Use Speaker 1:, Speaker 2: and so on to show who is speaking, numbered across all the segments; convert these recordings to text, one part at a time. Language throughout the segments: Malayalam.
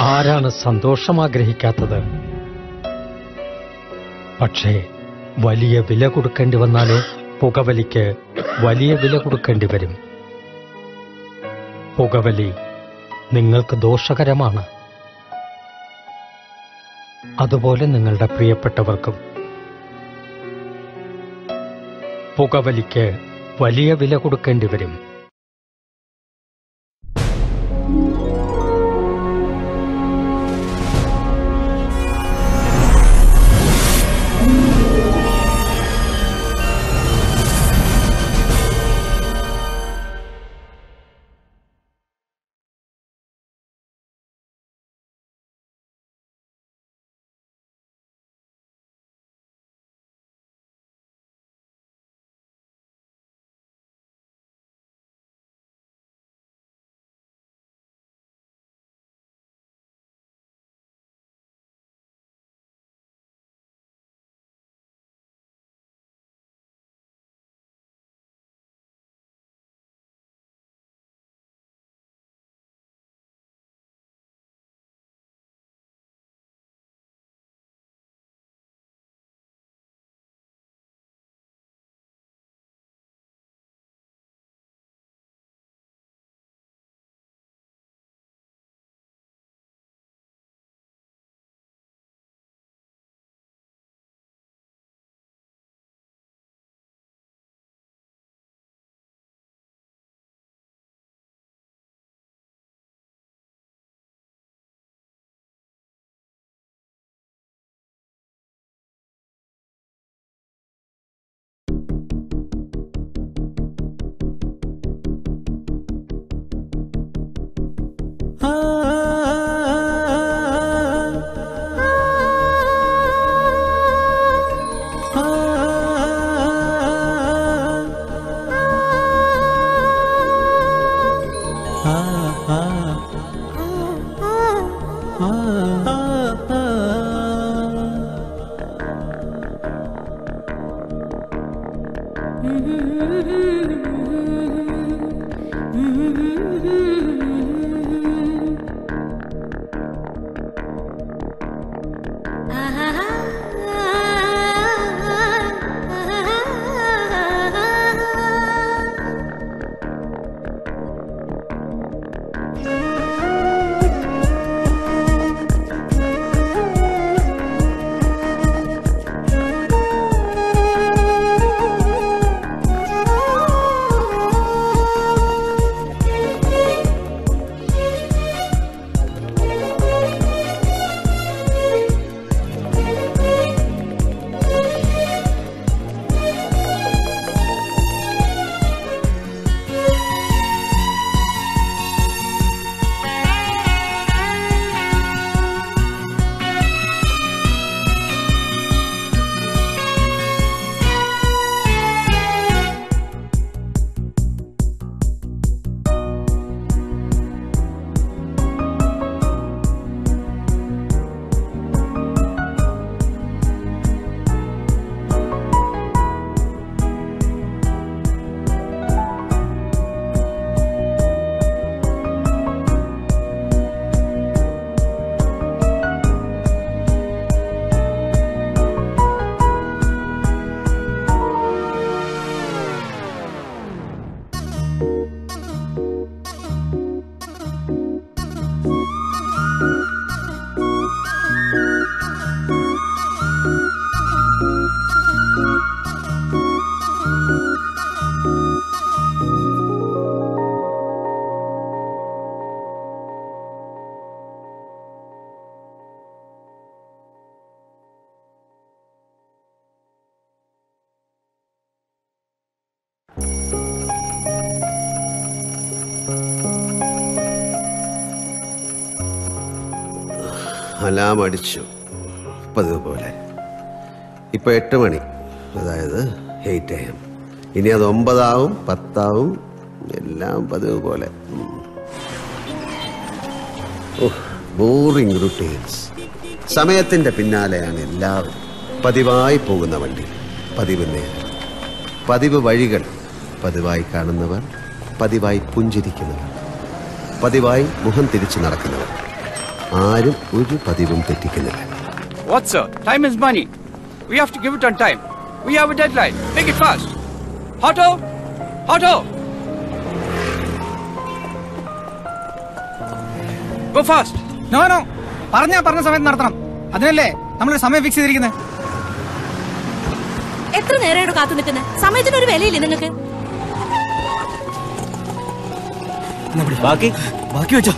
Speaker 1: ആരാണ് സന്തോഷം ആഗ്രഹിക്കാത്തത്? പക്ഷേ വലിയ വില കൊടുക്കേണ്ടി വന്നാലോ പുകവലിക്ക് വലിയ വില കൊടുക്കേണ്ടി വരും. പുകവലി നിങ്ങൾക്ക് ദോഷകരമാണ്. അതുപോലെ നിങ്ങളുടെ പ്രിയപ്പെട്ടവർക്കും. പുകവലിക്ക് വലിയ വില കൊടുക്കേണ്ടി വരും.
Speaker 2: Oh. അടിച്ചു പതിവ് പോലെ ഇപ്പൊ എട്ട് മണി. അതായത് എയ്റ്റ് എ എം. ഇനി അത് ഒമ്പതാവും പത്താവും എല്ലാം പതിവ് പോലെ ബോറിംഗ് റുട്ടീൻസ് സമയത്തിന്റെ പിന്നാലെയാണ് എല്ലാവരും പതിവായി പോകുന്ന വണ്ടി. പതിവ് നേരം. പതിവ് വഴികൾ. പതിവായി കാണുന്നവർ പതിവായി പുഞ്ചിരിക്കുന്നവർ പതിവായി മുഖം തിരിച്ചു നടക്കുന്നവർ. ആരും ഒരു പതിവും തെറ്റിക്കുന്നില്ല
Speaker 3: What, sir? Time is money. We have to give it on time. We have a deadline. Make it fast. ഹോട്ടോ ഹോട്ടോ Go fast.
Speaker 4: നോ നോ പറഞ്ഞാ പറഞ്ഞ സമയത്ത് നടത്തണം അതിനല്ലേ നമ്മൾ സമയം ഫിക്സ് ചെയ്തിരിക്കുന്നത്
Speaker 5: എത്ര നേരമായിട്ട് കാത്തു നിൽക്കുന്നത് സമയത്തിന് ഒരു വിലയില്ലേ നിങ്ങൾക്ക്
Speaker 4: ബാക്കി ബാക്കി വെച്ചോ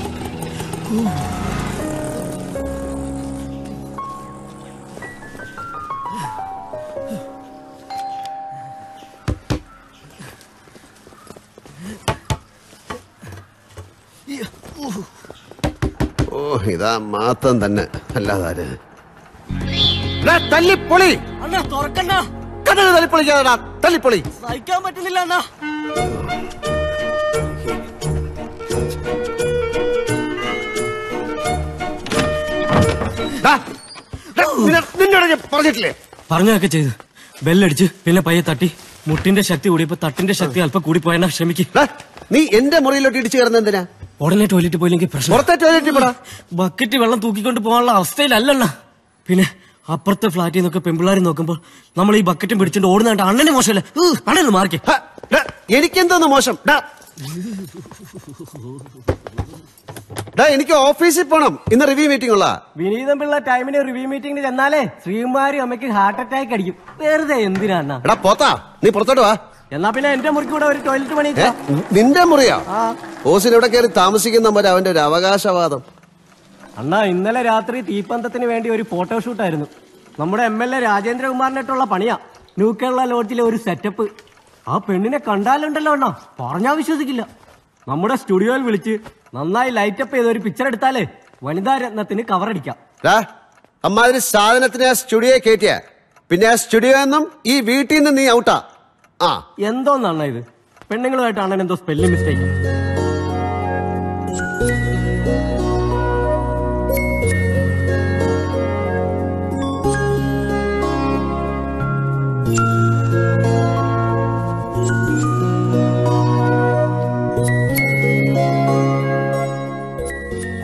Speaker 2: ഇതാ മാത്രം തന്നെ. അല്ലാതാര്
Speaker 4: തല്ലിപ്പൊളി!
Speaker 6: അണ്ണാ തുറക്കണ്ട
Speaker 2: കഥകൾ തല്ലിപ്പൊളിക്കാതെടാ തല്ലിപ്പൊളി!
Speaker 6: സഹിക്കാൻ പറ്റുന്നില്ല അണ്ണാ.
Speaker 2: നിന്നോട് ഞാൻ പറഞ്ഞിട്ടില്ലേ?
Speaker 6: പറഞ്ഞൊക്കെ ചെയ്ത്. ബെല്ലടിച്ച് പിന്നെ പയ്യെ തട്ടി. മുട്ടിന്റെ ശക്തി കൂടിയപ്പോ തട്ടിന്റെ ശക്തി അല്പം കൂടി പോയെന്നാ ക്ഷമിക്ക്
Speaker 2: നീ എന്റെ മുറിയിലോട്ട് ഇടിച്ചു കയറുന്ന എന്തിനാ?
Speaker 6: ഉടനെ ടോയ്ലറ്റ് പോയില്ലെങ്കിൽ പ്രശ്നം.
Speaker 2: പുറത്തെ ടോയ്ലറ്റിൽ പോടാ
Speaker 6: ബക്കറ്റ് വെള്ളം തൂക്കിക്കൊണ്ട് പോകാനുള്ള അവസ്ഥയിലല്ലണ്ണ. പിന്നെ അപ്പുറത്തെ ഫ്ലാറ്റിൽ നിന്നൊക്കെ പെമ്പിള്ളാരി നോക്കുമ്പോൾ നമ്മൾ ഈ ബക്കറ്റും പിടിച്ചോണ്ട് ഓടുന്നതായിട്ട് അണ്ണന് മോശമല്ലേ? അണ്ണന് മാർക്ക്
Speaker 2: ഹ, ഡാ, എനിക്കെന്തോന്ന് മോശം? ഡാ. ഡാ എനിക്ക് ഓഫീസിൽ പോണം. ഇന്ന് റിവ്യൂ മീറ്റിംഗ് ഉള്ള
Speaker 6: വിനീതം പിള്ള ടൈമിന് റിവ്യൂ മീറ്റിംഗിന് ചെന്നാലേ ശ്രീകുമാരി അമ്മയ്ക്ക് ഹാർട്ട് അറ്റാക്ക് അടിക്കും. വെറുതെ എന്തിനാ അണ്ണാ?
Speaker 2: എടാ പോത്താ നീ പുറത്തോട്ട് വാ.
Speaker 6: എന്നാ പിന്നെ എന്റെ മുറിക്ക് കൂടെ ഒരു ടോയ്ലറ്റ് പണി
Speaker 2: നിന്റെ മുറിയാ? ഓസിന് ഇവിടെ കയറി താമസിക്കുന്നവരെ അവന്റെ ഒരു അവകാശവാദം.
Speaker 6: അണ്ണാ ഇന്നലെ രാത്രി തീപ്പന്തത്തിന് വേണ്ടി ഒരു ഫോട്ടോഷൂട്ട് ആയിരുന്നു. നമ്മുടെ എം എൽ എ രാജേന്ദ്രകുമാറിനായിട്ടുള്ള പണിയാ. ന്യൂ കേരള ലോഡ്ജിലെ ഒരു സെറ്റപ്പ് ആ പെണ്ണിനെ കണ്ടാലുണ്ടല്ലോ അണ്ണാ. പറഞ്ഞാ വിശ്വസിക്കില്ല. നമ്മുടെ സ്റ്റുഡിയോയിൽ വിളിച്ച് നന്നായി ലൈറ്റപ്പ് ചെയ്ത് ഒരു പിക്ചർ എടുത്താലേ വനിതാ രത്നത്തിന്
Speaker 2: ഡാ അമ്മാതിരി സാധനത്തിന് ആ സ്റ്റുഡിയോ കയറ്റിയ പിന്നെ ആ സ്റ്റുഡിയോ എന്നും ഈ വീട്ടിൽ നിന്ന് നീ ഔട്ടാ. ആ.
Speaker 6: എന്തോന്നാണ് ഇത്? പെണ്ണുങ്ങളുമായിട്ട് അണ്ണൻ എന്തോ സ്പെല്ലിംഗ് മിസ്റ്റേക്ക്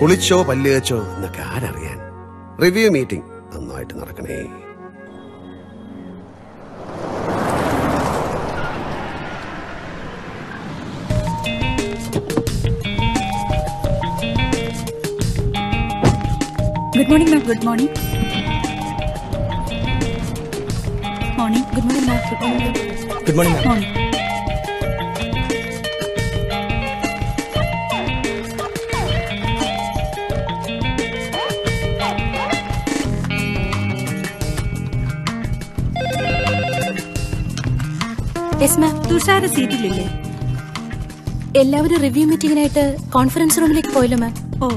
Speaker 2: കുളിച്ചോ പല്ല് വെച്ചോ എന്നൊക്കെ ആരറിയാൻ? റിവ്യൂ മീറ്റിംഗ് നന്നായിട്ട് നടക്കണേ.
Speaker 5: Good morning ma'am good morning morning good morning ma'am good morning
Speaker 6: good morning
Speaker 5: morning yes ma'am
Speaker 7: Thushara സീറ്റിലില്ലേ
Speaker 5: എല്ലാവരും റിവ്യൂ മീറ്റിംഗിനായിട്ട് കോൺഫറൻസ് റൂമിലേക്ക് പോയല്ലോ മാം
Speaker 7: ഓ.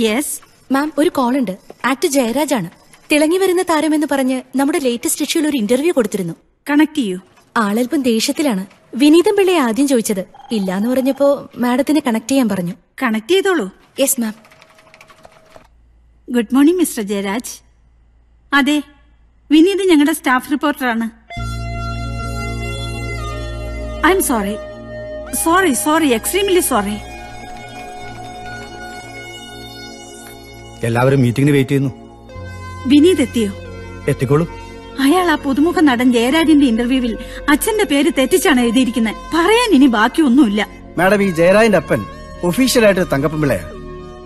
Speaker 7: യെസ്
Speaker 5: മാം ഒരു കോൾ ഉണ്ട്. ആക്ടർ ജയരാജ് ആണ് തിളങ്ങി വരുന്ന താരമെന്ന് പറഞ്ഞ് നമ്മുടെ ലേറ്റസ്റ്റ് ഇഷ്യൂൽ ഒരു ഇന്റർവ്യൂ കൊടുത്തിരുന്നു.
Speaker 7: കണക്ട് ചെയ്യൂ.
Speaker 5: ആളൽപ്പം ദേഷ്യത്തിലാണ്. വിനീതം പിള്ളയെ ആദ്യം ചോദിച്ചത് ഇല്ലാന്ന് പറഞ്ഞപ്പോ മാഡത്തിനെ കണക്ട് ചെയ്യാൻ പറഞ്ഞു.
Speaker 7: കണക്ട് ചെയ്തോളൂ.
Speaker 5: Yes ma'am
Speaker 7: good morning mister Jayaraj. അതെ വിനീത് ഞങ്ങളുടെ staff റിപ്പോർട്ടറാണ് I am sorry sorry sorry extremely sorry
Speaker 4: എല്ലാവരും മീറ്റിംഗിന് വെയിറ്റ് ചെയ്യുന്നു.
Speaker 7: വിനീത് എത്തിയോ?
Speaker 4: എത്തിക്കോളൂ.
Speaker 7: അയാൾ ആ പുതുമുഖ നടൻ ജയരാജിന്റെ ഇന്റർവ്യൂവിൽ അച്ഛന്റെ പേര് തെറ്റിച്ചാണ് എഴുതിയിരിക്കുന്നത്. പറയാൻ ഇനി ബാക്കിയൊന്നുമില്ല.
Speaker 8: മാഡം ഈ ജയരാജിന്റെ അപ്പൻ ഒഫീഷ്യലായിട്ട് തങ്കപ്പമ്പിളയാണ്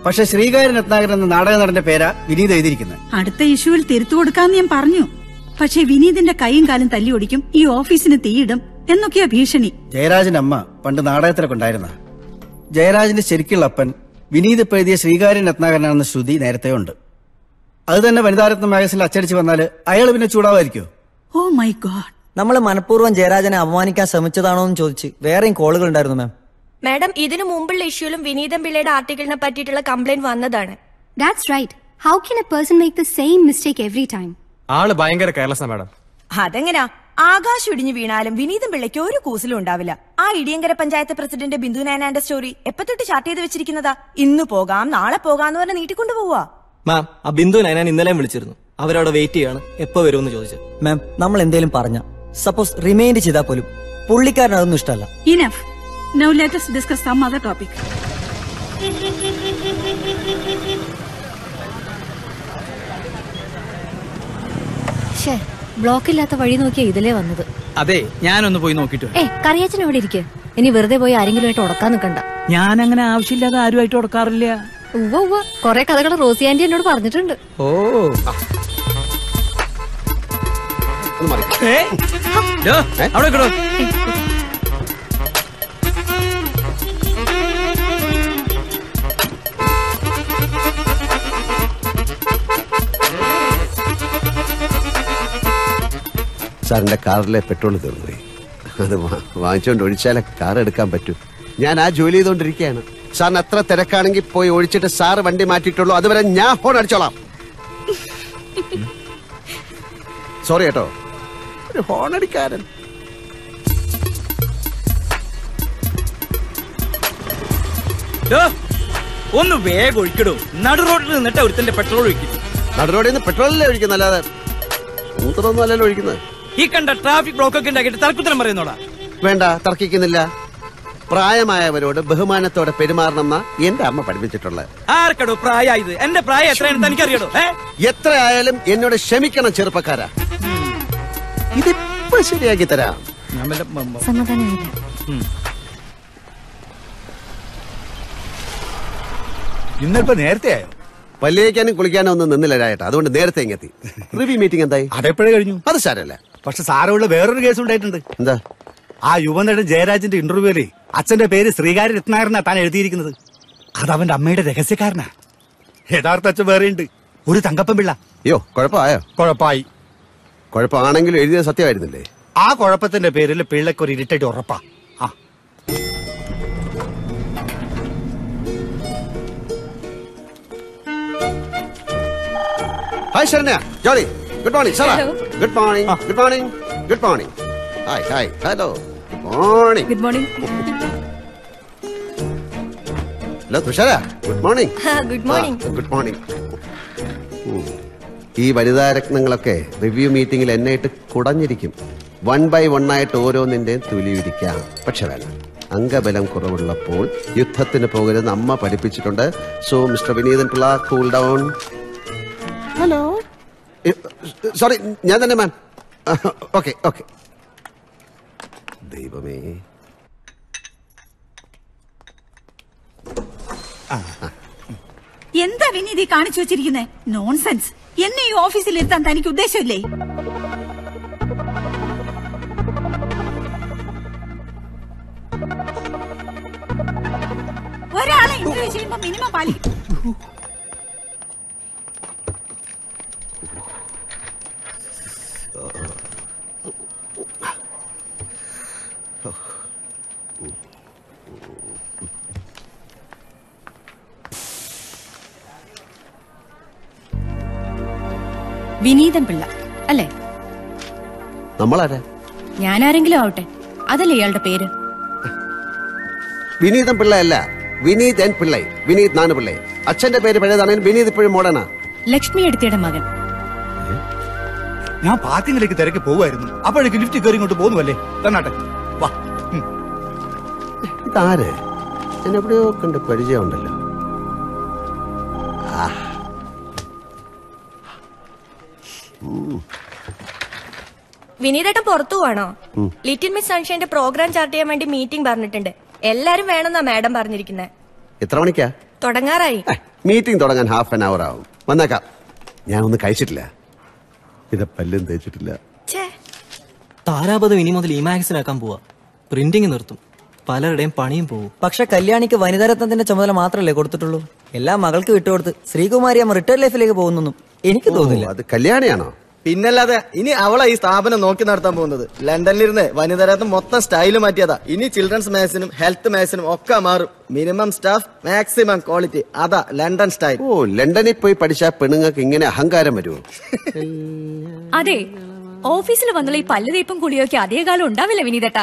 Speaker 8: പക്ഷെ ശ്രീകാര്യൻ രത്നാകരൻ എന്ന നാടക നടന്റെ പേരാ വിനീത് എഴുതിയിരിക്കുന്നത്.
Speaker 7: അടുത്ത ഇഷ്യൂവിൽ തിരുത്തു കൊടുക്കാന്ന് ഞാൻ പറഞ്ഞു. പക്ഷെ വിനീതിന്റെ കൈയും കാലും തല്ലി ഓടിക്കും ഈ ഓഫീസിന് തീയിടും എന്നൊക്കെയാ ഭീഷണി.
Speaker 8: ജയരാജന്റെ അമ്മ പണ്ട് നാടകത്തിലൊക്കെ ഉണ്ടായിരുന്ന. ജയരാജന്റെ ശരിക്കുള്ള അപ്പൻ വിനീത് ഇപ്പോൾ എഴുതിയ ശ്രീകാര്യൻ രത്നാകരനാണെന്ന ശ്രുതി നേരത്തെ ഉണ്ട്. അത് തന്നെ വനിതാരത്ന മാഗസിനിൽ അച്ചടിച്ച് വന്നാൽ അയാൾ പിന്നെ ചൂടാവായിരിക്കോ
Speaker 7: ഓ മൈ ഗോഡ്
Speaker 9: നമ്മൾ മനഃപൂർവം ജയരാജനെ അപമാനിക്കാൻ ശ്രമിച്ചതാണോ എന്ന് ചോദിച്ച് വേറെയും കോളുകൾ ഉണ്ടായിരുന്നു മാം
Speaker 5: മാഡം ഇതിനു മുമ്പുള്ള ഇഷ്യൂലും വിനീതം പിള്ളയുടെ ആർട്ടിക്കിളിനെ പറ്റിയിട്ടുള്ള കംപ്ലൈന്റ് വന്നതാണ്.
Speaker 10: That's right how can a person make the same mistake time time?
Speaker 11: ആൾ ഭയങ്കര കെയർലെസ് മാഡം
Speaker 12: അതെങ്ങനാ? ആകാശം ഇടിഞ്ഞു വീണാലും വിനീതം പിള്ളയ്ക്ക് ഒരു കൂസലും ഉണ്ടാവില്ല. ആ ഇടിയങ്കര പഞ്ചായത്ത് പ്രസിഡന്റ് ബിന്ദു നായനാന്റെ സ്റ്റോറി എപ്പോ തൊട്ട് ചാർട്ട് ചെയ്ത് വെച്ചിരിക്കുന്നതാ? ഇന്ന് പോകാം നാളെ പോകാന്ന് പറഞ്ഞ് നീട്ടിക്കൊണ്ടു പോവാ
Speaker 11: മാം ആ ബിന്ദു ഞാൻ ഇന്നലെയും വിളിച്ചിരുന്നു. അവരവിടെ വെയിറ്റ് ചെയ്യാണ്. എപ്പോ വരുമെന്ന് ചോദിച്ചു.
Speaker 9: മാം നമ്മൾ എന്തേലും പറഞ്ഞ. സപ്പോസ് റിമൈൻഡ് ചെയ്താൽ പോലും. പുള്ളിക്കാരൻ അതൊന്നും ഇഷ്ടമല്ല.
Speaker 7: Enough now let's discuss some other topic
Speaker 13: ഷേ ബ്ലോക്ക് ഇല്ലാത്ത വഴി നോക്കിയാ ഇതിലേ വന്നത്.
Speaker 14: അതെ ഞാനൊന്ന് പോയി നോക്കിട്ട്
Speaker 13: ഏ കറിയാച്ചൻ ഇവിടെ ഇരിക്കെ? ഇനി വെറുതെ പോയി ആരെങ്കിലും ആയിട്ട് ഉടക്കാൻ നിൽക്കണ്ട.
Speaker 14: ഞാൻ അങ്ങനെ ആവശ്യമില്ലാതെ ആരുമായിട്ട് ഉടക്കാറില്ല
Speaker 13: ഉവ്വ ഉവ്വ. കൊറേ കഥകൾ റോസി ആന്റി എന്നോട് പറഞ്ഞിട്ടുണ്ട്.
Speaker 14: ഓ. അവിടെ.
Speaker 2: സാറിന്റെ കാറിലെ പെട്രോൾ തീർന്നു അത് വാങ്ങിച്ചോണ്ട് വാങ്ങിച്ചുകൊണ്ട് ഒഴിച്ചാലേ കാർ എടുക്കാൻ പറ്റൂ. ഞാൻ ആ ജോലി ചെയ്തുകൊണ്ടിരിക്കുകയാണ് സാറിന് അത്ര തിരക്കാണെങ്കിൽ പോയി ഒഴിച്ചിട്ട് സാറ് വണ്ടി മാറ്റിയിട്ടുള്ളൂ. അതുവരെ ഞാൻ ഫോൺ അടിച്ചോളാം. സോറി കേട്ടോ. ഒരു ഹോൺ അടിക്കാരൻ.
Speaker 14: ഒന്ന് വേഗം ഒഴിക്കടോ. നടു റോഡിൽ നിന്നിട്ട് ഒരുത്തന്റെ പെട്രോൾ ഒഴിക്കും
Speaker 2: നടുറോഡിൽ നിന്ന് പെട്രോളല്ലേ ഒഴിക്കുന്നത് അല്ലാതെ മൂത്രമൊന്നും അല്ലല്ലോ ഒഴിക്കുന്നത്.
Speaker 14: ഈ കണ്ട ട്രാഫിക് ബ്ലോക്ക് ഒക്കെ ഉണ്ടാക്കിയിട്ട് തർക്കുത്തരം പറയുന്നോടാ.
Speaker 2: വേണ്ട തർക്കിക്കുന്നില്ല. പ്രായമായവരോട് ബഹുമാനത്തോടെ പെരുമാറണം എന്നാ എന്റെ അമ്മ പഠിപ്പിച്ചിട്ടുള്ളത്.
Speaker 14: ആർക്കടോ പ്രായത് എന്റെ പ്രായം എത്രയാണെന്ന് തനിക്കറിയടോ
Speaker 2: എത്ര ആയാലും എന്നോട് ക്ഷമിക്കണം ചെറുപ്പക്കാരാ. ഇതിപ്പോ ശരിയാക്കി തരാം.
Speaker 15: ഇന്നിപ്പോ നേരത്തെ ആയോ
Speaker 2: പല്ലിയേക്കാനും കുളിക്കാനും ഒന്നും നിന്നില്ല രായേട്ടാ അതുകൊണ്ട് നേരത്തെ ഇങ്ങെത്തി. റിവ്യൂ മീറ്റിംഗ് എന്തായി?
Speaker 15: അതെപ്പോഴേ കഴിഞ്ഞു?
Speaker 2: അത് സാരല്ല.
Speaker 15: പക്ഷെ സാരമുള്ള വേറൊരു കേസ് ഉണ്ടായിട്ടുണ്ട്.
Speaker 2: എന്താ?
Speaker 15: ആ യുവനടൻ ജയരാജന്റെ ഇന്റർവ്യൂവിൽ അച്ഛന്റെ പേര് ശ്രീകാര്യ രത്നാകരനാ താൻ എഴുതിയിരിക്കുന്നത്. അത് അവന്റെ അമ്മയുടെ രഹസ്യക്കാരനാ. യഥാർത്ഥ അച്ഛൻ ഉണ്ട് ഒരു തങ്കപ്പൻ പിള്ള.
Speaker 2: അയ്യോ കുഴപ്പമായോ?
Speaker 15: കുഴപ്പമായി.
Speaker 2: കുഴപ്പമാണെങ്കിലും എഴുതിയത് സത്യമായിരുന്നില്ലേ?
Speaker 15: ആ കുഴപ്പത്തിന്റെ പേരിൽ പിള്ളക്ക് ഒരു ഇരിട്ടടി ഉറപ്പാ. ആ.
Speaker 2: Hi Saranya Jolly. Good morning Sara
Speaker 13: Hello.
Speaker 2: Good morning good morning good morning hi hi hello good morning
Speaker 13: good morning
Speaker 2: hello Thushara good morning
Speaker 13: good morning
Speaker 2: good morning ഈ വനിതാരത്നങ്ങളൊക്കെ റിവ്യൂ മീറ്റിംഗിൽ എന്നെ ഇട്ട് കുടഞ്ഞിരിക്കും. വൺ ബൈ വൺ ആയിട്ട് ഓരോന്നിന്റെ തുലിയിരിക്കാം പക്ഷെ വേണം അംഗബലം കുറവുള്ളപ്പോൾ യുദ്ധത്തിന് പോകരുത് അമ്മ പഠിപ്പിച്ചിട്ടുണ്ട്. So mister Vineethan Pillai cool down hello sorry ഞാൻ തന്നെ മാം ഓക്കെ ഓക്കെ ദൈവമേ.
Speaker 7: എന്താ വിനീതി കാണിച്ചു വെച്ചിരിക്കുന്നേ? നോൺസെൻസ് എന്നെ ഈ ഓഫീസിൽ ഇരുത്താൻ തനിക്ക് ഉദ്ദേശമില്ലേ? ഒരാളെ ഇന്റർവ്യൂ ചെയ്യുമ്പോ മിനിമം പാലിക്കും.
Speaker 16: വിനീതൻ പിള്ള അല്ലേ?
Speaker 2: നമ്മളാരാ?
Speaker 16: ഞാൻ ആരെങ്കിലും ആവട്ടെ. അതല്ലേ ഇയാളുടെ പേര്?
Speaker 2: വിനീതൻ പിള്ള അല്ല വിനീത് എൻ പിള്ളൈ വിനീത് നാനു പിള്ളൈ അച്ഛന്റെ പേര് പഴയതാണെങ്കിൽ വിനീത് ഇപ്പോഴും മോഡാണ്.
Speaker 16: ലക്ഷ്മി എടുത്തിയുടെ മകൻ.
Speaker 15: ഞാൻ പാർക്കിങ്ങിലേക്ക് തിരക്ക് പോവായിരുന്നു അപ്പോഴേക്ക് ലിഫ്റ്റ് കയറി ഇങ്ങോട്ട് പോകുന്നുവല്ലേ? തന്നാട്ടെ. വാ. ഇതാരെ
Speaker 2: ഇതാര്? എന്നെ എവിടെയോ കണ്ട് പരിചയമുണ്ടല്ലോ. ആ.
Speaker 12: വിനീതേട്ടൻ പുറത്തു പോവാണോ? ലിറ്റിൽ മിസ് സൺഷൈന്റെ പ്രോഗ്രാം ചാർട്ട് ചെയ്യാൻ വേണ്ടി മീറ്റിംഗ് പറഞ്ഞിട്ടുണ്ട്. എല്ലാരും വേണമെന്നാ മാഡം പറഞ്ഞിരിക്കുന്നത്
Speaker 2: എത്ര മണിക്കാ?
Speaker 12: തുടങ്ങാറായി.
Speaker 2: മീറ്റിംഗ് തുടങ്ങാൻ ഹാഫ് ആൻ അവർ ആവും. വന്നേക്കാം. ഞാൻ ഒന്നും കഴിച്ചിട്ടില്ല. ഇത് പല്ലും തേച്ചിട്ടില്ല.
Speaker 17: താരാപഥം ഇനി മുതൽ ഈ മാഗസിനാക്കാൻ പോവാ. പ്രിന്റിംഗ് നിർത്തും. പലരുടെയും പണിയും പോകും
Speaker 9: പക്ഷെ കല്യാണിക്ക് വനിതാരത്നത്തിന്റെ ചുമതല മാത്രമല്ലേ കൊടുത്തിട്ടുള്ളൂ? എല്ലാ മകൾക്ക് വിട്ടുകൊടുത്ത് ശ്രീകുമാരി അമ്മ റിട്ടയർഡ് ലൈഫിലേക്ക് പോകുന്നൊന്നും. എനിക്ക് തോന്നില്ല.
Speaker 2: അത് കല്യാണിയാണോ?
Speaker 8: പിന്നല്ലാതെ ഇനി അവളെ ഈ സ്ഥാപനം നോക്കി നടത്താൻ പോകുന്നത്. ലണ്ടനിലിരുന്ന് വനിതരത്നം മൊത്തം സ്റ്റൈൽ മാറ്റിയതാ. ഇനി ചിൽഡ്രൻസ് മാഗസിനും ഹെൽത്ത് മാഗസിനും ഒക്കെ മാറും. മിനിമം സ്റ്റാഫ് മാക്സിമം ക്വാളിറ്റി അതാ ലണ്ടൻ സ്റ്റൈൽ
Speaker 2: ഓ ലണ്ടനിൽ പോയി പഠിച്ച പെണ്ണുങ്ങൾക്ക് ഇങ്ങനെ അഹങ്കാരം വരുമോ
Speaker 16: അതെ ഓഫീസിൽ വന്നുള്ള ഈ പല്ല് തേപ്പും കുളിയൊക്കെ അതേ കാലം ഉണ്ടാവില്ല വിനീതട്ട?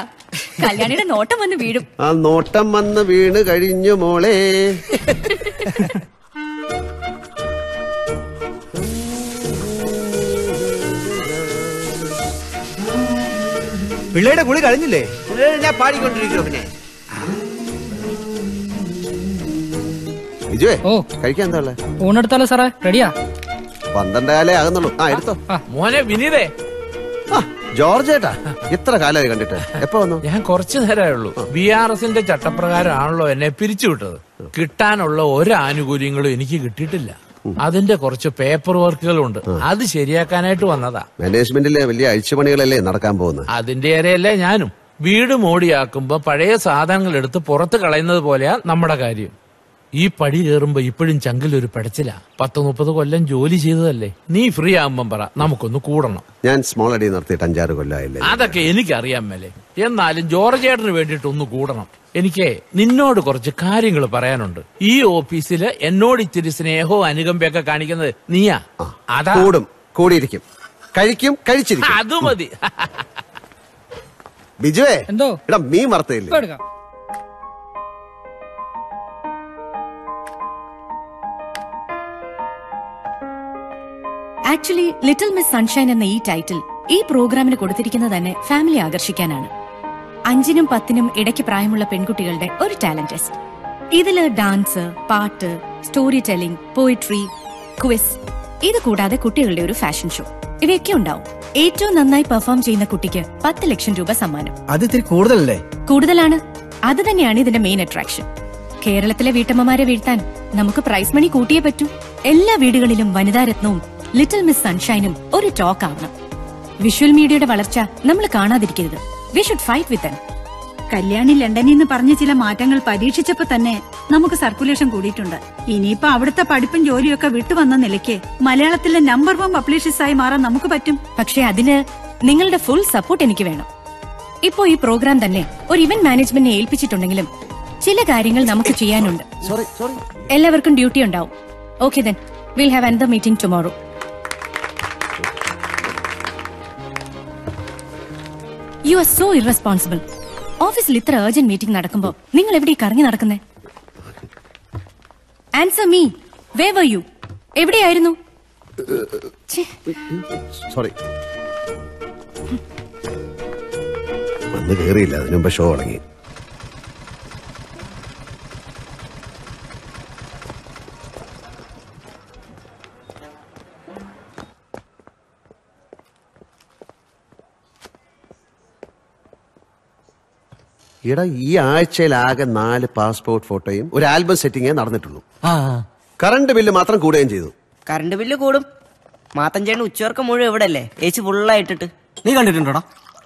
Speaker 16: കല്യാണിയുടെ നോട്ടം വന്ന് വീഴും.
Speaker 2: ആ നോട്ടം വന്ന് വീണ് കഴിഞ്ഞു മോളെ.
Speaker 18: പിള്ളേരുടെ കുളി കഴിഞ്ഞില്ലേ?
Speaker 2: ഞാൻ പാടിക്കൊണ്ടിരിക്കുന്നു പിന്നെ. ബിജുവേ
Speaker 19: ഓ.
Speaker 2: കഴിക്കാൻ എന്താ ഉള്ളേ?
Speaker 19: ഊണെടുത്താലോ സാറേ? റെഡിയാ?
Speaker 2: പന്ത്രണ്ടാലേ ആകുന്നുള്ളൂ. ആ എടുത്തോ.
Speaker 20: മോനെ വിനീതേ.
Speaker 2: ജോർജ് ഏട്ടാ എത്ര കാലമായി കണ്ടിട്ട്? എപ്പോ വന്നു?
Speaker 20: ഞാൻ കുറച്ചു നേരമേ ഉള്ളൂ. ബി ആർ എസിന്റെ ചട്ടപ്രകാരമാണല്ലോ എന്നെ പിരിച്ചുവിട്ടത്. കിട്ടാനുള്ള ഒരു ആനുകൂല്യങ്ങളും എനിക്ക് കിട്ടിയിട്ടില്ല. അതിന്റെ കുറച്ച് പേപ്പർ വർക്കുകളുണ്ട് അത് ശരിയാക്കാനായിട്ട് വന്നതാ.
Speaker 2: മാനേജ്മെന്റിലെ വലിയ അഴിച്ചുപണികളല്ലേ നടക്കാൻ പോകുന്നത്?
Speaker 20: അതിന്റെ ഇരയല്ലേ ഞാനും. വീട് മോടിയാക്കുമ്പോ പഴയ സാധനങ്ങൾ എടുത്ത് പുറത്ത് കളയുന്നത് പോലെയാ നമ്മുടെ കാര്യം. ഈ പടി കയറുമ്പോ ഇപ്പോഴും ചങ്കിൽ ഒരു പെടച്ചില്ല പത്ത് മുപ്പത് കൊല്ലം ജോലി ചെയ്തതല്ലേ? നീ ഫ്രീ ആകുമ്പം പറ. നമുക്കൊന്ന് കൂടണം.
Speaker 2: ഞാൻ സ്മോൾ അടി നിർത്തിയിട്ട് അഞ്ചാറ് കൊല്ലമായില്ലേ
Speaker 20: അതൊക്കെ എനിക്കറിയാം മേലെ. എന്നാലും ജോർജേട്ടന് വേണ്ടിട്ട് ഒന്ന് കൂടണം. എനിക്ക് നിന്നോട് കുറച്ച് കാര്യങ്ങൾ പറയാനുണ്ട്. ഈ ഓഫീസിൽ എന്നോട് ഇച്ചിരി സ്നേഹവും അനുകമ്പയൊക്കെ കാണിക്കുന്നത് നീയാ. അതാ.
Speaker 2: കൂടും. കൂടിയിരിക്കും. കഴിക്കും കഴിച്ചിരിക്കും.
Speaker 20: അത് മതി.
Speaker 2: ബിജുവേ
Speaker 19: എന്തോ?
Speaker 2: എടാ മീൻ വറുത്തില്ലേ
Speaker 16: ആക്ച്വലി ലിറ്റിൽ മിസ് സൺഷൈൻ എന്ന ഈ ടൈറ്റിൽ ഈ പ്രോഗ്രാമിന് കൊടുത്തിരിക്കുന്നത് തന്നെ ഫാമിലി ആകർഷിക്കാനാണ്. അഞ്ചിനും പത്തിനും ഇടയ്ക്ക് പ്രായമുള്ള പെൺകുട്ടികളുടെ ഒരു ടാലന്റ് ടെസ്റ്റ് ഇതിൽ ഡാൻസ് പാട്ട് സ്റ്റോറി ടെല്ലിംഗ് പോയിട്രി ക്വിസ് ഇത് കൂടാതെ കുട്ടികളുടെ ഒരു ഫാഷൻ ഷോ ഇവയൊക്കെ ഉണ്ടാവും. ഏറ്റവും നന്നായി പെർഫോം ചെയ്യുന്ന കുട്ടിക്ക് പത്ത് ലക്ഷം രൂപ സമ്മാനം.
Speaker 8: അത് ഇത്തിരി കൂടുതലല്ലേ?
Speaker 16: കൂടുതലാണ്. അത് തന്നെയാണ് ഇതിന്റെ മെയിൻ അട്രാക്ഷൻ കേരളത്തിലെ വീട്ടമ്മമാരെ വീഴ്ത്താൻ നമുക്ക് പ്രൈസ് മണി കൂട്ടിയേ പറ്റൂ. എല്ലാ വീടുകളിലും വനിതാരത്നവും ലിറ്റിൽ മിസ് സൺഷൈനും ഒരു ടോക്ക് ആവണം. വിഷ്വൽ മീഡിയയുടെ വളർച്ച നമ്മൾ കാണാതിരിക്കരുത്. We should fight with
Speaker 7: Kalyani ലണ്ടനിൽ നിന്ന് പറഞ്ഞ ചില മാറ്റങ്ങൾ പരീക്ഷിച്ചപ്പോ തന്നെ നമുക്ക് സർക്കുലേഷൻ കൂടിയിട്ടുണ്ട്. ഇനിയിപ്പോ അവിടുത്തെ പഠിപ്പും ജോലിയൊക്കെ വിട്ടുവന്ന നിലയ്ക്ക് മലയാളത്തിലെ നമ്പർ വൺ പബ്ലിഷേഴ്സ് ആയി മാറാൻ നമുക്ക് പറ്റും.
Speaker 16: പക്ഷേ അതിന് നിങ്ങളുടെ ഫുൾ സപ്പോർട്ട് എനിക്ക് വേണം. ഇപ്പോ ഈ പ്രോഗ്രാം തന്നെ ഒരു ഇവന്റ് മാനേജ്മെന്റിനെ ഏൽപ്പിച്ചിട്ടുണ്ടെങ്കിലും ചില കാര്യങ്ങൾ നമുക്ക് ചെയ്യാനുണ്ട്. എല്ലാവർക്കും ഡ്യൂട്ടി ഉണ്ടാവും. Okay then will have another meeting tomorrow you are so irresponsible ഓഫീസിൽ ഇത്ര അർജന്റ് മീറ്റിംഗ് നടക്കുമ്പോ നിങ്ങൾ എവിടെ കറങ്ങി നടക്കുന്നേ? Answer me where were you എവിടെയായിരുന്നു?
Speaker 2: സോറി വന്ന് കേറിയില്ല. അതിനു മുമ്പ് ഷോ തുടങ്ങി. ഇട ഈ ആഴ്ചയിൽ ആകെ നാല് പാസ്പോർട്ട് ഫോട്ടോയും ഒരു ആൽബം സെറ്റിംഗേ നടന്നിട്ടുള്ളൂ. കറണ്ട് ബില്ല് മാത്രം കൂടുകയും ചെയ്തു.
Speaker 21: കറണ്ട് ബില്ല് കൂടും. മാത്തഞ്ചേണ് ഉച്ചവർക്ക് മുഴുവൻ ഇവിടെ അല്ലേ ഏച്ചി ഫുള്ളായിട്ടിട്ട്
Speaker 6: നീ കണ്ടിട്ടുണ്ടോടാ?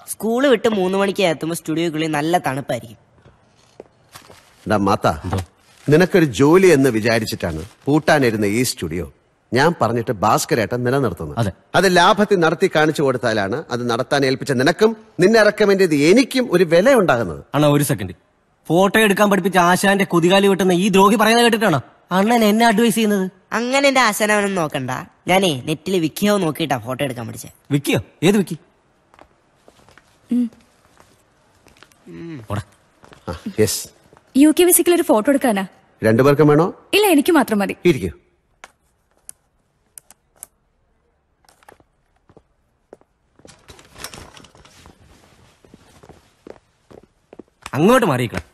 Speaker 21: സ്കൂൾ വിട്ട് മൂന്ന് മണിക്ക് എത്തുമ്പോൾ സ്റ്റുഡിയോക്കുള്ളിൽ നല്ല തണുപ്പായിരിക്കും.
Speaker 2: എടാ മാത്ത നിനക്കൊരു ജോലി എന്ന് വിചാരിച്ചിട്ടാണ് പൂട്ടാനിരുന്ന ഈ സ്റ്റുഡിയോ. ഞാൻ പറഞ്ഞിട്ട് ഭാസ്കരേട്ടൻ നിലനിർത്തുന്നത് അത്. ലാഭത്തിൽ നടത്തി കാണിച്ചു കൊടുത്താലാണ് അത് നടത്താൻ ഏൽപ്പിച്ച നിനക്കും നിന്നെ റെക്കമെൻഡ് ചെയ്ത് എനിക്കും ഒരു വില ഉണ്ടാകുന്നത്
Speaker 6: അണ്ണാ ഒരു സെക്കൻഡ്. ഫോട്ടോ എടുക്കാൻ പഠിപ്പിച്ച ആശാന്റെ കുതികാലി വെട്ടുന്ന ഈ ദ്രോഹി പറയുന്നത് കേട്ടിട്ടാണോ? അണ്ണൻ എന്നെ അഡ്വൈസ് ചെയ്യുന്നത്?
Speaker 21: അങ്ങനെ എന്റെ ആശാനവനൊന്നും നോക്കണ്ട. ഞാനേ നെറ്റിൽ വിക്കിയോ നോക്കിയിട്ടാ ഫോട്ടോ എടുക്കാൻ പഠിച്ചേ.
Speaker 6: വിക്കിയോ? ഏത് വിക്കി?
Speaker 2: യെസ്
Speaker 16: യു കെ വിസിക്കൽ ഒരു ഫോട്ടോ എടുക്കാനാ?
Speaker 2: രണ്ടുപേർക്കും വേണോ?
Speaker 16: ഇല്ല എനിക്ക് മാത്രം മതി.
Speaker 2: ഇരിക്കൂ.
Speaker 6: അങ്ങോട്ട് മാറിയിക്കണം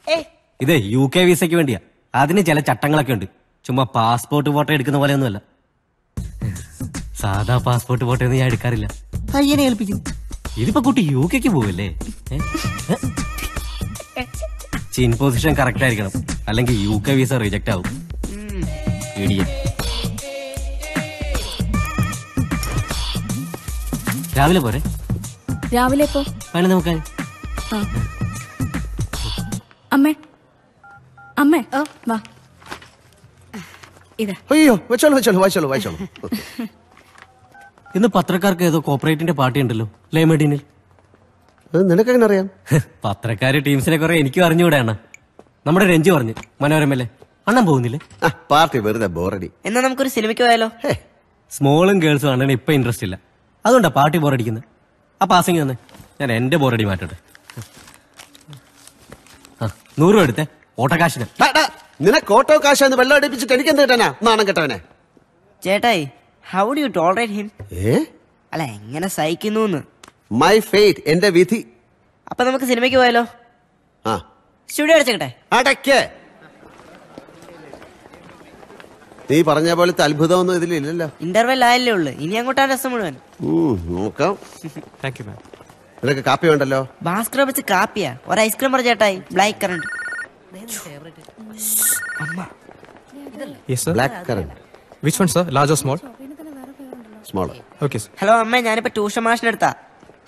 Speaker 6: ഇത് യു കെ വിസയ്ക്ക് വേണ്ടിയാ. അതിന് ചില ചട്ടങ്ങളൊക്കെ ഉണ്ട്. ചുമ്മാ പാസ്പോർട്ട് ഫോട്ടോ എടുക്കുന്ന പോലെ പോലെയൊന്നുമല്ല. സാധാ പാസ്പോർട്ട് ഫോട്ടോ ഒന്നും ഞാൻ എടുക്കാറില്ല. ഏൽപ്പിക്കും ഇതിപ്പോ കുട്ടി യു കെക്ക് പോവല്ലേ? ചിൻ പൊസിഷൻ കറക്റ്റ് ആയിരിക്കണം. അല്ലെങ്കിൽ യു കെ വിസ റിജക്ട് ആവും. രാവിലെ പോരെ?
Speaker 16: രാവിലെ പോ
Speaker 6: പതിനൊന്ന്
Speaker 16: നമുക്ക്. അമ്മേ. അമ്മേ വാ. ഇതാ.
Speaker 2: അയ്യോ വെച്ചോളൂ വെച്ചോളൂ വായിച്ചോളൂ വായിച്ചോളൂ
Speaker 6: ഇന്ന് പത്രക്കാർക്ക് ഏതോ കോപ്പറേറ്റിന്റെ പാർട്ടി ഉണ്ടല്ലോ ലേമഡീനിൽ
Speaker 2: നിനക്കെങ്ങനെ അറിയാം?
Speaker 6: പത്രക്കാര് ടീംസിനെ കുറെ എനിക്കും അറിഞ്ഞുകൂടെയാണ്. നമ്മുടെ രഞ്ജു പറഞ്ഞു മനോരമല്ലേ അണ്ണൻ പോകുന്നില്ലേ?
Speaker 2: പാർട്ടി വെറുതെ ബോറടി.
Speaker 21: എന്നാ നമുക്കൊരു സിനിമയ്ക്ക് പോയാലോ?
Speaker 6: സ്മോളും ഗേൾസും അണ്ണന് ഇപ്പൊ ഇൻട്രസ്റ്റ് ഇല്ല. അതുകൊണ്ടാ പാർട്ടി ബോറടിക്കുന്നത് ആ പാസിങ് തന്നെ ഞാൻ എന്റെ ബോറടി മാറ്റട്ടെ. നൂറ് രൂപ എടുത്തേ. ഓട്ടക്കാശിന്
Speaker 2: നിനക്ക് ഓട്ടോ കാശാന്ന് വെള്ളം അടിപ്പിച്ചിട്ട് എനിക്ക് എന്ത് കിട്ടാനാ? നാണം കെട്ടവനെ.
Speaker 21: ചേട്ടായി how do you tolerate him
Speaker 2: ഏ?
Speaker 21: അല്ല എങ്ങനെ സഹിക്കുന്നു
Speaker 2: മൈ ഫെയ്റ്റ് എന്റെ വിധി.
Speaker 22: അപ്പൊ നമുക്ക് സിനിമയ്ക്ക് പോയാലോ?
Speaker 2: ആ.
Speaker 22: സ്റ്റുഡിയോ അടച്ചേ
Speaker 2: അടയ്ക്ക്. നീ പറഞ്ഞ പോലത്തെ അത്ഭുതമൊന്നും ഇതിലില്ലല്ലോ.
Speaker 22: ഇന്റർവെൽ ആയല്ലേ ഉള്ളു. ഇനി അങ്ങോട്ടാ രസം മുഴുവൻ.
Speaker 2: നോക്കാം.
Speaker 11: താങ്ക് യു മാം
Speaker 2: നിനക്ക് കാപ്പി വേണ്ടല്ലോ?
Speaker 22: ഭാസ്കർ വെച്ച് കാപ്പിയാ. ഒരു ഐസ്ക്രീം പറ ചേട്ടായി.
Speaker 2: Black
Speaker 11: currant. Black sir large or small
Speaker 2: small
Speaker 11: okay sir.
Speaker 22: Hello അമ്മ ഞാനിപ്പോ ട്യൂഷൻ മാഷിന്റെ അടുത്താ.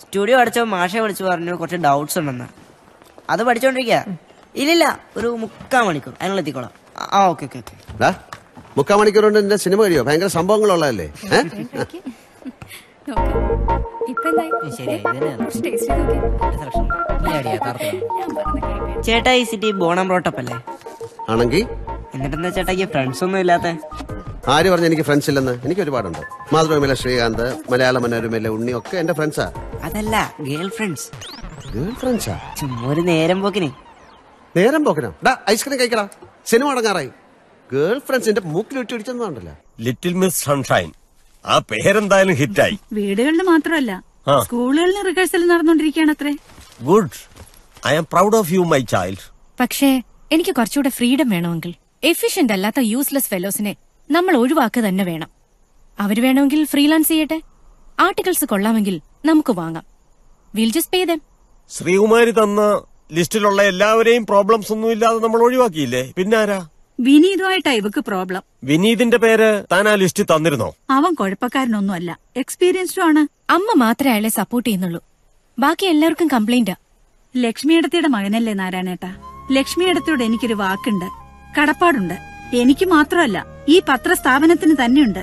Speaker 22: സ്റ്റുഡിയോ അടച്ചോ മാഷെ വിളിച്ചു പറഞ്ഞു കുറച്ച് ഡൗട്ട്സ് ഉണ്ടെന്ന്. അത് പഠിച്ചോണ്ടിരിക്ക. ഇല്ലില്ല ഒരു മുക്കാൽ മണിക്കൂർ. അതിനുള്ള എത്തിക്കോളാം. ആ ഓക്കെ ഓക്കെ ഓക്കെ
Speaker 2: മുക്കാൽ മണിക്കൂർ കൊണ്ട് എന്റെ സിനിമ കഴിയോ? ഭയങ്കര സംഭവങ്ങളുള്ളതല്ലേ? ഏ?
Speaker 22: ചേട്ടാ ഈ സിറ്റി ബോണം റോട്ടപ്പ് അല്ലേ?
Speaker 2: ആണെങ്കി
Speaker 22: എന്നിട്ടെന്താ ചേട്ടാ ഫ്രണ്ട്സ് ഒന്നും ഇല്ലാത്ത?
Speaker 2: ആര് പറഞ്ഞു എനിക്ക് ഫ്രണ്ട്സ് ഇല്ലെന്ന്? എനിക്ക് ഒരുപാടുണ്ട്. മാതൃഭൂമിയിലെ ശ്രീകാന്ത് മലയാള മനോരമയിലെ ഉണ്ണി ഒക്കെ എന്റെ ഫ്രണ്ട്സാ
Speaker 22: അതല്ല ഗേൾ ഫ്രണ്ട്സ്
Speaker 2: ഗേൾ ഫ്രണ്ട്സാ
Speaker 22: ചുമ്മാ ഒരു നേരം പോക്കിനെ.
Speaker 2: നേരം പോക്കിനോ? ഡാ ഐസ്ക്രീം കഴിക്കടാ. സിനിമ അടങ്ങാറായി. ഗേൾ ഫ്രണ്ട്സ് എന്റെ മൂക്കിൽ ഇട്ട് ഇടിച്ചെന്നുണ്ടല്ലോ
Speaker 23: ലിറ്റിൽ മിസ് സൺഷൈൻ ആ പേരെന്തായാലും ഹിറ്റായി.
Speaker 7: വീടുകളിൽ മാത്രമല്ല. സ്കൂളുകളിൽ റിഹേഴ്സൽ നടന്നുകൊണ്ടിരിക്കുകയാണ് അത്രേ.
Speaker 23: Good I am proud of you my child
Speaker 16: പക്ഷേ എനിക്ക് കുറച്ചുകൂടെ ഫ്രീഡം വേണമെങ്കിൽ എഫിഷ്യന്റ് അല്ലാത്ത യൂസ്ലെസ് ഫെലോസിനെ നമ്മൾ ഒഴിവാക്കുക തന്നെ വേണം. അവർ വേണമെങ്കിൽ ഫ്രീലാൻസ് ചെയ്യട്ടെ. ആർട്ടിക്കിൾസ് കൊള്ളാമെങ്കിൽ നമുക്ക് വാങ്ങാം. Will just pay them
Speaker 23: Sreekumari തന്ന ലിസ്റ്റിലുള്ള എല്ലാവരെയും പ്രോബ്ലംസ് ഒന്നും ഇല്ലാതെ നമ്മൾ ഒഴിവാക്കിയില്ലേ? പിന്നാരാ
Speaker 7: വിനീതുമായിട്ടാ ഇവക്ക് പ്രോബ്ലം.
Speaker 23: വിനീതിന്റെ പേര് താൻ ആ ലിസ്റ്റ് തന്നിരുന്നോ?
Speaker 7: അവൻ കുഴപ്പക്കാരനൊന്നും അല്ല എക്സ്പീരിയൻസ്ഡും ആണ്.
Speaker 16: അമ്മ മാത്രമേ അയാളെ സപ്പോർട്ട് ചെയ്യുന്നുള്ളൂ. ബാക്കി എല്ലാവർക്കും കംപ്ലൈന്റാ
Speaker 7: ലക്ഷ്മിയിടത്തിയുടെ മകനല്ലേ നാരായണേട്ടാ? ലക്ഷ്മിയിടത്തോട് എനിക്കൊരു വാക്കുണ്ട്. കടപ്പാടുണ്ട്. എനിക്ക് മാത്രമല്ല ഈ പത്രസ്ഥാപനത്തിന് തന്നെയുണ്ട്.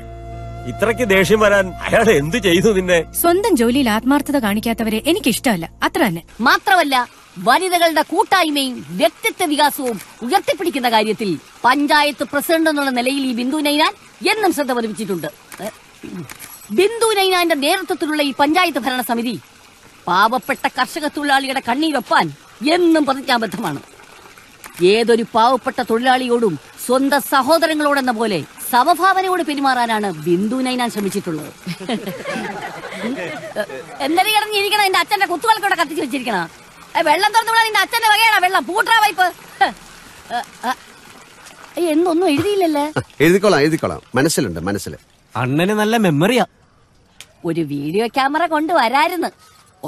Speaker 23: ഇത്രയ്ക്ക് ദേഷ്യം വരാൻ അയാൾ എന്ത് ചെയ്തു നിന്നെ?
Speaker 16: സ്വന്തം ജോലിയിൽ ആത്മാർത്ഥത കാണിക്കാത്തവരെ എനിക്കിഷ്ടമല്ല. അത്ര തന്നെ.
Speaker 24: മാത്രമല്ല വനിതകളുടെ കൂട്ടായ്മയും വ്യക്തിത്വ വികാസവും ഉയർത്തിപ്പിടിക്കുന്ന കാര്യത്തിൽ പഞ്ചായത്ത് പ്രസിഡന്റ് എന്നുള്ള നിലയിൽ ഈ ബിന്ദു നൈനാൻ എന്നും ശ്രദ്ധ പതിപ്പിച്ചിട്ടുണ്ട് ബിന്ദു നൈനാന്റെ നേതൃത്വത്തിലുള്ള ഈ പഞ്ചായത്ത് ഭരണ സമിതി പാവപ്പെട്ട കർഷക തൊഴിലാളിയുടെ കണ്ണീരൊപ്പാൻ എന്നും പ്രതിജ്ഞാബദ്ധമാണ് ഏതൊരു പാവപ്പെട്ട തൊഴിലാളിയോടും സ്വന്തം സഹോദരങ്ങളോടെന്ന പോലെ സമഭാവനയോട് പെരുമാറാനാണ് ബിന്ദു നൈനാൻ ശ്രമിച്ചിട്ടുള്ളത് എന്തൊരു കിടന്നിരിക്കണം എന്റെ അച്ഛന്റെ കുത്തുകൾക്കൂടെ കത്തിച്ചു വെച്ചിരിക്കണ വെള്ളം തുറന്നു വിടാൻ നിന്റെ അച്ഛന്റെ വകയാണ് വെള്ളം? പൂട്ടാ വൈപ്പ് എന്തൊന്നും. എഴുതിയില്ലല്ലേ?
Speaker 2: എഴുതിക്കോളാം എഴുതിക്കോളാം. മനസ്സിലുണ്ട് മനസ്സിൽ
Speaker 6: അണ്ണന് നല്ല മെമ്മറിയാ.
Speaker 24: ഒരു വീഡിയോ ക്യാമറ കൊണ്ടുവരായിരുന്നു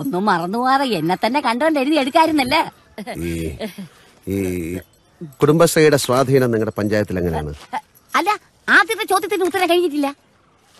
Speaker 24: ഒന്നും മറന്നുപോകാതെ എന്നെ തന്നെ കണ്ടുകൊണ്ട് എഴുതി എടുക്കായിരുന്നല്ലേ
Speaker 2: ഈ ഈ കുടുംബശ്രീയുടെ സ്വാധീനം നിങ്ങളുടെ പഞ്ചായത്തിൽ എങ്ങനെയാണ്?
Speaker 24: അല്ല ആദ്യത്തെ ചോദ്യത്തിന് ഉത്തരം കഴിഞ്ഞിട്ടില്ല.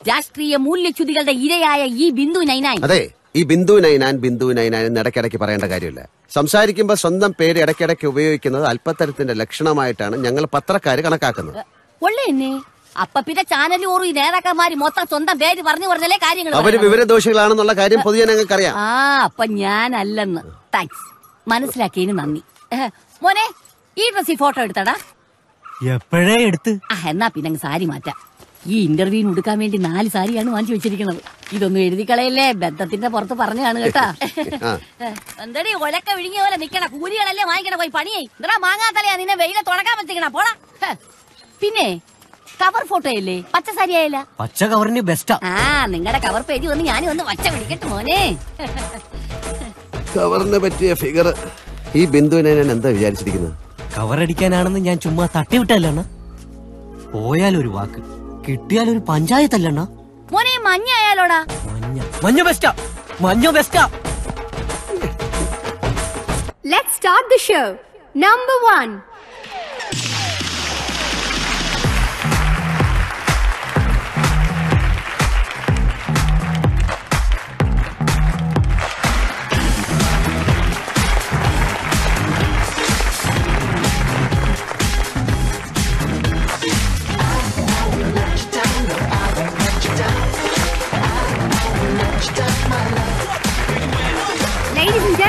Speaker 24: രാഷ്ട്രീയ മൂല്യച്യുതികളുടെ ഇരയായ ഈ ബിന്ദു നൈനായി.
Speaker 2: അതെ. ഈ ബിന്ദു നൈനാൻ ബിന്ദു നൈനാൻ എന്ന് ഇടയ്ക്കിടയ്ക്ക് പറയേണ്ട കാര്യമില്ല. സംസാരിക്കുമ്പോൾ സ്വന്തം പേര് ഇടയ്ക്കിടയ്ക്ക് ഉപയോഗിക്കുന്നത് അല്പത്തരത്തിന്റെ ലക്ഷണമായിട്ടാണ് ഞങ്ങൾ പത്രക്കാർ കണക്കാക്കുന്നത്.
Speaker 24: ഒള്ളേ എന്നെ. അപ്പൊ പിന്നെ ചാനൽ ഓറും ഈ നേതാക്കന്മാര് മൊത്തം സ്വന്തം പേര് പറഞ്ഞു പറഞ്ഞല്ലേ കാര്യങ്ങൾ അവർ
Speaker 2: വിവരദോഷികളാണെന്നുള്ള കാര്യം പൊതുജനങ്ങൾക്ക് അറിയാം
Speaker 24: ആ അപ്പൊ ഞാനല്ലെന്ന്. താങ്ക്സ് മനസ്സിലാക്കിയതിന് നന്ദി. ഏഹ്, മോനെ ഈ ഡ്രസ്സിൽ ഫോട്ടോ എടുത്തടാ.
Speaker 6: എപ്പോഴേ എടുത്ത്?
Speaker 24: ആ എന്നാ പിന്നെ അങ്ങ് സാരി മാറ്റാം. ഈ ഇന്റർവ്യൂവിന് എടുക്കാൻ വേണ്ടി നാല് സാരിയാണ് വാങ്ങിച്ചു വെച്ചിരിക്കുന്നത്. ഇതൊന്നും എഴുതി കളയല്ലേ ബന്ധത്തിന്റെ പുറത്ത് പറഞ്ഞാണ് കേട്ടാ. എന്തടി ഒലക്ക വിഴുങ്ങിയ പോലെ നിക്കണ? കൂലികളല്ലേ വാങ്ങിക്കണ? പോയി പണിയായി എന്താ മാങ്ങാത്തലയാ നിന്നെ വെയിലെ തുടക്കാൻ വെച്ചിരിക്കണ പോടാ. പിന്നെ കവർ ഫോട്ടോ അല്ലേ പച്ച സാരി ആയില്ല
Speaker 6: പച്ച കവറിന് ബെസ്റ്റാ
Speaker 24: ആ. നിങ്ങളുടെ കവർ പേജ് വന്ന് ഞാൻ ഒന്ന് പച്ച പിടിക്കട്ടെ മോനെ.
Speaker 2: കവറിനെ പറ്റിയ ഫിഗർ ഈ ബിന്ദുവിനെ ഞാൻ എന്താ വിചാരിച്ചിരിക്കുന്നത്
Speaker 6: കവറടിക്കാനാണെന്ന് ഞാൻ ചുമ്മാ തട്ടിവിട്ടല്ലോ പോയാലൊരു വാക്ക്. കിട്ടിയാൽ ഒരു പഞ്ചായത്തല്ലണ്ണ.
Speaker 24: മോനെ മഞ്ഞ ആയാലോടാ.
Speaker 6: മഞ്ഞ. മഞ്ഞ ബെസ്റ്റാ മഞ്ഞ ബെസ്റ്റാ
Speaker 10: let start the show number 1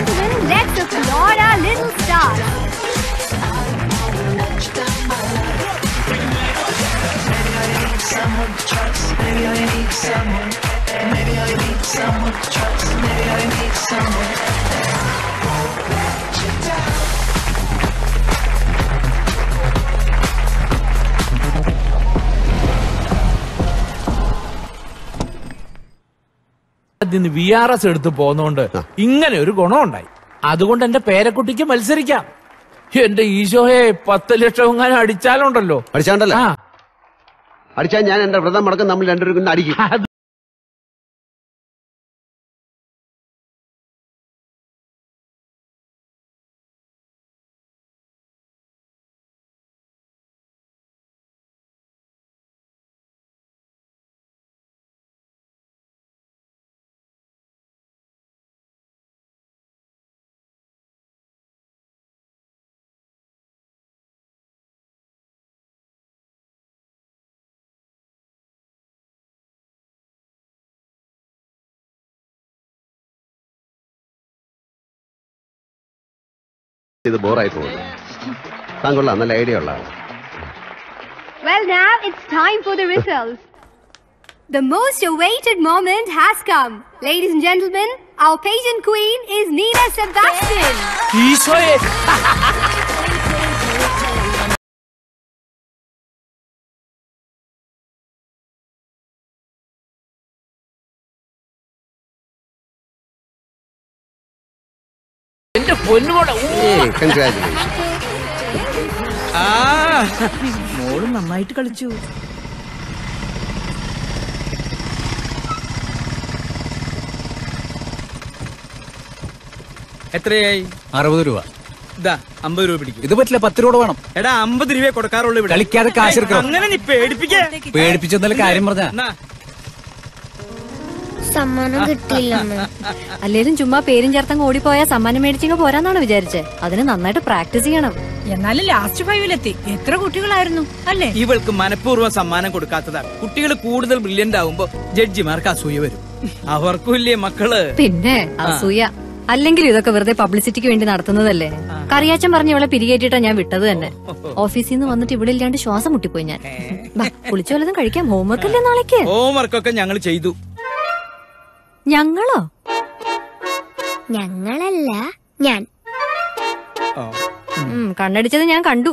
Speaker 10: gentlemen, let's applaud our little star. Maybe I need someone to trust. Maybe I need someone.
Speaker 20: അതിന് വി ആർ എസ് എടുത്ത് പോന്നോണ്ട് ഇങ്ങനെ ഒരു ഗുണമുണ്ടായി. അതുകൊണ്ട് എന്റെ പേരക്കുട്ടിക്ക് മത്സരിക്കാം. എന്റെ ഈശോയെ പത്ത് ലക്ഷം എങ്ങാനും അടിച്ചാലുണ്ടല്ലോ.
Speaker 2: അടിച്ചാണ്ടല്ലോ? അടിച്ചാൽ ഞാൻ എന്റെ വ്രതം മുടക്കം നമ്മൾ രണ്ടുപേരും അടിക്കും. ഇത് ബോറായി പോകുന്നു താൻ കൊള്ളാം നല്ല ഐഡിയ ഉള്ള ആളാ
Speaker 10: Well, now it's time for the results. The most awaited moment has come. Ladies and gentlemen, our pageant queen is Nina Sebastian.
Speaker 20: എന്റെ പൊന്നുമോടെ
Speaker 2: കൺഗ്രാറ്റുലേഷൻ
Speaker 14: ആ. മോൾ നന്നായിട്ട് കളിച്ചു. എത്രയായി?
Speaker 25: അറുപത് രൂപ.
Speaker 14: ഇതാ അമ്പത് രൂപ പിടിക്കും.
Speaker 25: ഇത് പറ്റില്ല പത്ത് രൂപ വേണം.
Speaker 14: എടാ അമ്പത് രൂപയെ കൊടുക്കാറുള്ളൂ ഇവിടെ.
Speaker 25: കളിക്കാതെ കാശ്
Speaker 14: അങ്ങനെ നീ പേടിപ്പിക്കേ.
Speaker 25: പേടിപ്പിച്ചെന്നല്ല കാര്യം പറഞ്ഞ.
Speaker 26: സമ്മാനം കിട്ടില്ല
Speaker 13: അല്ലേലും ചുമ്മാ പേരും ചേർത്തങ്ങ് ഓടിപ്പോയാ സമ്മാനം മേടിച്ചിങ്ങ് പോരാന്നാണ് വിചാരിച്ചേ? അതിന് നന്നായിട്ട് പ്രാക്ടീസ് ചെയ്യണം.
Speaker 7: എന്നാലും ലാസ്റ്റ് ഫൈവിലെത്തി എത്ര കുട്ടികളായിരുന്നു അല്ലേ?
Speaker 14: ഇവൾക്ക് മനഃപൂർവം സമ്മാനം കൊടുക്കാത്തതാണ്. കുട്ടികൾ കൂടുതൽ ബ്രില്യന്റ് ആവുമ്പോ ജഡ്ജിമാർക്ക് അസൂയ വരും. അവർക്കുമില്ലേ മക്കൾ?
Speaker 13: പിന്നെ അസൂയ. അല്ലെങ്കിൽ ഇതൊക്കെ വെറുതെ പബ്ലിസിറ്റിക്ക് വേണ്ടി നടത്തുന്നതല്ലേ? കറിയാച്ചൻ പറഞ്ഞ ഇവളെ പിരികേറ്റിട്ടാ ഞാൻ വിട്ടത് തന്നെ. ഓഫീസിൽ നിന്ന് വന്നിട്ട് ഇവിടെ ഇല്ലാണ്ട് ശ്വാസം മുട്ടിപ്പോയി ഞാൻ. കുളിച്ചു വല്ലതും കഴിക്കാം. ഹോംവർക്ക് അല്ലേ നാളേക്ക്?
Speaker 14: ഹോംവർക്കൊക്കെ ഞങ്ങൾ ചെയ്തു.
Speaker 13: ഞങ്ങളോ?
Speaker 26: ഞങ്ങളല്ല ഞാൻ.
Speaker 13: കണ്ണടിച്ചത് ഞാൻ കണ്ടു.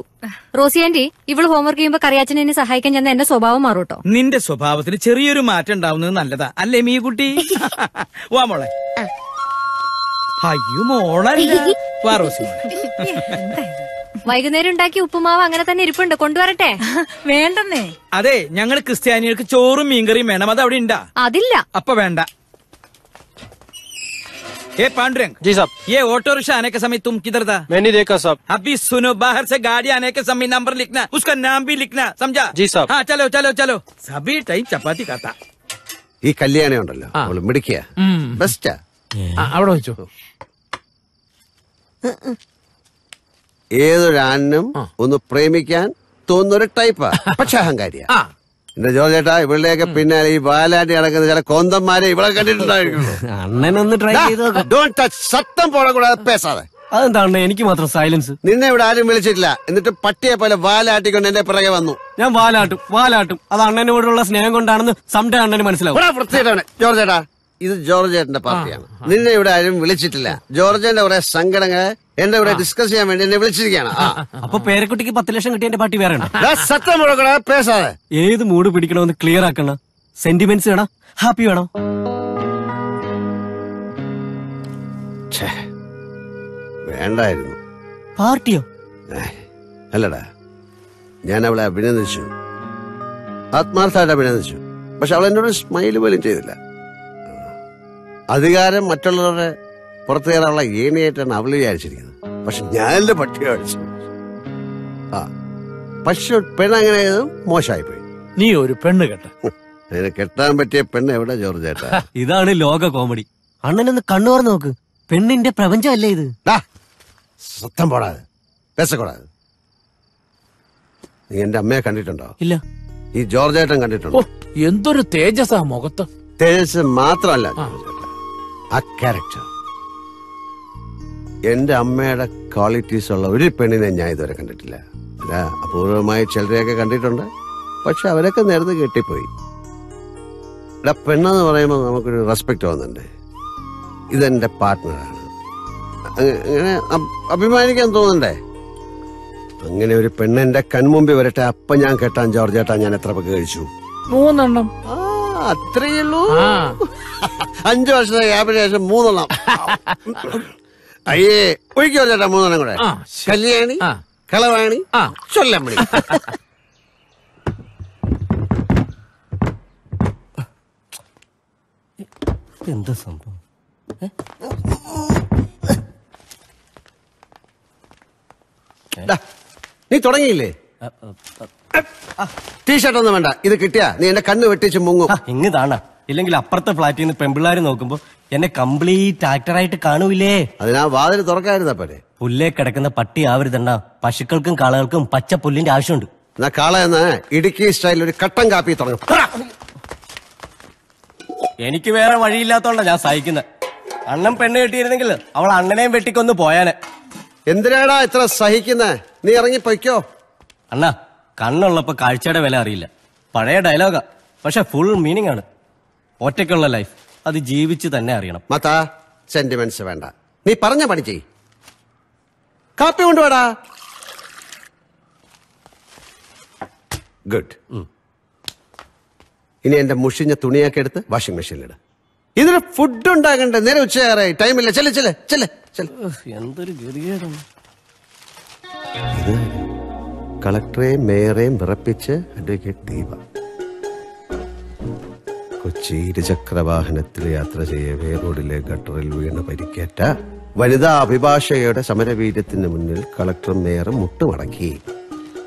Speaker 13: റോസി ആന്റി ഇവൾ ഹോംവർക്ക് ചെയ്യുമ്പോ കറിയാച്ചനെ എന്നെ സഹായിക്കാൻ ചെന്ന എന്റെ സ്വഭാവം മാറൂട്ടോ.
Speaker 14: നിന്റെ സ്വഭാവത്തിന് ചെറിയൊരു മാറ്റം ഉണ്ടാവുന്നത് നല്ലതാ. അല്ലേ മീ കുട്ടി വാ മോളെ. അയ്യോ മോളല്ല. വാ റോസി മോളെ.
Speaker 13: വൈകുന്നേരം ഉണ്ടാക്കിയ ഉപ്പുമാവ് അങ്ങനെ തന്നെ ഇരിപ്പുണ്ട്. കൊണ്ടുവരട്ടെ?
Speaker 7: വേണ്ടെന്നേ.
Speaker 14: അതെ ഞങ്ങൾ ക്രിസ്ത്യാനികൾക്ക് ചോറും മീൻകറിയും വേണം. അത് അവിടെ ഉണ്ടാ.
Speaker 13: അതില്ല.
Speaker 14: അപ്പൊ വേണ്ട. ए पांडुरंग
Speaker 23: जी साहब
Speaker 14: ये ऑटो रिक्शा आने के समय तुम किधर था
Speaker 23: मैं नहीं देखा साहब
Speaker 14: अभी सुनो बाहर से गाड़ी आने के समय नंबर लिखना उसका नाम भी लिखना समझा
Speaker 23: जी साहब।
Speaker 14: हाँ चलो चलो चलो सभी टाइम चपाती खाता
Speaker 2: ഈ കല്യാണി ഉണ്ടല്ലോ അവള് മിടിക്കുക
Speaker 20: ഉം.
Speaker 2: ബെസ്റ്റാ
Speaker 20: ആ, അവിടെ വെച്ചു
Speaker 2: ഏതൊരാണിനും ഒന്ന് പ്രേമിക്കാൻ തോന്നുന്നൊരു ടൈപ്പാ പക്ഷെ അഹങ്കാരിയാ എന്റെ ജോർജേട്ടാ ഇവളുടെയൊക്കെ പിന്നാലെ ഈ വാലാട്ടി നടക്കുന്ന ചില കൊന്തന്മാരെ ഇവളെ കണ്ടിട്ടുണ്ടായിരുന്നു പോടകൂടാതെ പേസാതെ.
Speaker 6: അതെന്താണ് എനിക്ക് മാത്രം സൈലൻസ്
Speaker 2: നിന്നെ ഇവിടെ ആരും വിളിച്ചിട്ടില്ല. എന്നിട്ട് പട്ടിയെ പോലെ വാലാട്ടിക്കൊണ്ട് എന്റെ പിറകെ വന്നു.
Speaker 6: ഞാൻ വാലാട്ടും വാലാട്ടും. അത് അണ്ണനോടുള്ള സ്നേഹം കൊണ്ടാണെന്ന് സംഡേ അണ്ണന് മനസ്സിലാവും.
Speaker 2: ജോർജ് വൃത്തികേടാണ് ഇത് ജോർജേട്ടന്റെ പാർട്ടിയാണ്. നിന്നെ ഇവിടെ ആരും വിളിച്ചിട്ടില്ല. ജോർജന്റെ കുറെ സങ്കടങ്ങൾ എന്റെ കൂടെ ഡിസ്കസ് ചെയ്യാൻ വേണ്ടി എന്നെ വിളിച്ചിരിക്കുകയാണ്.
Speaker 6: അപ്പൊ പേരക്കുട്ടിക്ക് പത്ത് ലക്ഷം കിട്ടിയ പാർട്ടി വേറെ
Speaker 2: സത്യം മുഴക്കൂടാതെ പേസാതെ.
Speaker 6: ഏത് മൂഡ് പിടിക്കണമെന്ന് ക്ലിയർ ആക്കണം. സെന്റിമെന്റ്സ് വേണം. ഹാപ്പി വേണം.
Speaker 2: വേണ്ടായിരുന്നു.
Speaker 6: പാർട്ടിയോ?
Speaker 2: അല്ലടാ ഞാൻ അവളെ അഭിനന്ദിച്ചു. ആത്മാർത്ഥമായിട്ട് അഭിനന്ദിച്ചു. പക്ഷെ അവൾ എന്നോട് സ്മൈൽ പോലും ചെയ്തില്ല. അധികാരം മറ്റുള്ളവരുടെ പുറത്തു കയറാനുള്ള ഏണിയായിട്ടാണ് അവൾ വിചാരിച്ചിരിക്കുന്നത്. പക്ഷെ ഞാൻ എന്റെ പക്ഷിയെ അടിച്ചു ആ പക്ഷെ പെണ്ണങ്ങനെ മോശമായിപ്പോയി.
Speaker 20: നീ ഒരു പെണ്ണ് കെട്ട.
Speaker 2: അതിനെ കെട്ടാൻ പറ്റിയ പെണ്ണ് എവിടെ ജോർജ് ചേട്ടാ
Speaker 6: ഇതാണ് ലോക കോമഡി. അണ്ണനൊന്ന് കണ്ണു തുറന്ന് നോക്ക്. പെണ്ണിന്റെ പ്രപഞ്ചമല്ലേ ഇത്?
Speaker 2: സത്തം പോടാതെ. പേസക്കൂടാതെ. നീ എന്റെ അമ്മയെ കണ്ടിട്ടുണ്ടോ?
Speaker 6: ഇല്ല.
Speaker 2: ഈ ജോർജ് ഏട്ടൻ കണ്ടിട്ടുണ്ടോ
Speaker 20: എന്തൊരു തേജസ് ആ മുഖത്ത്.
Speaker 2: തേജസ് മാത്രമല്ല ജോർജ് ഏട്ടാ, ആ ക്യാരക്ടർ എന്റെ അമ്മയുടെ ക്വാളിറ്റീസ് ഉള്ള ഒരു പെണ്ണിനെ ഞാൻ ഇതുവരെ കണ്ടിട്ടില്ല. അല്ല അപൂർവമായി ചിലരെയൊക്കെ കണ്ടിട്ടുണ്ട്. പക്ഷെ അവരൊക്കെ നേരത്തെ കെട്ടിപ്പോയി. ഇവിടെ പെണ്ണെന്ന് പറയുമ്പോൾ നമുക്കൊരു റെസ്പെക്ട് തോന്നുന്നുണ്ട് ഇതെന്റെ പാർട്ട്ണറാണ് അങ്ങ- അങ്ങനെ അഭ്- അഭിമാനിക്കാൻ തോന്നണ്ടേ? അങ്ങനെ ഒരു പെണ്ണെന്റെ കൺമുമ്പിൽ വരട്ടെ അപ്പൊ ഞാൻ കേട്ടാൻ ജോർജ് ചേട്ടാ ഞാൻ എത്ര പേക്ക് കഴിച്ചു?
Speaker 20: മൂന്നെണ്ണം.
Speaker 2: അത്രയുള്ളൂ. അഞ്ചു വർഷത്തെ ഗ്യാപ്പിന് ശേഷം മൂന്നെണ്ണം. അയ്യേ ഒഴിക്കോ ചേട്ടാ മൂന്നെണ്ണം കൂടെ. കല്യാണി കളവാണി ചൊല്ലമ്മണി.
Speaker 6: എന്താ സംഭവം?
Speaker 2: നീ തുടങ്ങിയില്ലേ? ടീഷർട്ട് ഒന്നും വേണ്ട. ഇത് കിട്ടിയാ നീ എന്റെ കണ്ണ് വെട്ടിച്ച് മുങ്ങും.
Speaker 6: ഇങ്ങ് താണ ഇല്ലെങ്കിൽ അപ്പുറത്തെ ഫ്ലാറ്റിൽ നിന്ന് പെമ്പിള്ളാര് നോക്കുമ്പോ എന്നെ കംപ്ലീറ്റ് ആക്ടറായിട്ട് കാണൂലേ
Speaker 2: അതിനാ വാതിൽ തുറക്കായിരുന്നപ്പോഴേ
Speaker 6: പുല്ലേ കിടക്കുന്ന പട്ടി ആവരുതണ്ണ. പശുക്കൾക്കും കാളകൾക്കും പച്ച പുല്ലിന്റെ ആവശ്യമുണ്ട്.
Speaker 2: എന്നാ കാള എന്ന് ഇടുക്കി സ്റ്റൈലിൽ ഒരു കട്ടൻ കാപ്പി തുടങ്ങും.
Speaker 6: എനിക്ക് വേറെ വഴിയില്ലാത്തോണ്ട ഞാൻ സഹിക്കുന്നത് അണ്ണൻ പെണ്ണ് കെട്ടിയിരുന്നെങ്കിൽ അവൾ അണ്ണനെയും വെട്ടിക്കൊന്ന് പോയാനെ.
Speaker 2: എന്തിനാടാ ഇത്ര സഹിക്കുന്നേ? നീ ഇറങ്ങി പൊയ്ക്കോ.
Speaker 6: അണ്ണാ കണ്ണുള്ളപ്പോ കാഴ്ചയുടെ വില അറിയില്ല. പഴയ ഡയലോഗാ. പക്ഷെ ഫുൾ മീനിങ് ആണ്. ഒറ്റയ്ക്കുള്ള ലൈഫ് അത് ജീവിച്ച് തന്നെ അറിയണം.
Speaker 2: മാതാ സെന്റിമെന്റ്സ് വേണ്ട. നീ പറഞ്ഞ പണി ചെയ് കാപ്പി കൊണ്ടുവാടാ. ഗുഡ് ഇനി എന്റെ മുഷിഞ്ഞ തുണിയൊക്കെ എടുത്ത് വാഷിംഗ് മെഷീനിലിട ഇതിന് ഫുഡ് ഉണ്ടാകണ്ടേ? നേരെ ഉച്ചയാറായി. ടൈമില്ല ചെല്ലെ ചെല്ലെ ചെല്ലെ
Speaker 6: എന്തൊരു ഗതികേടാണ്.
Speaker 2: കളക്ടറെയും മേയറെയും വിറപ്പിച്ച് അഡ്വക്കേറ്റ് ദീപ. കൊച്ചി ഇരുചക്രവാഹനത്തിൽ യാത്ര ചെയ്യവേ റോഡിലെ ഗട്ടറിൽ വീണ് പരിക്കേറ്റ വനിതാ അഭിഭാഷകയുടെ സമരവീര്യത്തിന് മുന്നിൽ കളക്ടറും മേയറും മുട്ടുമടക്കി.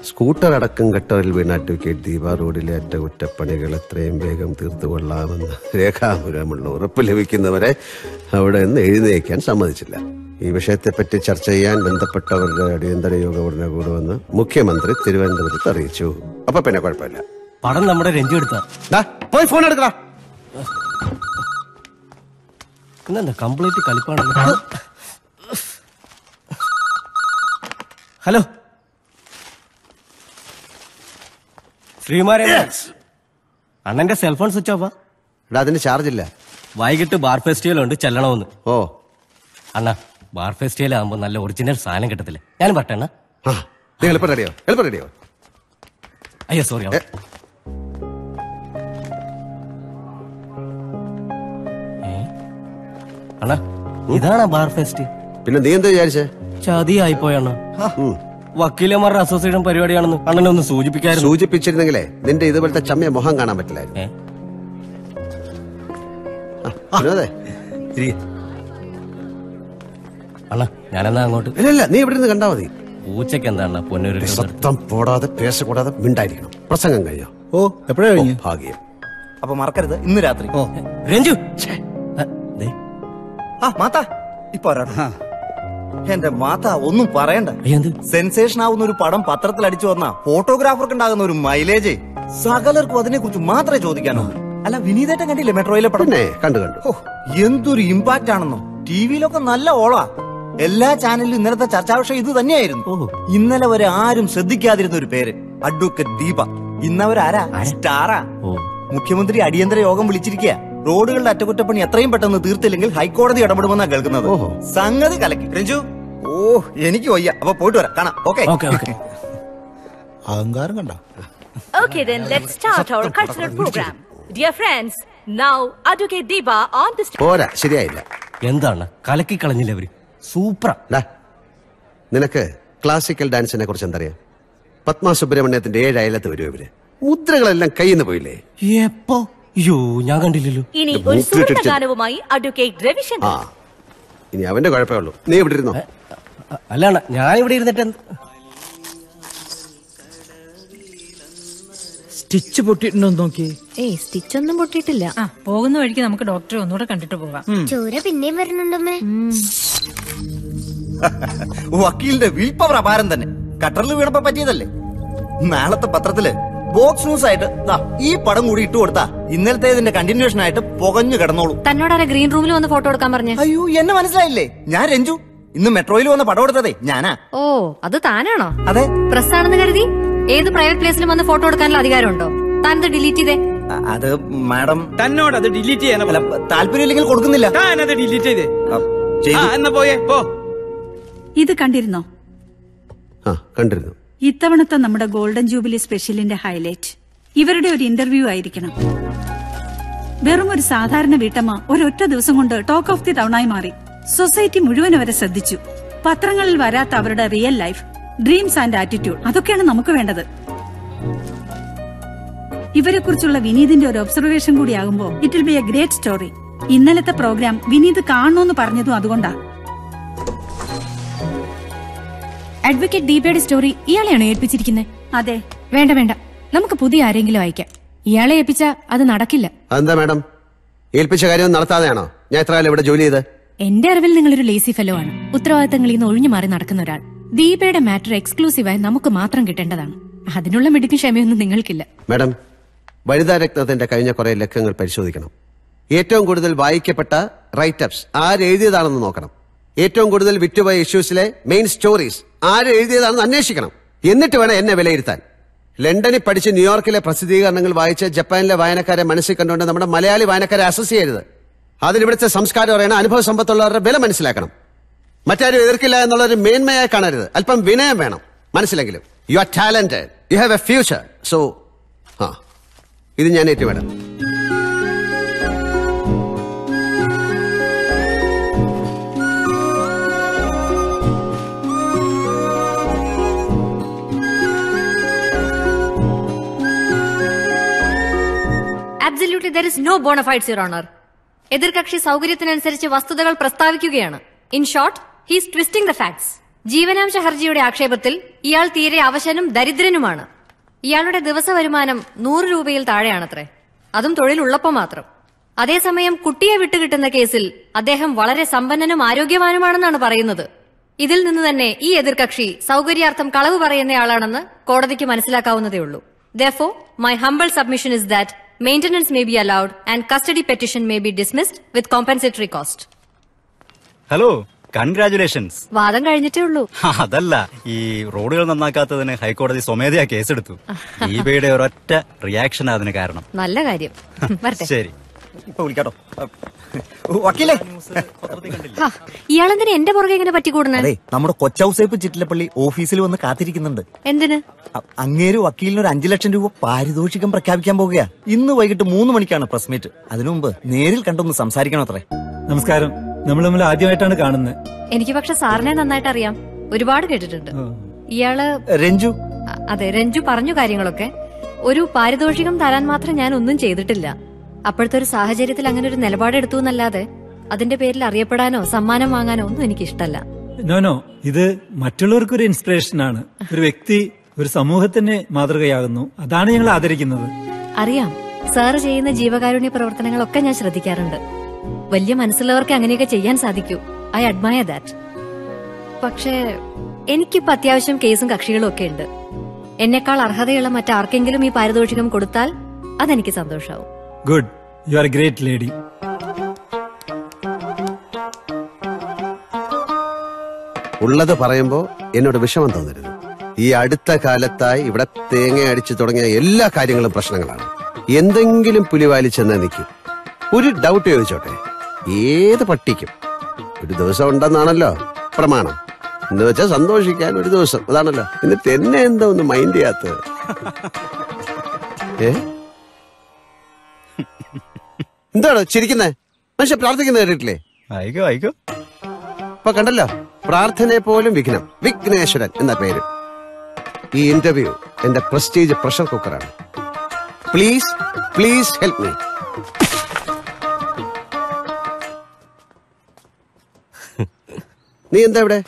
Speaker 2: സ്കൂട്ടർ അടക്കം ഗട്ടറിൽ വീണ അഡ്വക്കേറ്റ് ദീപ റോഡിലെ അറ്റകുറ്റപ്പണികൾ എത്രയും വേഗം തീർത്തുകൊള്ളാമെന്ന് രേഖാമൂലമുള്ള ഉറപ്പ് ലഭിക്കുന്നവരെ അവിടെ നിന്ന് എഴുന്നേക്കാൻ സമ്മതിച്ചില്ല. ഈ വിഷയത്തെപ്പറ്റി ചർച്ച ചെയ്യാൻ ബന്ധപ്പെട്ടവരുടെ അടിയന്തര യോഗം ഉടനെ കൂടുമെന്ന് മുഖ്യമന്ത്രി തിരുവനന്തപുരത്ത് അറിയിച്ചു. അപ്പൊ പിന്നെ കുഴപ്പമില്ല.
Speaker 6: പടം നമ്മുടെ രഞ്ജി എടുത്താ.
Speaker 2: പോയി ഫോൺ എടുക്കടാ
Speaker 6: ഇന്നെന്താ കംപ്ലീറ്റ് കളിപ്പാണല്ലോ ഹലോ? ശ്രീമാരെ അണ്ണന്റെ സെൽഫോൺ സ്വിച്ച് ഓഫാ
Speaker 2: എടാ അതിന് ചാർജ് ഇല്ല.
Speaker 6: വൈകിട്ട് ബാർ ഫെസ്റ്റിവൽ ഉണ്ട് ചെല്ലണമെന്ന്.
Speaker 2: ഓ.
Speaker 6: അണ്ണാ ബാർ ഫെസ്റ്റിവൽ ആകുമ്പോ നല്ല ഒറിജിനൽ സാധനം കിട്ടത്തില്ല? ഞാൻ
Speaker 2: എളുപ്പം റെഡിയോ എളുപ്പം റെഡിയോ
Speaker 6: അയ്യോ സോറി അണ്ണാ. ഇതാണ് ബാർ ഫെസ്റ്റ്.
Speaker 2: പിന്നെ നീ എന്താ വിചാരിച്ചേ?
Speaker 6: ചതിയായിപ്പോയണ്ണ വക്കീലന്മാരുടെ അസോസിയേഷൻ പരിപാടിയാണെന്ന് അണ്ണനെ ഒന്ന് സൂചിപ്പിക്കാറ്
Speaker 2: സൂചിപ്പിച്ചിരുന്നെങ്കിലേ നിന്റെ ഇതുപോലത്തെ ചമ്മയ മുഖം കാണാൻ പറ്റില്ലായിരുന്നു.
Speaker 6: അണ്ണ ഞാനെന്നാ അങ്ങോട്ട്?
Speaker 2: ഇല്ല നീ ഇവിടെ നിന്ന് കണ്ടാ മതി.
Speaker 6: പൂച്ചക്ക് എന്താണ് പൊന്നൂര്
Speaker 2: ശബ്ദം പോടാതെ പേശക്കൂടാതെ മിണ്ടായിരിക്കണം. പ്രസംഗം കഴിഞ്ഞോ?
Speaker 8: ഓ എപ്പോഴാ കഴിഞ്ഞു?
Speaker 2: ഭാഗ്യം.
Speaker 15: അപ്പൊ മറക്കരുത് ഇന്ന് രാത്രി.
Speaker 6: ഓ. രഞ്ജു!
Speaker 15: ആ മാതാ ഇപ്പൊ. എന്റെ മാതാ ഒന്നും പറയണ്ട. സെൻസേഷൻ ആവുന്ന ഒരു പടം പത്രത്തിൽ അടിച്ചു വന്ന ഫോട്ടോഗ്രാഫർക്ക് ഉണ്ടാകുന്ന ഒരു മൈലേജ് സകലർക്കും അതിനെ കുറിച്ച് മാത്രമേ ചോദിക്കാനോ അല്ല വിനീതേട്ടൻ കണ്ടില്ലേ മെട്രോയിലെ പടം?
Speaker 2: കണ്ടു കണ്ടു.
Speaker 15: എന്തൊരു ഇമ്പാക്റ്റ് ആണെന്നോ. ടിവിയിലൊക്കെ നല്ല ഓളാ. എല്ലാ ചാനലിലും ഇന്നലത്തെ ചർച്ചാ വിഷയം ഇത് തന്നെയായിരുന്നു. ഇന്നലെ വരെ ആരും ശ്രദ്ധിക്കാതിരുന്ന ഒരു പേര് അഡ്വക്കറ്റ് ദീപ. ഇന്നവരാരാ? സ്റ്റാറാ. മുഖ്യമന്ത്രി അടിയന്തര യോഗം വിളിച്ചിരിക്കുക റോഡുകളുടെ അറ്റകുറ്റപ്പണി എത്രയും പെട്ടെന്ന് തീർത്തില്ലെങ്കിൽ ഹൈക്കോടതി ഇടപെടുമെന്നാ കേൾക്കുന്നത്. സംഗതി കലക്കി. രഞ്ജു. ഓ എനിക്ക് വയ്യ. അപ്പൊ പോയിട്ട് വരാം. കാണാം. ഓക്കെ.
Speaker 8: അഹങ്കാരം കണ്ട?
Speaker 27: Okay, then let's start our cultural program. Dear friends, now Advocate Deepa on the stage.
Speaker 2: പോരാ ശരിയായില്ല.
Speaker 6: എന്താണ്? കലക്കി കളഞ്ഞില്ല അവർ? സൂപ്പറാ
Speaker 2: ഡാ, നിനക്ക് ക്ലാസിക്കൽ ഡാൻസിനെ കുറിച്ച് എന്തറിയാം? പത്മ സുബ്രഹ്മണ്യത്തിന്റെ ഏഴ് അയലത്ത് വരും ഇവർ? മുദ്രകളെല്ലാം കയ്യിൽ നിന്ന് പോയില്ലേ?
Speaker 6: എപ്പോ? അയ്യോ ഞാൻ കണ്ടില്ലല്ലോ.
Speaker 27: ഇനി ഒരു ഗാനവുമായി അഡ്വക്കേറ്റ് രവിശങ്കർ.
Speaker 2: ആ ഇനി അവന്റെ കുഴപ്പമേ ഉള്ളൂ. നീ ഇവിടെ ഇരുന്നോ?
Speaker 6: അല്ലാണ് ഞാൻ ഇവിടെ ഇരുന്നിട്ട്
Speaker 14: സ്റ്റിച്ച് പൊട്ടിയിട്ടുണ്ടോ നോക്കി.
Speaker 13: ഏയ് സ്റ്റിച്ച് ഒന്നും പൊട്ടിയിട്ടില്ല.
Speaker 16: ആ പോകുന്ന വഴിക്ക് നമുക്ക് ഡോക്ടറെ ഒന്നുകൂടെ കണ്ടിട്ട് പോകാം
Speaker 10: ചോര പിന്നെയും വരുന്നുണ്ടമ്മേ
Speaker 15: വക്കീലിന്റെ വിൽ പവർ അപാരം തന്നെ. കട്ടറിൽ വീണപ്പോ പറ്റിയതല്ലേ? നാളത്തെ പത്രത്തിൽ ബോക്സ് ന്യൂസ് ആയിട്ട് ദാ ഈ പടം കൂടി ഇട്ടു കൊടുത്താ ഇന്നലത്തെ ഇതിന്റെ കണ്ടിന്യൂഷൻ ആയിട്ട് പുകഞ്ഞു കിടന്നോളൂ.
Speaker 13: തന്നോട് ഗ്രീൻ റൂമിൽ വന്ന് ഫോട്ടോ എടുക്കാൻ പറഞ്ഞു?
Speaker 15: അയ്യോ എന്നെ മനസ്സിലായില്ലേ? ഞാൻ രഞ്ജു. ഇന്ന് മെട്രോയിൽ വന്ന് പടം എടുത്തതേ ഞാനാ.
Speaker 13: ഓ അത് താനാണോ?
Speaker 15: അതെ.
Speaker 13: പ്രസ് ആണെന്ന് കരുതി? ഏത് പ്രൈവറ്റ് പ്ലേസിലും വന്ന് ഫോട്ടോ എടുക്കാനുള്ള അധികാരമുണ്ടോ? താനത് ഡിലീറ്റ് ചെയ്തേ.
Speaker 15: അത് മാഡം
Speaker 14: തന്നോട് അത് ഡിലീറ്റ് ചെയ്യാൻ
Speaker 15: താല്പര്യമില്ലെങ്കിൽ കൊടുക്കുന്നില്ല.
Speaker 14: താനത് ഡിലീറ്റ് ചെയ്തേ. പോയേ പോ.
Speaker 7: ഇത് കണ്ടിരുന്നോ?
Speaker 2: കണ്ടിരുന്നു.
Speaker 7: ഇത്തവണത്തെ നമ്മുടെ ഗോൾഡൻ ജൂബിലി സ്പെഷ്യലിന്റെ ഹൈലൈറ്റ്. ഇവരുടെ ഒരു ഇന്റർവ്യൂ ആയിരിക്കണം. വെറും ഒരു സാധാരണ വീട്ടമ്മ ഒരൊറ്റ ദിവസം കൊണ്ട് ടോക്ക് ഓഫ് ദി ടൗണായി മാറി. സൊസൈറ്റി മുഴുവൻ അവരെ ശ്രദ്ധിച്ചു. പത്രങ്ങളിൽ വരാത്ത അവരുടെ real life dreams and attitude അതൊക്കെയാണ് നമുക്ക് വേണ്ടത്. ഇവരെ കുറിച്ചുള്ള വിനീതിന്റെ ഒരു observation കൂടിയാകുമ്പോൾ it will be a great story. ഇന്നലത്തെ പ്രോഗ്രാം വിനീത് കാണണമെന്ന് പറഞ്ഞതും അതുകൊണ്ടാ.
Speaker 16: അഡ്വക്കേറ്റ് ദീപയുടെ സ്റ്റോറി ഇയാളെയാണ് ഏൽപ്പിച്ചിരിക്കുന്നത്
Speaker 7: അതെ.
Speaker 16: വേണ്ട വേണ്ട. നമുക്ക് പുതിയ ആരെങ്കിലും അയക്കാം. ഇയാളെ ഏൽപ്പിച്ച അത് നടക്കില്ല.
Speaker 2: അതെന്താ മാഡം? ഏൽപ്പിച്ച കാര്യം നടത്താതെയാണോ? ഞാൻ എത്ര കാലം ഇവിടെ ജോലി ചെയ്ത്.
Speaker 16: എന്റെ അറിവിൽ നിങ്ങളൊരു ലേസി ഫെലോ ആണ്. ഉത്തരവാദിത്തങ്ങളിൽ നിന്ന് ഒഴിഞ്ഞു മാറി നടക്കുന്ന ഒരാൾ. ദീപയുടെ മാറ്റർ എക്സ്ക്ലൂസീവായി നമുക്ക് മാത്രം കിട്ടേണ്ടതാണ്. അതിനുള്ള മെഡിക്കൽ ക്ഷമയൊന്നും നിങ്ങൾക്കില്ല.
Speaker 2: മാഡം വനിതാ രത്നത്തിന്റെ കഴിഞ്ഞ കുറെ ലക്കങ്ങൾ പരിശോധിക്കണം. ഏറ്റവും കൂടുതൽ വായിക്കപ്പെട്ട റൈറ്റപ്സ് ആരെഴുതിയതാണെന്ന് നോക്കണം. ഏറ്റവും കൂടുതൽ വിറ്റുപോയ ഇഷ്യൂസിലെ മെയിൻ സ്റ്റോറീസ് ആര് എഴുതിയതാണെന്ന് അന്വേഷിക്കണം. എന്നിട്ട് വേണം എന്നെ വിലയിരുത്താൻ. ലണ്ടനിൽ പഠിച്ച് ന്യൂയോർക്കിലെ പ്രസിദ്ധീകരണങ്ങൾ വായിച്ച് ജപ്പാനിലെ വായനക്കാരെ മനസ്സിൽ കണ്ടുകൊണ്ട് നമ്മുടെ മലയാളി വായനക്കാരെ അസസ് ചെയ്യരുത്. അതിനിവിടുത്തെ സംസ്കാരം പറയണ അനുഭവ സമ്പത്തുള്ളവരുടെ വില മനസ്സിലാക്കണം. മറ്റാരും എതിർക്കില്ല എന്നുള്ളൊരു മേന്മയായി കാണരുത്. അല്പം വിനയം വേണം മനസ്സിലെങ്കിലും. You are talented you have a future so ഹാ. ഇത് ഞാൻ ഏറ്റു വേണം
Speaker 13: absolutely there is no bona fides your honour എതിർകക്ഷി സൗകര്യത്തിനനുസരിച്ച് വസ്തുതകൾ പ്രസ്താവിക്കുകയാണ്. In short he's twisting the facts ജീവനാംശ ഹർജിയുടെ ആക്ഷേപത്തിൽ ഇയാൾ തീരെ അവശനും ദരിദ്രനുമാണ്. ഇയാളുടെ ദിവസ വരുമാനം നൂറ് രൂപയിൽ താഴെയാണത്രേ. അതും തൊഴിലുള്ളപ്പോ മാത്രം. അതേസമയം കുട്ടിയെ വിട്ടുകിട്ടുന്ന കേസിൽ അദ്ദേഹം വളരെ സമ്പന്നനും ആരോഗ്യവാനുമാണെന്നാണ് പറയുന്നത്. ഇതിൽ നിന്ന് തന്നെ ഈ എതിർകക്ഷി സൗകര്യാർത്ഥം കളവ് പറയുന്നയാളാണെന്ന് കോടതിക്ക് മനസ്സിലാക്കാവുന്നതേയുള്ളൂ. Though my humble submission is that maintenance may be allowed and custody petition may be dismissed with compensatory cost
Speaker 18: hello congratulations
Speaker 13: വാദം കഴിഞ്ഞിട്ടേ ഉള്ളൂ.
Speaker 18: അതല്ല ഈ റോഡുകൾ നന്നാക്കാത്തതിന് ഹൈക്കോടതി സ്വമേധയാ കേസെടുത്തു. ദീപയുടെ ഒരൊറ്റ റിയാക്ഷൻ അതിന് കാരണം.
Speaker 13: നല്ല കാര്യം.
Speaker 18: ശരി.
Speaker 15: ഇപ്പൊ വിളിക്കാട്ടോ. വക്കീലേ.
Speaker 13: ഇയാളെന്തിനാ എന്റെ പുറകെ ഇങ്ങനെ പറ്റിക്കൂടണേ
Speaker 15: അതെ നമ്മുടെ കൊച്ചൗസേപ്പ് ചിറ്റിലപ്പള്ളി ഓഫീസിൽ വന്ന് കാത്തിരിക്കുന്നുണ്ട്.
Speaker 13: എന്തിന്?
Speaker 15: അങ്ങേര് വക്കീലിന് ഒരു അഞ്ചു ലക്ഷം രൂപ പാരിതോഷികം പ്രഖ്യാപിക്കാൻ പോകുകയാ ഇന്ന് വൈകിട്ട് മൂന്ന് മണിക്കാണ് പ്രസ് മീറ്റ്. അതിനു മുമ്പ് നേരിൽ കണ്ടൊന്ന് സംസാരിക്കണം അത്രേ.
Speaker 28: നമസ്കാരം. നമ്മൾ നമ്മൾ ആദ്യമായിട്ടാണ് കാണുന്നത്.
Speaker 13: എനിക്ക് പക്ഷെ സാറിനെ നന്നായിട്ട് അറിയാം ഒരുപാട് കേട്ടിട്ടുണ്ട്. ഇയാൾ
Speaker 15: രഞ്ജു.
Speaker 13: അതെ രഞ്ജു പറഞ്ഞു കാര്യങ്ങളൊക്കെ. ഒരു പാരിതോഷികം തരാൻ മാത്രം ഞാൻ ഒന്നും ചെയ്തിട്ടില്ല. അപ്പോഴത്തെ ഒരു സാഹചര്യത്തിൽ അങ്ങനെ ഒരു നിലപാടെടുത്തു എന്നല്ലാതെ അതിന്റെ പേരിൽ അറിയപ്പെടാനോ സമ്മാനം വാങ്ങാനോ ഒന്നും എനിക്ക് ഇഷ്ടമല്ല
Speaker 28: നോ നോ ഇത് മറ്റുള്ളവർക്ക് ഒരു ഇൻസ്പിറേഷൻ ആണ്. ഒരു വ്യക്തി ഒരു സമൂഹത്തിന് മാതൃകയാകുന്നു. അതാണ് ഞങ്ങൾ ആദരിക്കുന്നത്.
Speaker 13: അറിയാം. സാറ് ചെയ്യുന്ന ജീവകാരുണ്യ പ്രവർത്തനങ്ങളൊക്കെ ഞാൻ ശ്രദ്ധിക്കാറുണ്ട്. വലിയ മനസ്സുള്ളവർക്ക് അങ്ങനെയൊക്കെ ചെയ്യാൻ സാധിക്കൂ. ഐ അഡ്മയർ ദാറ്റ് പക്ഷേ എനിക്കിപ്പോ അത്യാവശ്യം കേസും കക്ഷികളും ഒക്കെ ഉണ്ട്. എന്നെക്കാൾ അർഹതയുള്ള മറ്റാർക്കെങ്കിലും ഈ പാരിതോഷികം കൊടുത്താൽ അതെനിക്ക് സന്തോഷാവും.
Speaker 28: Good you are a great lady
Speaker 2: ഉള്ളത് പറയുമ്പോ എന്നോട് വിഷമം തോന്നരുത്. ഈ അടുത്ത കാലത്തായി ഇവിടെ തേങ്ങ അടിച്ചു തുടങ്ങിയ എല്ലാ കാര്യങ്ങളും പ്രശ്നങ്ങളാണ്. എന്തെങ്കിലും പുലിവാലി ചെന്ന് നിൽക്കും ഒരു ഡൗട്ട് ചോദിച്ചോട്ടെ? ഏത് പട്ടിക്കും? ഒരു ദിവസം ഉണ്ടെന്നാണല്ലോ പ്രമാണം. എന്ന് വെച്ചാൽ സന്തോഷിക്കാൻ ഒരു ദിവസം. അതാണല്ലോ. എന്നിട്ട് എന്നെ എന്താ ഒന്ന് മൈൻഡ് ചെയ്യാത്തത്. ഏ? എന്താണോ ചിരിക്കുന്നേ? മനുഷ്യ പ്രാർത്ഥിക്കുന്നത് കേട്ടിട്ടില്ലേ? ഇപ്പൊ കണ്ടല്ലോ? പ്രാർത്ഥനയെ പോലും വിഘ്നം. വിഘ്നേശ്വരൻ എന്ന പേര്. ഈ ഇന്റർവ്യൂ എന്റെ പ്രസ്റ്റീജ് പ്രഷർ കുക്കറാണ് പ്ലീസ് പ്ലീസ് ഹെൽപ്പ് മീ നീ എന്താ ഇവിടെ?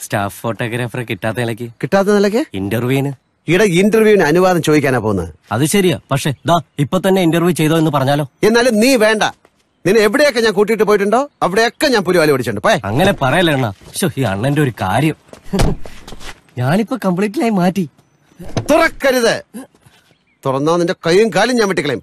Speaker 29: സ്റ്റാഫ് ഫോട്ടോഗ്രാഫറെ കിട്ടാത്ത നിലയ്ക്ക്.
Speaker 2: കിട്ടാത്ത നിലയ്ക്ക്?
Speaker 29: ഇന്റർവ്യൂവിന്
Speaker 2: ഇവിടെ ഇന്റർവ്യൂവിന് അനുവാദം ചോദിക്കാനാ പോകുന്നത്
Speaker 29: അത് ശരിയാ. പക്ഷെ ദാ ഇപ്പൊ തന്നെ ഇന്റർവ്യൂ ചെയ്തോ എന്ന് പറഞ്ഞാലോ?
Speaker 2: എന്നാലും നീ വേണ്ട. നിന്നെ എവിടെയൊക്കെ ഞാൻ കൂട്ടിയിട്ട് പോയിട്ടുണ്ടോ അവിടെയൊക്കെ ഞാൻ പുലിവാലി ഓടിച്ചിട്ടുണ്ട്. പോയെ.
Speaker 29: അങ്ങനെ പറയല്ലേ അണ്ണ. ശോ, ഈ അണ്ണന്റെ ഒരു കാര്യം. ഞാനിപ്പോ കംപ്ലീറ്റ്ലായി മാറ്റി.
Speaker 2: തുറക്കരുത്. തുറന്നാ നിന്റെ കൈയും കാലും ഞാൻ വെട്ടിക്കളയും.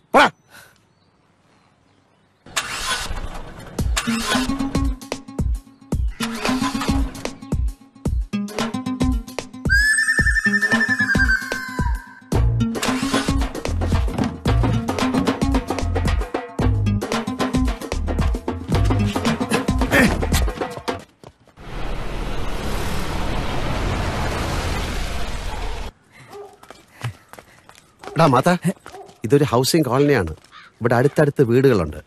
Speaker 2: എടാ മാത ഇതൊരു ഹൗസിംഗ് കോളനിയാണ്. ഇവിടെ അടുത്തടുത്ത് വീടുകളുണ്ട്.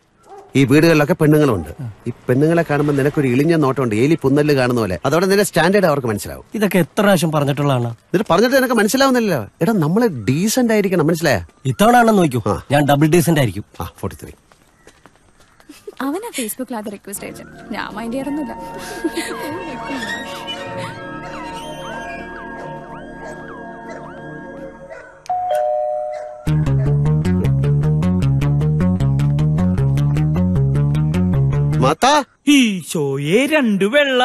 Speaker 2: ഈ വീടുകളിലൊക്കെ പെണ്ണുങ്ങളുണ്ട്. ഈ പെണ്ണുങ്ങളെ കാണുമ്പോൾ നിനക്കൊരു ഇളിഞ്ഞ നോട്ടമുണ്ട്. ഏലി പുന്നൽ കാണുന്ന പോലെ. അതോടെ നിന്റെ സ്റ്റാൻഡേർഡ് അവർക്ക് മനസ്സിലാവും.
Speaker 29: ഇതൊക്കെ എത്ര പ്രാവശ്യം പറഞ്ഞിട്ടുള്ളതാണ്?
Speaker 2: ഇത് പറഞ്ഞിട്ട് നിനക്ക് മനസ്സിലാവുന്നില്ലല്ലോ. എടാ നമ്മൾ ഡീസന്റ് ആയിരിക്കണം മനസ്സിലായ?
Speaker 29: ഇത്തവണ ആണെന്ന് നോക്കൂ ഞാൻ ഡബിൾ ഡീസന്റ് ആയിരിക്കും.
Speaker 2: ആ ഫോർട്ടി ത്രീ
Speaker 30: അവനാ ഫേസ്ബുക്കിൽ അത് റിക്വസ്റ്റ് അയച്ചു. ഞാൻ മൈൻഡ് ചെയ്യാറൊന്നുമില്ല.
Speaker 14: ഈശോയെ രണ്ടു വെള്ള.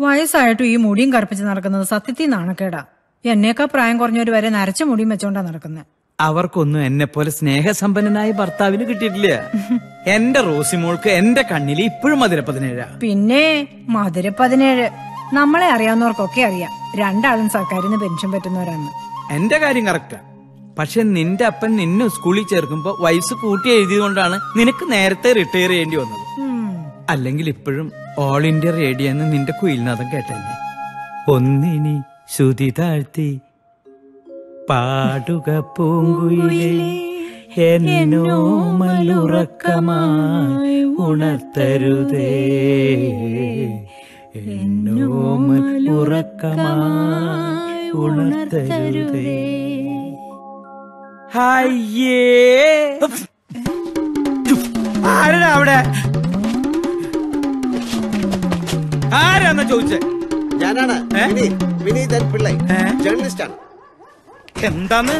Speaker 31: വയസ്സായിട്ടും ഈ മുടിയും കറുപ്പിച്ച് നടക്കുന്നത് സത്യത്തിൽ നാണക്കേടാ. എന്നേക്കാ പ്രായം കുറഞ്ഞവര് വരെ നരച്ച മുടിയും വെച്ചോണ്ടാ നടക്കുന്നത്
Speaker 14: അവർക്കൊന്നും എന്നെ പോലെ സ്നേഹസമ്പന്നനായ ഭർത്താവിന് കിട്ടിയിട്ടില്ല. എന്റെ റോസിമോൾക്ക് എന്റെ കണ്ണിൽ ഇപ്പോഴും മധുര പതിനേഴാ.
Speaker 31: പിന്നെ മധുര പതിനേഴ്. നമ്മളെ അറിയാവുന്നവർക്കൊക്കെ അറിയാം. രണ്ടാളും സർക്കാരിന് നിന്ന് പെൻഷൻ പറ്റുന്നവരാണ്
Speaker 14: എന്റെ കാര്യം കറക്റ്റാ. പക്ഷെ നിന്റെ അപ്പൻ നിന്നെ സ്കൂളിൽ ചേർക്കുമ്പോ വയസ്സ് കൂട്ടി എഴുതിയതുകൊണ്ടാണ് നിനക്ക് നേരത്തെ റിട്ടയർ ചെയ്യേണ്ടി വന്നത്. അല്ലെങ്കിൽ ഇപ്പോഴും ഓൾ ഇന്ത്യ റേഡിയോ എന്ന് നിന്റെ കുയിൽനാഥം കേട്ടല്ലേ? ഒന്നിനി ശ്രുതി താഴ്ത്തി പാടുക പൂങ്കുയിലേ ഉണർത്തരുതേ. എന്നോ ഉണർത്തരുതേ. അയ്യേ. ആരാ അവിടെ? ആരാന്ന ചോദിച്ചേ?
Speaker 2: ഞാനാണ്. വിനീത് വിനീതൻ പിള്ളൈ. ജേർണലിസ്റ്റ് ആണ്
Speaker 14: എന്താന്ന്?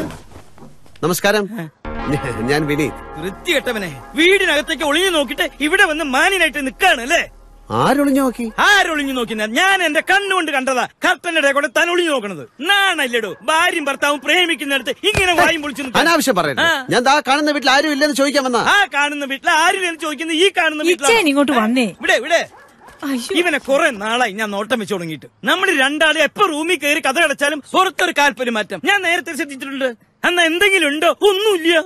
Speaker 2: നമസ്കാരം. ഞാൻ വിനീത്.
Speaker 14: വൃത്തികെട്ടവനെ. വീടിനകത്തേക്ക് ഒളിഞ്ഞു നോക്കിട്ട് ഇവിടെ വന്ന് മാനിനായിട്ട് നിക്കാണ് അല്ലേ?
Speaker 2: ആരൊളിഞ്ഞു നോക്കി?
Speaker 14: ആരൊളിഞ്ഞു നോക്കി ഞാൻ എന്റെ കണ്ണുകൊണ്ട് കണ്ടതാ കർട്ടന്റെ കൂടെ താൻ ഒളിഞ്ഞു നോക്കണത്. നാണല്ലടോ? ഭാര്യയും ഭർത്താവും പ്രേമിക്കുന്നിടത്ത് ഇങ്ങനെ വായും പൊളിച്ചു
Speaker 2: അനാവശ്യം
Speaker 14: പറയുന്നത്.
Speaker 2: ഞാൻ ആ കാണുന്ന വീട്ടിൽ ആരും ഇല്ലെന്ന് ചോദിക്കാൻ വന്ന.
Speaker 14: ആ കാണുന്ന വീട്ടിൽ ആരും ഇല്ലെന്ന് ചോദിക്കുന്നത് ഈ കാണുന്ന
Speaker 31: വീട്ടിൽ ഇങ്ങോട്ട് വന്നേ.
Speaker 14: ഇവിടെ ഇവിടെ. ഇവനെ കുറെ നാളായി ഞാൻ നോട്ടം വെച്ച് തുടങ്ങിയിട്ട്. നമ്മൾ രണ്ടാളെ എപ്പോ റൂമിൽ കയറി കഥ അടച്ചാലും പുറത്തൊരു കാൽപ്പര്യം മാറ്റം. ഞാൻ നേരത്തെ ശ്രദ്ധിച്ചിട്ടുണ്ട്. എന്നാ എന്തെങ്കിലും ഉണ്ടോ? ഒന്നുമില്ല.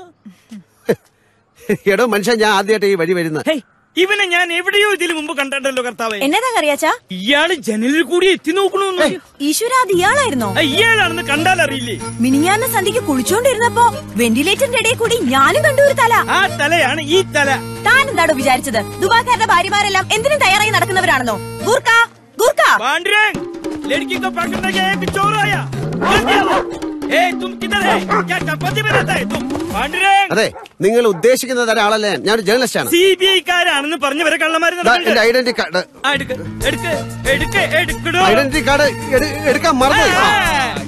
Speaker 2: എടോ മനുഷ്യൻ ഞാൻ ആദ്യമായിട്ട് ഈ വഴി വരുന്ന
Speaker 14: ഹേയ്, ഇവനെ ഞാൻ എവിടെയോ ഇതിന് മുമ്പ് കണ്ടല്ലോ കർത്താവ്.
Speaker 12: എന്നതാ കറിയാച്ചാ
Speaker 14: ഇയാൾ ജനലിൽ കൂടി എത്തി നോക്കണോ ഇയാളാണെന്ന് കണ്ടാൽ അറിയില്ലേ?
Speaker 12: മിനിഞ്ഞാന്ന് സന്ധിക്ക് കുളിച്ചോണ്ടിരുന്നപ്പോ വെന്റിലേറ്ററിന്റെ ഇടയിൽ കൂടി ഞാനും കണ്ടു ഒരു തല.
Speaker 14: ആ തലയാണ് ഈ തല.
Speaker 12: താൻ എന്താണോ വിചാരിച്ചത്? ദുബാക്കാരുടെ ഭാര്യമാരെല്ലാം എന്തിനും തയ്യാറായി നടക്കുന്നവരാണെന്നോ? ഗൂർക്ക ഗൂർക്ക
Speaker 14: ലഡ്കി കോ ചോറായ.
Speaker 2: അതെ നിങ്ങൾ ഉദ്ദേശിക്കുന്നത് ഒരാളല്ലേ ഞാൻ ജേർണലിസ്റ്റാണ് ആണ്.
Speaker 14: സി ബി ഐക്കാരാണെന്ന് പറഞ്ഞവരെ
Speaker 2: കള്ളന്മാര് ഐഡന്റിറ്റി കാർഡ് ഐഡന്റിറ്റി കാർഡ് എടുക്കാൻ മറന്നു?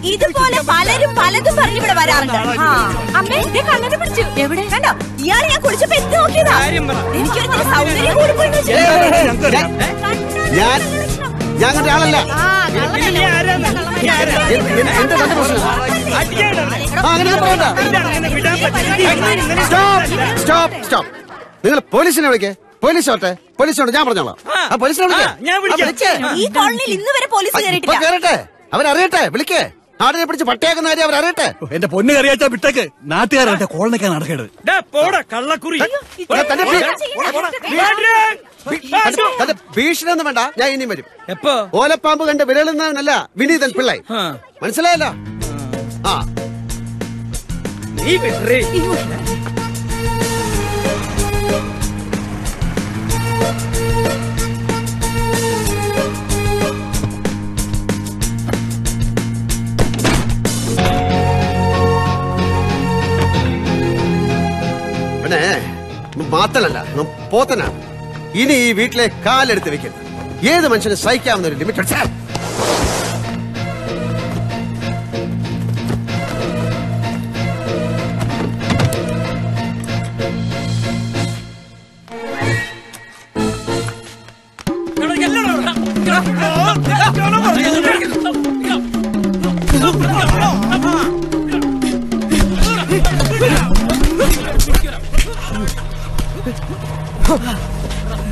Speaker 12: ഇതുപോലെ പലരും പലതും പറഞ്ഞു ഇവിടെ വരാറുണ്ട്. അമ്മേ എവിടെ? കണ്ടോ? ഞാൻ
Speaker 2: ഞാൻ ഞാൻ അങ്ങനത്തെ ആളല്ല. പ്രശ്നം. ആ, അങ്ങനെ പറയണ്ട. സ്റ്റോപ്പ് സ്റ്റോപ്പ് നിങ്ങൾ പോലീസിനെ വിളിക്കേ. പോലീസ് വരട്ടെ. പോലീസിനോട് ഞാൻ പറഞ്ഞോളാം. ആ പോലീസിനെ വിളിക്കേ.
Speaker 12: ഈ കോളനിയിൽ ഇന്ന് വരെ പോലീസ് കയറിയിട്ടില്ല
Speaker 2: അവരറിയട്ടെ. വിളിക്കേ. നാടിനെ പിടിച്ച് പട്ടയാക്കുന്ന കാര്യം അവരറിയട്ടെ?
Speaker 18: എന്റെ പൊന്ന് കറിയാച്ചാ വിട്ടേക്ക്. നാട്ടുകാരെ കോളനിക്കാൻ നടക്കേണ്ടത്
Speaker 14: പോടാ കള്ളക്കുറി.
Speaker 2: തന്നെ ഭീ- വേണ്ട. ഞാൻ ഇനിയും വരും.
Speaker 14: എപ്പോ?
Speaker 2: ഓലപ്പാമ്പ് കണ്ട് വിരളുന്നവനല്ല വിനീതൻ പിള്ളൈ. മനസ്സിലായല്ലോ? ആ.
Speaker 14: നീ വിടറേ.
Speaker 2: ഞാൻ പോത്തനാണ്. ഇനി ഈ വീട്ടിലെ കാലെടുത്ത് വെക്കരുത്. ഏത് മനുഷ്യനും സഹിക്കാവുന്ന ഒരു ലിമിറ്റ്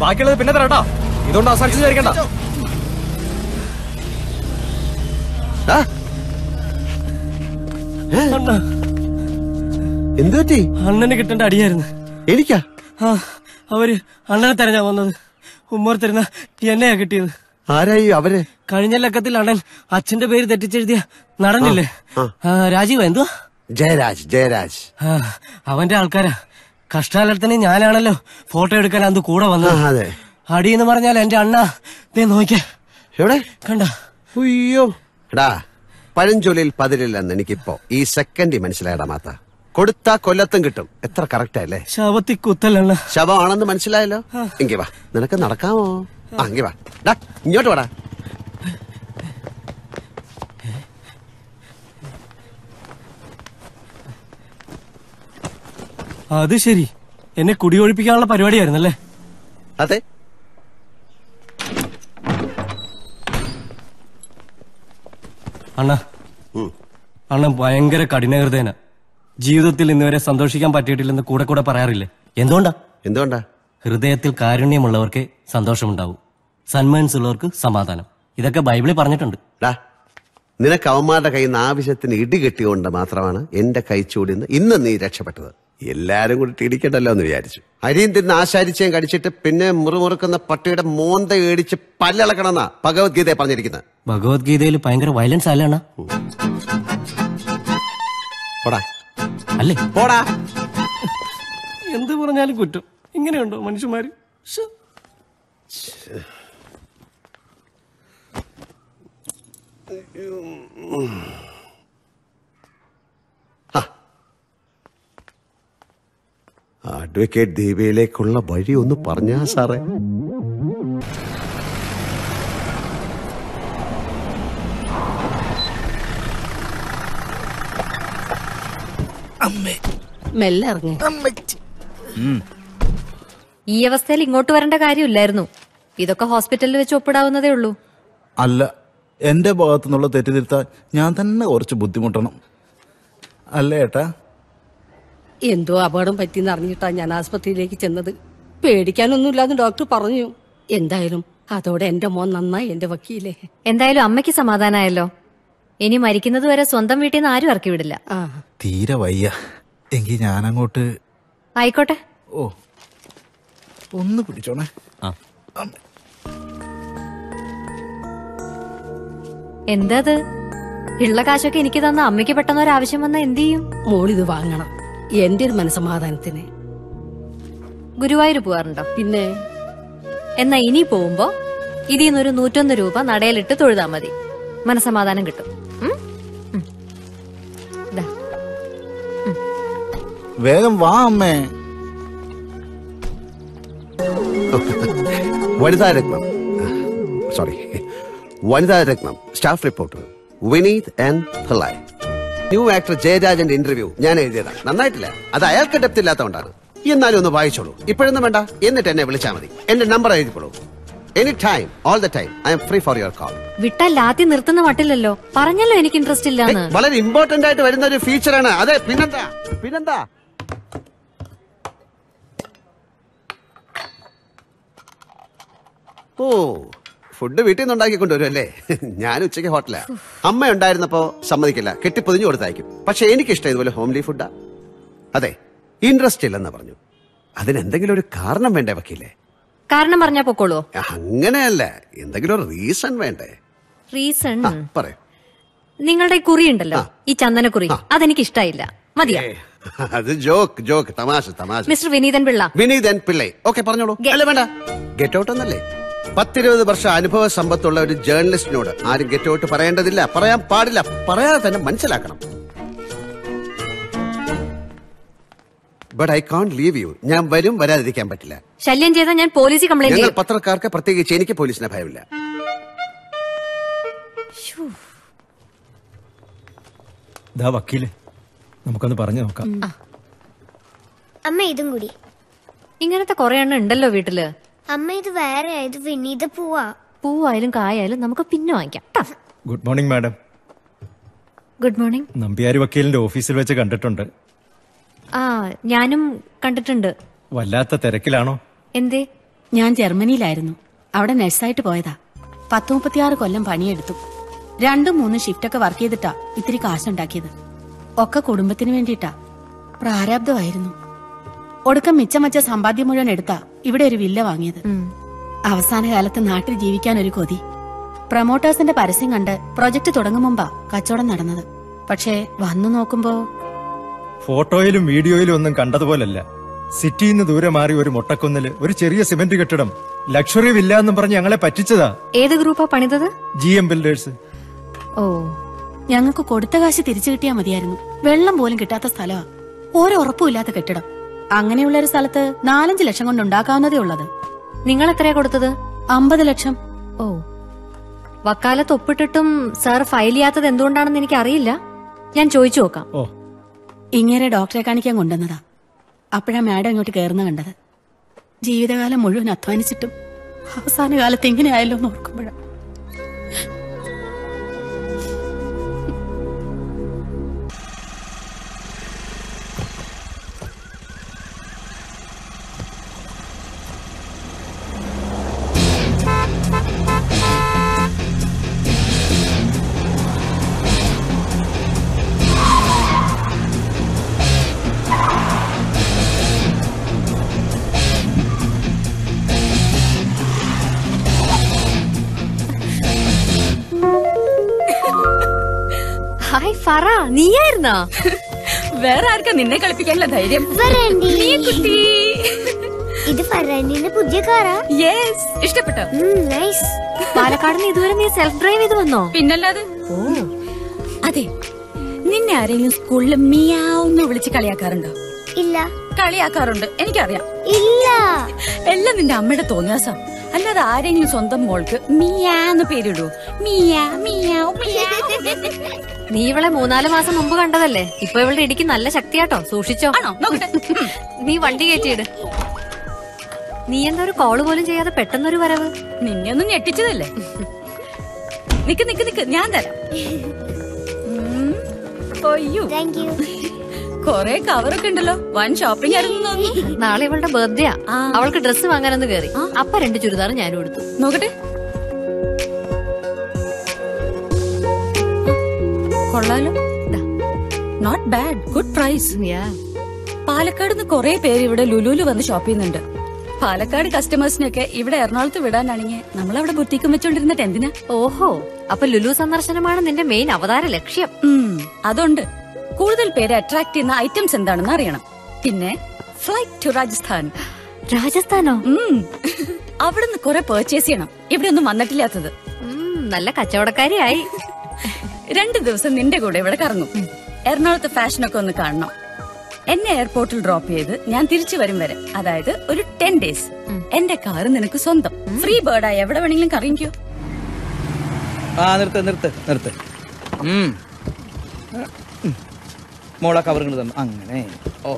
Speaker 23: ബാക്കിയുള്ളത് പിന്നെ തരാട്ടോ. ഇതുകൊണ്ട് അവസാനിച്ച് വിചാരിക്കണ്ട.
Speaker 2: എന്ത് പറ്റി?
Speaker 29: അണ്ണന് കിട്ടേണ്ട അടിയായിരുന്നു.
Speaker 2: എനിക്കാ?
Speaker 29: ആ അവർ അണ്ണനെ തെരഞ്ഞാ വന്നത്. ഉമ്മർ തരുന്ന എന്നെയാ കിട്ടിയത്.
Speaker 2: ആരായി അവർ?
Speaker 29: കഴിഞ്ഞ ലക്കത്തിൽ അണ്ണൻ അച്ഛന്റെ പേര് തെറ്റിച്ചെഴുതിയ നടനില്ലേ? രാജീവ എന്തുവാ?
Speaker 2: ജയരാജ് ജയരാജ്.
Speaker 29: ആ, അവന്റെ ആൾക്കാരാ.
Speaker 6: കഷ്ടാലത്തിന് ഞാനാണല്ലോ ഫോട്ടോ എടുക്കാൻ അന്ന് കൂടെ വന്നത്.
Speaker 2: അതെ.
Speaker 6: അടി എന്ന് പറഞ്ഞാൽ എന്റെ അണ്ണ. നീ നോക്കിയ.
Speaker 2: എവിടെ?
Speaker 6: കണ്ട.
Speaker 2: അയ്യോ. എടാ പഴഞ്ചൊല്ലിൽ പതിരില്ലെന്ന് എനിക്കിപ്പോ ഈ സെക്കൻഡ് മനസ്സിലായടാ മാത്ത കൊടുത്ത കൊല്ലത്തും കിട്ടും. എത്ര കറക്റ്റ് അല്ലേ
Speaker 6: ശവത്തി കുത്തലണ്ണ.
Speaker 2: ശവമാണെന്ന് മനസ്സിലായല്ലോ? എങ്കി വാ. നിനക്ക് നടക്കാമോ? ആ എങ്കി വാ. ഡാ ഇങ്ങോട്ട് വാടാ.
Speaker 6: അത് ശരി. എന്നെ കുടിയൊഴിപ്പിക്കാനുള്ള പരിപാടിയായിരുന്നല്ലേ?
Speaker 2: അതെ.
Speaker 6: അണ്ണ. അണ്ണൻ ഭയങ്കര കഠിനഹൃദയന ജീവിതത്തിൽ ഇന്നുവരെ സന്തോഷിക്കാൻ പറ്റിയിട്ടില്ലെന്ന് കൂടെ കൂടെ പറയാറില്ലേ? എന്തുകൊണ്ടാ?
Speaker 2: എന്തുകൊണ്ടാ?
Speaker 6: ഹൃദയത്തിൽ കാരുണ്യമുള്ളവർക്ക് സന്തോഷമുണ്ടാവും. സന്മനസ് ഉള്ളവർക്ക് സമാധാനം. ഇതൊക്കെ ബൈബിളിൽ പറഞ്ഞിട്ടുണ്ട്.
Speaker 2: നിനക്ക് അവന്മാരുടെ കയ്യിൽ നിന്ന് ആവശ്യത്തിന് ഇടികെട്ടിയോണ്ട് മാത്രമാണ് എന്റെ കൈ ചൂടിന്ന് ഇന്ന് നീ രക്ഷപ്പെട്ടത്. എല്ലാരും കൂടി ഇടിക്കട്ടല്ലോ എന്ന് വിചാരിച്ചു. അരിയും തിന്ന് ആശാരിച്ചേം കടിച്ചിട്ട് പിന്നെ മുറുമുറുക്കുന്ന പട്ടിയുടെ മോന്ത ഏടിച്ച് പല്ലിളക്കണമെന്നാ ഭഗവത്ഗീതയെ പറഞ്ഞിരിക്കുന്നത്.
Speaker 6: ഭഗവത്ഗീതയിൽ ഭയങ്കര വയലൻസ് അല്ലേ അണ്ണ?
Speaker 2: പോടാ.
Speaker 6: അല്ലേ?
Speaker 2: പോടാ.
Speaker 6: എന്ത് പറഞ്ഞാലും കുറ്റം. ഇങ്ങനെയുണ്ടോ മനുഷ്യന്മാര്.
Speaker 2: അഡ്വക്കേറ്റ് ദീപയിലേക്കുള്ള വഴി ഒന്ന് പറഞ്ഞാ സാറേ.
Speaker 13: മെല്ലെ ഇറങ്ങി. ഈ അവസ്ഥയിൽ ഇങ്ങോട്ട് വരേണ്ട കാര്യമില്ലായിരുന്നു. ഇതൊക്കെ ഹോസ്പിറ്റലിൽ വെച്ച് ഒപ്പിടാവുന്നതേ ഉള്ളൂ.
Speaker 15: അല്ല എന്റെ ഭാഗത്തുനിന്നുള്ള നിന്നുള്ള തെറ്റ് ഞാൻ തന്നെ കുറച്ച് ബുദ്ധിമുട്ടണം. അല്ലേ ഏട്ടാ?
Speaker 16: എന്തോ അപകടം പറ്റിയെന്ന് അറിഞ്ഞിട്ടാ ഞാൻ ആസ്പത്രിയിലേക്ക് ചെന്നത്. പേടിക്കാനൊന്നുമില്ലാന്ന് ഡോക്ടർ പറഞ്ഞു. എന്തായാലും അതോടെ എന്റെ മോൻ നന്നായി എന്റെ വക്കീലേ.
Speaker 13: എന്തായാലും അമ്മയ്ക്ക് സമാധാനമായല്ലോ ഇനി മരിക്കുന്നത് വരെ സ്വന്തം വീട്ടിൽ നിന്ന് ആരും ഇറക്കി വിടില്ല.
Speaker 15: തീരെ വയ്യ. എങ്കിൽ ഞാനങ്ങോട്ട്
Speaker 13: ആയിക്കോട്ടെ.
Speaker 15: ഓ ഒന്ന് പിടിച്ചോണേ.
Speaker 13: എന്താ ഉള്ള കാശൊക്കെ എനിക്ക് തന്ന അമ്മയ്ക്ക് പെട്ടെന്ന് ഒരു ആവശ്യം വന്ന എന്ത് ചെയ്യും?
Speaker 16: മോളിത് വാങ്ങണം. എന്റെ ഒരു മനസമാധാനത്തിന്
Speaker 13: ഗുരുവായൂർ പോവാറുണ്ടോ
Speaker 16: പിന്നെ?
Speaker 13: എന്നാ ഇനി പോകുമ്പോ ഇതിൽ നിന്നൊരു നൂറ്റൊന്ന് രൂപ നടയിലിട്ട് തൊഴുതാ മതി. മനസമാധാനം കിട്ടും. ഉം? ഉം. ദാ.
Speaker 15: വേഗം വാ അമ്മേ.
Speaker 2: വനിതാ രത്നം. സോറി വനിതാ രത്നം. Staff reporter. Vineeth and Pillai new actor ജയരാജന്റെ ഇന്റർവ്യൂ ഞാൻ എഴുതിയതാണ്. നന്നായിട്ടില്ല? അത് അയാൾക്ക് ഡെപ്ത് ഇല്ലാത്തതുകൊണ്ടാണ്. എന്നാലും ഒന്ന് വായിച്ചോളൂ. ഇപ്പോഴൊന്നും വേണ്ട. എന്നിട്ട് എന്നെ വിളിച്ചാൽ മതി. എന്റെ number എഴുതിക്കോളൂ. Any time all the time I am free for your call
Speaker 13: വിട്ടാൽ ലാത്തി നിർത്തുന്ന മട്ടില്ലല്ലോ പറഞ്ഞല്ലോ എനിക്ക് ഇൻട്രസ്റ്റ് ഇല്ല
Speaker 2: വളരെ ഇമ്പോർട്ടന്റ് ആയിട്ട് വരുന്ന ഒരു ഫീച്ചറാണ് അതെ പിന്നെന്താ? പിന്നെന്താ? ഓ ഫുഡ് വീട്ടിൽ നിന്ന് ഉണ്ടാക്കി കൊണ്ടുവരും അല്ലേ? ഞാൻ ഉച്ചയ്ക്ക് ഹോട്ടലാ. അമ്മ ഉണ്ടായിരുന്നപ്പോ സമ്മതിക്കില്ല. കെട്ടിപ്പൊതിഞ്ഞു കൊടുത്തയക്കും. പക്ഷെ എനിക്കിഷ്ടം ഇതുപോലെ ഹോംലി ഫുഡാ. അതെ ഇൻട്രസ്റ്റ് ഇല്ലെന്ന് പറഞ്ഞു. അതിനെന്തെങ്കിലും ഒരു കാരണം വേണ്ടേ വക്കീലേ?
Speaker 13: കാരണം പറഞ്ഞാ പൊക്കോളൂ.
Speaker 2: അങ്ങനെയല്ല എന്തെങ്കിലും ഒരു റീസൺ വേണ്ടേ?
Speaker 13: റീസൺ
Speaker 2: പറയൂ.
Speaker 13: നിങ്ങളുടെ കുറി ഉണ്ടല്ലോ ഈ ചന്ദനക്കുറി. അതെനിക്ക് ഇഷ്ടായില്ല മതിയാ.
Speaker 2: അത് ജോക്ക് ജോക്ക് തമാശ തമാശ.
Speaker 13: മിസ്റ്റർ വിനീതൻ പിള്ള.
Speaker 2: വിനീതൻ പിള്ളേ. ഓക്കെ പറഞ്ഞോളൂ. വേണ്ട. ഗെറ്റ് ഔട്ട് എന്നല്ലേ? പത്തിരുപത് വർഷം അനുഭവ സമ്പത്തുള്ള ഒരു ജേർണലിസ്റ്റിനോട് ആരും ഗെറ്റ് ഔട്ട് പറയേണ്ടതില്ല. പറയാൻ പാടില്ല. പറയാതെ തന്നെ മനസ്സിലാക്കണം. But I can't leave you ഞാൻ വരും വരാതിരിക്കാൻ പറ്റില്ല.
Speaker 13: ശല്യം ചെയ്താൽ ഞാൻ പോലീസിൽ കംപ്ലൈന്റ്
Speaker 2: ഞങ്ങൾ പത്രക്കാർക്ക് പ്രത്യേകിച്ച് എനിക്ക് പോലീസിനെ ഭയമില്ല.
Speaker 28: ദാ വക്കീൽ നമുക്കൊന്ന് പറഞ്ഞു നോക്കാം.
Speaker 32: അമ്മ ഇതും കൂടി.
Speaker 13: ഇങ്ങനത്തെ കൊറേ എണ്ണം ഉണ്ടല്ലോ വീട്ടിൽ.
Speaker 32: അമ്മ ഇത് വേറെ ഇത് വിനീത പൂവാ.
Speaker 13: പൂവായാലും കായാലും നമുക്ക് പിന്നെ വാങ്ങിക്കാം.
Speaker 28: Good morning madam.
Speaker 13: Good morning.
Speaker 28: നമ്പ്യാരി വക്കീലിന്റെ ഓഫീസിൽ വെച്ച് കണ്ടിട്ടുണ്ട്.
Speaker 13: ആ ഞാനും കണ്ടിട്ടുണ്ട്.
Speaker 28: വല്ലാത്ത തിരക്കിലാണോ?
Speaker 16: എന്തേ? ഞാൻ ജർമ്മനിയിലായിരുന്നു. അവിടെ നഴ്സായിട്ട് പോയതാ. പത്ത് മുപ്പത്തിയാറ് കൊല്ലം പണിയെടുത്തു. രണ്ടും മൂന്നും ഷിഫ്റ്റൊക്കെ വർക്ക് ചെയ്തിട്ടാ ഇത്തിരി കാശുണ്ടാക്കിയത്. ഒക്കെ കുടുംബത്തിന് വേണ്ടിയിട്ടാ. പ്രാരാബ്ധമായിരുന്നു ഒടുക്കം മിച്ചം വച്ച സമ്പാദ്യം മുഴുവൻ എടുത്താ ഇവിടെ ഒരു വില്ല വാങ്ങിയത്. അവസാന കാലത്ത് നാട്ടിൽ ജീവിക്കാൻ ഒരു കൊതി. പ്രൊമോട്ടേഴ്സിന്റെ പരസ്യം കണ്ട് പ്രൊജക്ട് തുടങ്ങും മുമ്പാ കച്ചവടം നടന്നത്. പക്ഷേ വന്നു നോക്കുമ്പോ
Speaker 28: ഫോട്ടോയിലും വീഡിയോയിലും ഒന്നും കണ്ടതുപോലല്ല.
Speaker 23: സിറ്റിയിൽ നിന്ന് ദൂരെ മാറി ഒരു മുട്ടക്കുന്നിൽ ഒരു ചെറിയ സിമന്റ് കെട്ടിടം. ലക്ഷറി വില്ല എന്നും പറഞ്ഞ് ഞങ്ങളെ പറ്റിച്ചതാ.
Speaker 13: ഏത് ഗ്രൂപ്പാ പണിതത്?
Speaker 23: G M builders.
Speaker 13: ഓ.
Speaker 33: ഞങ്ങൾക്ക് കൊടുത്ത കാശ് തിരിച്ചു കിട്ടിയാ മതിയായിരുന്നു. വെള്ളം പോലും കിട്ടാത്ത സ്ഥലമാ ഓരോ ഉറപ്പുമില്ലാത്ത കെട്ടിടം. അങ്ങനെയുള്ള ഒരു സ്ഥലത്ത് നാലഞ്ച് ലക്ഷം കൊണ്ട് ഉണ്ടാക്കാവുന്നതേ ഉള്ളത്.
Speaker 13: നിങ്ങൾ എത്രയാ കൊടുത്തത്?
Speaker 33: അമ്പത് ലക്ഷം.
Speaker 13: ഓ. വക്കാലത്ത് ഒപ്പിട്ടിട്ടും സാർ ഫയൽ ചെയ്യാത്തത് എന്തുകൊണ്ടാണെന്ന് എനിക്ക് അറിയില്ല ഞാൻ ചോദിച്ചു നോക്കാം.
Speaker 33: ഇങ്ങനെ ഡോക്ടറെ കാണിക്കാൻ കൊണ്ടുവന്നതാ. അപ്പോഴാ മാഡം ഇങ്ങോട്ട് കയറുന്ന കണ്ടത്. ജീവിതകാലം മുഴുവൻ അധ്വാനിച്ചിട്ടും അവസാന കാലത്ത് ഇങ്ങനെ ആയല്ലോ എന്ന് ഓർക്കുമ്പോഴാ.
Speaker 13: നീയായിരുന്നോ?
Speaker 30: വേറെ ആർക്കാ നിന്നെ കളിപ്പിക്കാനുള്ള ധൈര്യം? കുട്ടി.
Speaker 32: ഇത് ഫറാൻഡിന്റെ പുതിയ കാറാ.
Speaker 30: യെസ് ഇഷ്ടപ്പെട്ടോ?
Speaker 32: നൈസ്
Speaker 13: പാലക്കാട് നിന്ന് ഇതുവരെ നീ സെൽഫ് ഡ്രൈവ് ചെയ്ത് വന്നോ?
Speaker 30: പിന്നല്ലാതെ? ഓ. അതെ നിന്നെ ആരെങ്കിലും സ്കൂളിൽ മിയാവുന്ന് വിളിച്ച് കളിയാക്കാറുണ്ടോ?
Speaker 32: ഇല്ല.
Speaker 30: കളിയാക്കാറുണ്ട് എനിക്കറിയാം.
Speaker 32: ഇല്ല.
Speaker 30: എല്ലാം നിന്റെ അമ്മയുടെ തോന്നിയാസം. അല്ലാതെ ആരെങ്കിലും സ്വന്തം മോൾക്ക് മിയാന്ന് പേരിടൂ. മിയാ മിയാ മിയാവ്
Speaker 13: നീ ഇവളെ മൂന്നാൽ മാസം മുമ്പ് കണ്ടതല്ലേ? ഇപ്പൊ ഇവളുടെ ഇടിക്ക് നല്ല ശക്തിയാട്ടോ. സൂക്ഷിച്ചോ?
Speaker 30: നോക്കട്ടെ.
Speaker 13: നീ വണ്ടി കയറ്റിയിട്. നീ എന്താ ഒരു കോൾ പോലും ചെയ്യാതെ പെട്ടെന്നൊരു വരവ്?
Speaker 30: നിന്നെ ഒന്നും ഞെട്ടിച്ചതല്ലേ? നിക്ക് നിക്ക് നിക്ക്. ഞാൻ തരാം. കൊറേ കവറൊക്കെ ഉണ്ടല്ലോ. വൺ ഷോപ്പിംഗ് ആയിരുന്നു എന്ന് തോന്നുന്നു.
Speaker 13: നാളെ ഇവളുടെ ബർത്ത്ഡേ അവൾക്ക് ഡ്രസ്സ് വാങ്ങാനൊന്ന് കേറി. അപ്പൊ രണ്ട് ചുരിദാർ ഞാനും എടുത്തു.
Speaker 30: നോക്കട്ടെ. കൊള്ളാലോ. Not bad good price Palakkad നിന്ന് കുറെ പേര് ഇവിടെ ലുലുലു വന്ന് ഷോപ്പ് ചെയ്യുന്നുണ്ട്. പാലക്കാട് കസ്റ്റമേഴ്സിനൊക്കെ ഇവിടെ എറണാകുളത്ത് വിടാനാണെങ്കിൽ നമ്മൾ അവിടെ ബുദ്ധിക്കും വെച്ചോണ്ടിരുന്നിട്ട് എന്തിനാ?
Speaker 13: ഓഹോ. അപ്പൊ ലുലു സന്ദർശനമാണ് നിന്റെ മെയിൻ അവതാര ലക്ഷ്യം.
Speaker 30: അതുണ്ട്. കൂടുതൽ പേരെ അട്രാക്ട് ചെയ്യുന്ന ഐറ്റംസ് എന്താണെന്ന് അറിയണം. പിന്നെ ഫ്ലൈറ്റ് ടു രാജസ്ഥാൻ
Speaker 13: രാജസ്ഥാനോ?
Speaker 30: അവിടുന്ന് കുറെ പെർച്ചേസ് ചെയ്യണം. ഇവിടെ ഒന്നും വന്നിട്ടില്ലാത്തത്
Speaker 13: നല്ല കച്ചവടക്കാരി കച്ചവടക്കാരിയായി.
Speaker 30: രണ്ട് ദിവസം നിന്റെ കൂടെ ഇവിടെ കറങ്ങും. എറണാകുളത്ത് ഫാഷൻ ഒക്കെ ഒന്ന് കാണണം. എന്നെ എയർപോർട്ടിൽ ഡ്രോപ്പ് ചെയ്ത് ഞാൻ തിരിച്ചു വരും വരെ. അതായത് ഒരു ടെൻ ഡേയ്സ്. എന്റെ കാറ് നിനക്ക് സ്വന്തം. ഫ്രീ ബേർഡ് ആയി എവിടെ വേണമെങ്കിലും കറങ്ങിക്കോ.
Speaker 14: ആ നിർത്ത് നിർത്ത് നിർത്ത്. മോളെ കവറുകൾ തന്നു. അങ്ങനെ. ഓ.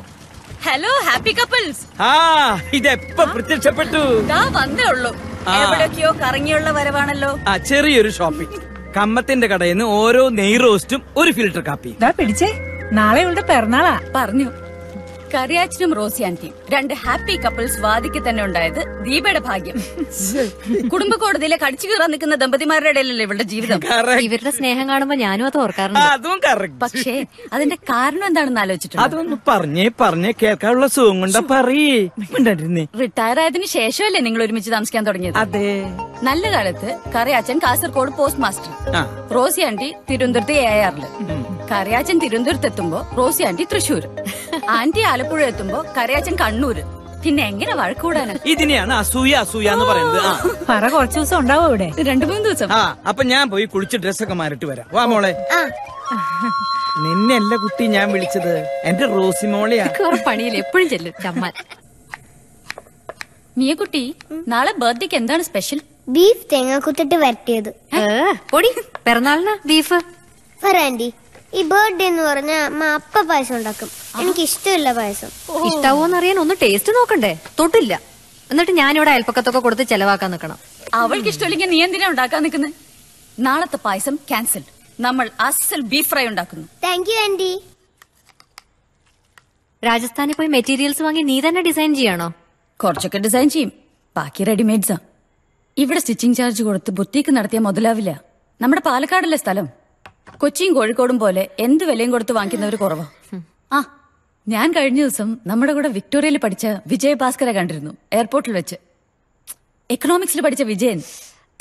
Speaker 30: ഹലോ ഹാപ്പി കപ്പിൾസ്
Speaker 14: ആ ഇതെപ്പോ പ്രത്യക്ഷപ്പെട്ടു?
Speaker 30: വന്നേ ഉള്ളൂ. എവിടെയൊക്കെയോ കറങ്ങിയുള്ള വരവാണല്ലോ.
Speaker 14: ആ ചെറിയൊരു ഷോപ്പിംഗ് കമ്മത്തിന്റെ കടയിൽ നിന്ന് ഓരോ നെയ് റോസ്റ്റും ഒരു ഫിൽറ്റർ കാപ്പി.
Speaker 31: പിടിച്ചേ. നാളെ ഇവളുടെ പിറന്നാളാ.
Speaker 30: പറഞ്ഞു. കറിയാച്ചനും റോസി ആന്റിയും. രണ്ട് ഹാപ്പി കപ്പിൾസ് വാദിക്ക് തന്നെ ഉണ്ടായത് ദീപയുടെ ഭാഗ്യം. കുടുംബ കോടതിയിലെ കടിച്ചു കീറാൻ നിൽക്കുന്ന ദമ്പതിമാരുടെ ഇടയിലല്ലേ ഇവളുടെ ജീവിതം?
Speaker 13: ഇവരുടെ സ്നേഹം കാണുമ്പോ ഞാനും അത് ഓർക്കാറുണ്ട്.
Speaker 30: പക്ഷേ അതിന്റെ കാരണം എന്താണെന്ന് ആലോചിച്ചിട്ടുണ്ട്?
Speaker 14: അതൊന്ന് പറഞ്ഞേ പറഞ്ഞേ കേൾക്കാനുള്ള സുഖം കൊണ്ടാ പറയേ. മിണ്ടാണ്ടിരുന്നേ.
Speaker 30: റിട്ടയർ ആയതിനു ശേഷമല്ലേ നിങ്ങൾ ഒരുമിച്ച് താമസിക്കാൻ തുടങ്ങിയത്?
Speaker 14: അതെ.
Speaker 30: നല്ല കാലത്ത് കറിയാച്ചൻ കാസർഗോഡ് പോസ്റ്റ് മാസ്റ്റർ
Speaker 14: ആ.
Speaker 30: റോസി ആന്റി തിരുവനന്തപുരത്ത് എ ആറിൽ കറിയാച്ചൻ തിരുവനന്തപുരത്ത് എത്തുമ്പോ Rosie auntie Thrissur. Auntie Alappuzha എത്തുമ്പോ കറിയാച്ചൻ കണ്ണൂര്. പിന്നെ എങ്ങനെ വഴക്കൂടാന്
Speaker 14: ഇതിനെയാണ് അസൂയ അസൂയ എന്ന് പറയുന്നത്.
Speaker 31: പറ കുറച്ചു ദിവസം ഉണ്ടാവും ഇവിടെ?
Speaker 30: രണ്ടു മൂന്ന് ദിവസം.
Speaker 14: ആ അപ്പൊ ഞാൻ പോയി കുളിച്ച് ഡ്രസ്സൊക്കെ മാറിട്ട് വരാം. വാ മോളെ. നിന്നെയല്ല കുട്ടി ഞാൻ വിളിച്ചത്. എന്റെ റോസി മോളെയാ.
Speaker 13: കുറെ പണിയിൽ എപ്പോഴും ചെല്ലും. ചമ്മാൻ
Speaker 30: കുട്ടി നാളെ ബർത്ത്ഡേക്ക് എന്താണ് സ്പെഷ്യൽ
Speaker 32: ബീഫ് തേങ്ങ കുത്തിട്ട് വരട്ടിയത്.
Speaker 13: പൊടി. പിറന്നാളിന് ബീഫ്?
Speaker 32: ഫറാൻഡി ഈ ബർത്ത്ഡേ എന്ന് പറഞ്ഞ അമ്മ അപ്പ പായസം ഉണ്ടാക്കും. എനിക്ക് ഇഷ്ടമില്ല പായസം.
Speaker 13: ഇഷ്ടാവോന്ന് അറിയാൻ ഒന്ന് ടേസ്റ്റ് നോക്കണ്ടേ? തൊട്ടില്ല. എന്നിട്ട് ഞാനിവിടെ അയൽപ്പക്കത്തൊക്കെ കൊടുത്ത് ചെലവാക്കാൻ നിൽക്കണം
Speaker 30: അവൾക്ക് ഇഷ്ടമില്ലെങ്കിൽ നീ എന്തിനാ ഉണ്ടാക്കാൻ നിൽക്കുന്നത് നാളത്തെ പായസം ക്യാൻസൽ നമ്മൾ അസൽ ബീഫ് ഫ്രൈ ഉണ്ടാക്കുന്നു.
Speaker 32: താങ്ക് യു ആന്റി
Speaker 13: രാജസ്ഥാനിൽ പോയി മെറ്റീരിയൽസ് വാങ്ങി നീ തന്നെ ഡിസൈൻ ചെയ്യാണോ?
Speaker 30: കുറച്ചൊക്കെ ഡിസൈൻ ചെയ്യും. ബാക്കി റെഡിമെയ്ഡ്സാ ഇവിടെ സ്റ്റിച്ചിങ് ചാർജ് കൊടുത്ത് ബുത്തീക്ക് നടത്തിയാൽ മുതലാവില്ല. നമ്മുടെ പാലക്കാടല്ലേ സ്ഥലം. കൊച്ചിയും കോഴിക്കോടും പോലെ എന്ത് വിലയും കൊടുത്ത് വാങ്ങിക്കുന്നവർ കുറവാ. ആ ഞാൻ കഴിഞ്ഞ ദിവസം നമ്മുടെ കൂടെ വിക്ടോറിയയിൽ പഠിച്ച വിജയഭാസ്കരെ കണ്ടിരുന്നു എയർപോർട്ടിൽ വെച്ച്. എക്കണോമിക്സിൽ പഠിച്ച വിജയൻ.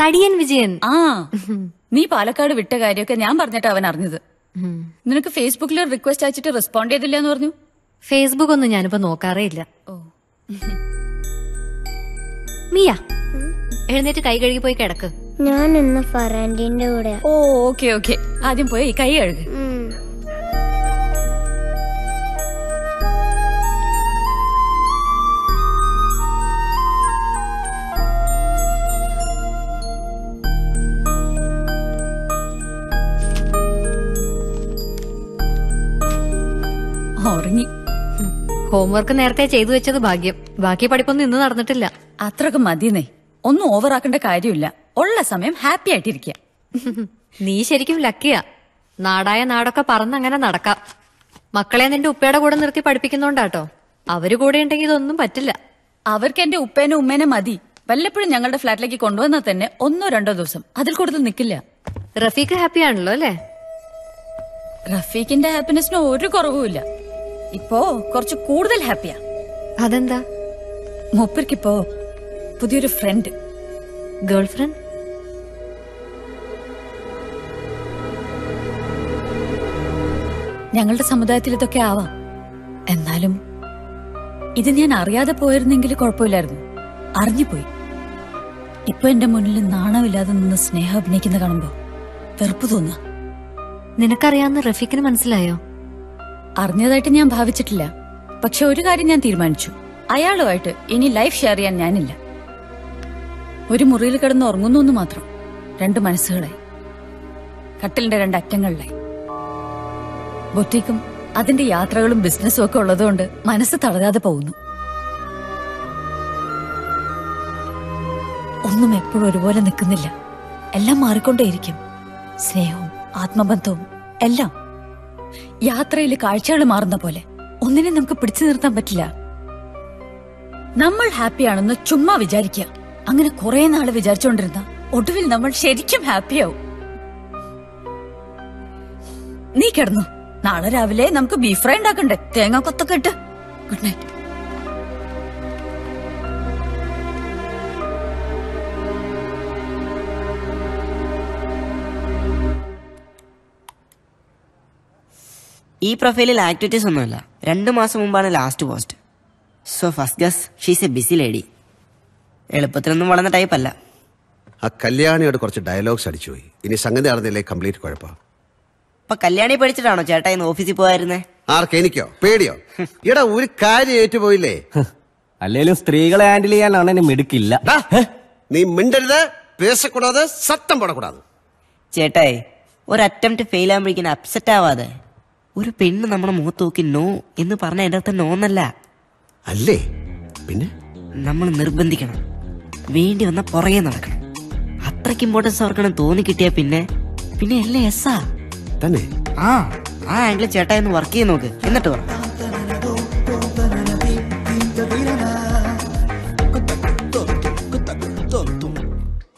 Speaker 13: തടിയൻ വിജയൻ.
Speaker 30: ആ നീ പാലക്കാട് വിട്ട കാര്യമൊക്കെ ഞാൻ പറഞ്ഞിട്ട് അവൻ അറിഞ്ഞത്. നിനക്ക് ഫേസ്ബുക്കിൽ റിക്വസ്റ്റ് അയച്ചിട്ട് റെസ്പോണ്ട് ചെയ്തില്ല എന്ന് പറഞ്ഞു?
Speaker 13: ഫേസ്ബുക്ക് ഒന്നും ഞാനിപ്പോ നോക്കാറേ ഇല്ല. മിയ എഴുന്നേറ്റ് കൈ കഴുകി പോയി കിടക്ക്.
Speaker 32: ഞാൻ ഇന്ന് ഫറാൻഡിന്റെ കൂടെ.
Speaker 30: ഓ ഓക്കെ ഓക്കെ. ആദ്യം പോയി കൈ കഴുക. ഉറങ്ങി.
Speaker 13: ഹോംവർക്ക് നേരത്തെ ചെയ്തു വെച്ചത് ഭാഗ്യം. ബാക്കി പഠിപ്പൊന്നും ഇന്ന് നടന്നിട്ടില്ല.
Speaker 30: അത്രയ്ക്ക് മതിയെന്നേ. ഒന്നും ഓവറാക്കേണ്ട കാര്യമില്ല. ഉള്ള സമയം ഹാപ്പി ആയിട്ടിരിക്കുക
Speaker 13: നീ ശരിക്കും ലക്കിയാ. നാടായ നാടൊക്കെ പറന്നങ്ങനെ നടക്കാം. മക്കളെ നിന്റെ ഉപ്പയുടെ കൂടെ നിർത്തി പഠിപ്പിക്കുന്നോണ്ടാട്ടോ. അവർ കൂടെ ഉണ്ടെങ്കിൽ ഇതൊന്നും പറ്റില്ല.
Speaker 30: അവർക്ക് എന്റെ ഉപ്പേനെ ഉമ്മേനെ മതി. വല്ലപ്പോഴും ഞങ്ങളുടെ ഫ്ലാറ്റിലേക്ക് കൊണ്ടുവന്നാൽ തന്നെ ഒന്നോ രണ്ടോ ദിവസം അതിൽ കൂടുതൽ നിൽക്കില്ല
Speaker 13: റഫീഖ് ഹാപ്പി ആണല്ലോ അല്ലേ?
Speaker 30: റഫീഖിന്റെ ഹാപ്പിനെസിന് ഒരു കുറവുമില്ല. ഇപ്പോ കുറച്ച് കൂടുതൽ ഹാപ്പിയാ.
Speaker 13: അതെന്താ?
Speaker 30: മൂപ്പർക്കിപ്പോ പുതിയൊരു ഫ്രണ്ട്.
Speaker 13: ഗേൾ ഫ്രണ്ട്
Speaker 30: ഞങ്ങളുടെ സമുദായത്തിൽ ഇതൊക്കെ ആവാം. എന്നാലും ഇത് ഞാൻ അറിയാതെ പോയിരുന്നെങ്കിൽ കുഴപ്പമില്ലായിരുന്നു. അറിഞ്ഞുപോയി. ഇപ്പൊ എന്റെ മുന്നിൽ നാണമില്ലാതെ നിന്ന് സ്നേഹം അഭിനയിക്കുന്ന കാണുമ്പോ വെറുപ്പ് തോന്നുക
Speaker 13: നിനക്കറിയാവുന്ന റഫീഖിന് മനസ്സിലായോ?
Speaker 30: അറിഞ്ഞതായിട്ട് ഞാൻ ഭാവിച്ചിട്ടില്ല. പക്ഷെ ഒരു കാര്യം ഞാൻ തീരുമാനിച്ചു. അയാളുമായിട്ട് ഇനി ലൈഫ് ഷെയർ ചെയ്യാൻ ഞാനില്ല. ഒരു മുറിയിൽ കിടന്ന് ഉറങ്ങുന്നു മാത്രം. രണ്ട് മനസ്സുകളായി. കട്ടിലിന്റെ രണ്ട് അറ്റങ്ങളിലായി. ബൊറ്റീക്കും അതിന്റെ യാത്രകളും ബിസിനസ്സും ഒക്കെ ഉള്ളതുകൊണ്ട് മനസ്സ് തളരാതെ പോകുന്നു. ഒന്നും എപ്പോഴും ഒരുപോലെ നിൽക്കുന്നില്ല. എല്ലാം മാറിക്കൊണ്ടേയിരിക്കും. സ്നേഹവും ആത്മബന്ധവും എല്ലാം. യാത്രയിൽ കാഴ്ചകൾ മാറുന്ന പോലെ ഒന്നിനെ നമുക്ക് പിടിച്ചു നിർത്താൻ പറ്റില്ല. നമ്മൾ ഹാപ്പിയാണെന്ന് ചുമ്മാ വിചാരിക്കുക. അങ്ങനെ കുറെ നാൾ വിചാരിച്ചുകൊണ്ടിരുന്ന ഒടുവിൽ നമ്മൾ ശരിക്കും ഹാപ്പിയാവും. നീ കിടന്നു. നാളെ രാവിലെ നമുക്ക് ബീഫ് ഫ്രൈ ഉണ്ടാക്കണ്ടേ? തേങ്ങ കൊത്തൊക്കെ ഇട്ട്. ഗുഡ് നൈറ്റ്
Speaker 22: ഈ പ്രൊഫൈലിൽ ആക്ടിവിറ്റീസ് ഒന്നുമില്ല. രണ്ടു മാസം മുമ്പാണ് last post so first guess she's a busy lady എളുപ്പത്തിലൊന്നും വളർന്ന ടൈപ്പ് അല്ല.
Speaker 2: ആ കല്യാണിയോട് കുറച്ച് ഡയലോഗ്സ് അടിച്ചുപോയി. ഇനി സംഗതി നടന്നില്ലേ കംപ്ലീറ്റ് കുഴപ്പം.
Speaker 22: ഇപ്പൊ കല്യാണി പേടിച്ചിട്ടാണോ ചേട്ടാ ഇന്ന് ഓഫീസിൽ പോയായിരുന്നേ
Speaker 2: ആർക്കെനിക്കോ പേടിയോ? ഇടാ ഒരു കാര്യം ഏറ്റുപോയില്ലേ?
Speaker 34: അല്ലേലും സ്ത്രീകളെ ഹാൻഡിൽ ചെയ്യാനാണ് എന്നെ മിടുക്കില്ല.
Speaker 2: നീ മിണ്ടരുത് പേശക്കൂടാതെ സത്തം പടക്കൂടാതെ.
Speaker 22: ചേട്ടായി ഒരു അറ്റംപ്റ്റ് ഫെയിൽ ആകുമ്പോഴേക്കും അപ്സെറ്റ് ആവാതെ. ഒരു പെണ്ണ് നമ്മളെ മുഖത്ത് നോക്കി നോ എന്ന് പറഞ്ഞ എന്റെ അടുത്ത് നോന്നല്ല
Speaker 2: അല്ലേ? പിന്നെ?
Speaker 22: നമ്മൾ നിർബന്ധിക്കണം. വേണ്ടി വന്ന പുറകെ നടക്കണം. അത്രയ്ക്ക് ഇമ്പോർട്ടൻസ് അവർക്കണം തോന്നി കിട്ടിയാ പിന്നെ. പിന്നെ എല്ലാം എസ്സാ.
Speaker 2: തന്നെ?
Speaker 22: ആ ആ ആംഗിൾ ചേട്ടായി ഒന്ന് വർക്ക് ചെയ്ത് നോക്ക്. എന്നിട്ട് പറ.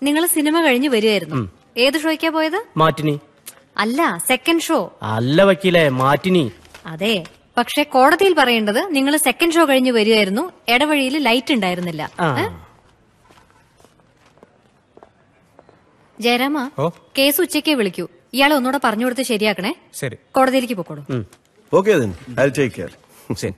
Speaker 13: നിങ്ങൾ സിനിമ കഴിഞ്ഞ് വരികയായിരുന്നു. ഏത് ഷോയ്ക്കാ പോയത്?
Speaker 6: മാറ്റിനി.
Speaker 13: അല്ല സെക്കൻഡ് ഷോ
Speaker 6: അല്ല വക്കീലേ മാറ്റിനി.
Speaker 13: അതെ പക്ഷെ കോടതിയിൽ പറയേണ്ടത് നിങ്ങൾ സെക്കൻഡ് ഷോ കഴിഞ്ഞ് വരികയായിരുന്നു. ഇടവഴിയിൽ ലൈറ്റ് ഉണ്ടായിരുന്നില്ല. ജയരാമ കേസ് ഉച്ചയ്ക്ക് വിളിക്കൂ. ഇയാളെ ഒന്നുകൂടെ പറഞ്ഞു കൊടുത്ത് ശരിയാക്കണേ.
Speaker 23: ശരി.
Speaker 13: കോടതിയിലേക്ക് പോക്കോളൂ.
Speaker 23: ഓക്കെ ഐ ടേക്ക് കെയർ ശരി.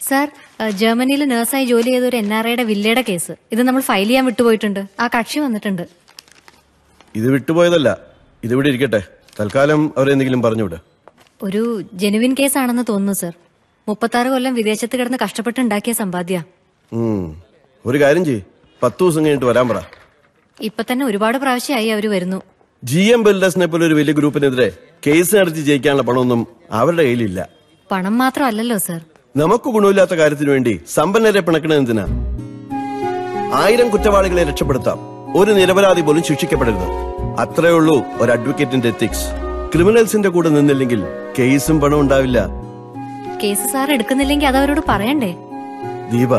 Speaker 13: സാർ ജർമ്മനിയിൽ നഴ്സായി ജോലി ചെയ്ത ഒരു എൻ ആർ ഐയുടെ വില്ലയുടെ കേസ്. ഇത് നമ്മൾ ഫയൽ ചെയ്യാൻ വിട്ടുപോയിട്ടുണ്ട്. ആ കക്ഷി വന്നിട്ടുണ്ട്.
Speaker 23: ഇത് വിട്ടുപോയതല്ല. ഇതിവിടെ ഇരിക്കട്ടെ. തൽക്കാലം അവരെന്തെങ്കിലും പറഞ്ഞുവിട്.
Speaker 13: ഒരു ജെനുവിൻ കേസ് ആണെന്ന് തോന്നുന്നു സർ. മുപ്പത്താറ് കൊല്ലം വിദേശത്ത് കിടന്ന് കഷ്ടപ്പെട്ടുണ്ടാക്കിയ സമ്പാദ്യ.
Speaker 23: ഒരു കാര്യം ചെയ്യ്. പത്ത് ദിവസം കഴിഞ്ഞിട്ട് വരാൻ പറ.
Speaker 13: ഇപ്പൊ തന്നെ ഒരുപാട് പ്രാവശ്യമായി അവർ വരുന്നു.
Speaker 23: ജി എം ബിൽഡേഴ്സിനെ പോലെ ഒരു വലിയ ഗ്രൂപ്പിനെതിരെ കേസ് നടത്തി ജയിക്കാനുള്ള പണമൊന്നും അവരുടെ കയ്യിലില്ല.
Speaker 13: പണം മാത്രമല്ലല്ലോ സർ
Speaker 23: നമുക്ക് ഗുണമില്ലാത്ത കാര്യത്തിന് വേണ്ടി സമ്പന്നരെ പിണക്കണത് എന്തിനാ? ആയിരം കുറ്റവാളികളെ രക്ഷപ്പെടുത്താം. ഒരു നിരപരാധി പോലും ശിക്ഷിക്കപ്പെടരുത്. അത്രേ ഉള്ളൂ ഒരു അഡ്വക്കേറ്റിന്റെ എത്തിക്സ് ക്രിമിനൽസിന്റെ കൂടെ നിന്നില്ലെങ്കിൽ കേസും പണം ഉണ്ടാവില്ല.
Speaker 13: കേസ് സാർ എടുക്കുന്നില്ലെങ്കിൽ അത് അവരോട് പറയണ്ടേ?
Speaker 23: ദീപ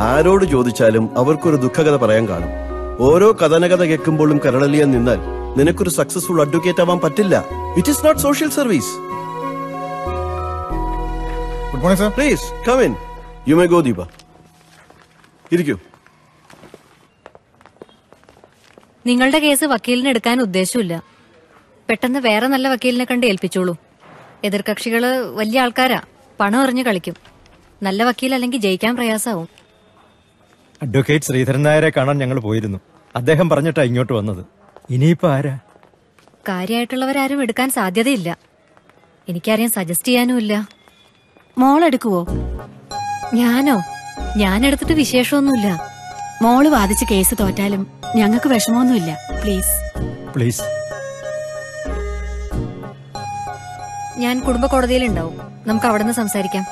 Speaker 23: ആരോട് ചോദിച്ചാലും അവർക്കൊരു ദുഃഖകഥ പറയാൻ കാണും. ഓരോ കഥനകഥ കേൾക്കുമ്പോഴും കരളലിയാൻ നിന്നാൽ നിനക്കൊരു സക്സസ്ഫുൾ അഡ്വക്കേറ്റ് ആവാൻ പറ്റില്ല. It is not social service good morning sir please come in you may go Deepa ഇരിക്കൂ.
Speaker 13: നിങ്ങളുടെ കേസ് വക്കീലിന് എടുക്കാൻ ഉദ്ദേശമില്ല പെട്ടെന്ന് വേറെ നല്ല വക്കീലിനെ കണ്ട് ഏൽപ്പിച്ചോളൂ. എതിർകക്ഷികൾ വലിയ ആൾക്കാരാ. പണം എറിഞ്ഞു കളിക്കും. നല്ല വക്കീൽ അല്ലെങ്കിൽ ജയിക്കാൻ പ്രയാസാവും.
Speaker 35: അഡ്വക്കേറ്റ് ശ്രീധരൻ നായരെ കാണാൻ ഞങ്ങൾ പോയിരുന്നു. അദ്ദേഹം പറഞ്ഞിട്ടാ ഇങ്ങോട്ട് വന്നത്. ഇനിയിപ്പോ ആരാ?
Speaker 13: കാര്യമായിട്ടുള്ളവരാരും എടുക്കാൻ സാധ്യതയില്ല. എനിക്കാരെയും സജസ്റ്റ് ചെയ്യാനുമില്ല.
Speaker 33: മോളെടുക്കുവോ
Speaker 13: ഞാനോ? ഞാൻ എടുത്തിട്ട് വിശേഷമൊന്നുമില്ല.
Speaker 33: മോൾ വാദിച്ച് കേസ് തോറ്റാലും ഞങ്ങൾക്ക് വിഷമമൊന്നുമില്ല. പ്ലീസ്
Speaker 35: പ്ലീസ്
Speaker 13: ഞാൻ കുടുംബ കോടതിയിലുണ്ടാവും. നമുക്ക് അവിടെ നിന്ന് സംസാരിക്കാം.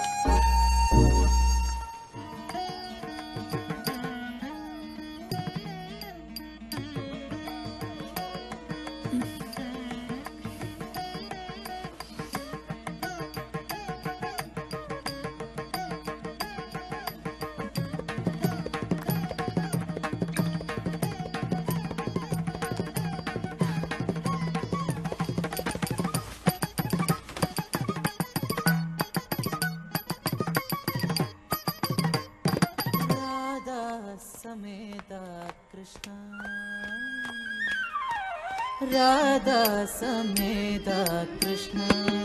Speaker 36: राधा समेता कृष्ण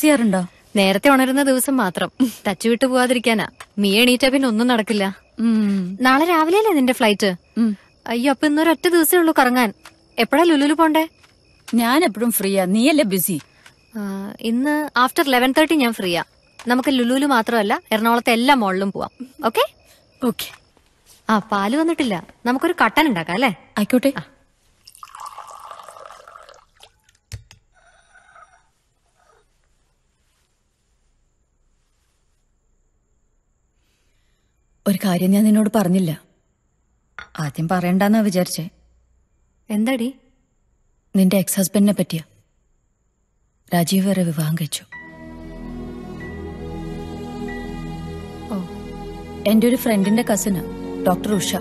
Speaker 30: പ്രാക്ടീസ് ചെയ്യാറുണ്ടോ?
Speaker 13: നേരത്തെ ഉണരുന്ന ദിവസം മാത്രം. തച്ചു വിട്ടു പോവാതിരിക്കാനാ. മീ എണീറ്റാ പിന്നെ ഒന്നും നടക്കില്ല. നാളെ രാവിലെയല്ലേ നിന്റെ ഫ്ലൈറ്റ്? അയ്യോ അപ്പൊ ഇന്നൊരു ഇന്നൊരൊറ്റ ദിവസമേ ഉള്ളൂ കറങ്ങാൻ. എപ്പോഴാ ലുലുലു പോണ്ടേ?
Speaker 30: ഞാൻ എപ്പോഴും ഫ്രീയാ. നീയല്ലേ ബിസി?
Speaker 13: ഇന്ന് ആഫ്റ്റർ ലെവൻ തേർട്ടി ഞാൻ ഫ്രീയാ. നമുക്ക് ലുലുലു മാത്രമല്ല എറണാകുളത്തെ എല്ലാ മോളിലും പോവാം. ഓക്കെ?
Speaker 30: ഓക്കെ.
Speaker 13: ആ പാൽ വന്നിട്ടില്ല. നമുക്കൊരു കട്ടൻ ഉണ്ടാക്കാം അല്ലേ?
Speaker 30: ആയിക്കോട്ടെ. ഒരു കാര്യം ഞാൻ നിന്നോട് പറഞ്ഞില്ല. ആദ്യം പറയണ്ടെന്നാ വിചാരിച്ചേ.
Speaker 13: എന്താടി?
Speaker 30: നിന്റെ എക്സ് ഹസ്ബൻഡിനെ പറ്റിയ. രാജീവ് വരെ വിവാഹം കഴിച്ചു. എന്റെ ഒരു ഫ്രണ്ടിന്റെ കസിന് ഡോക്ടർ ഉഷ.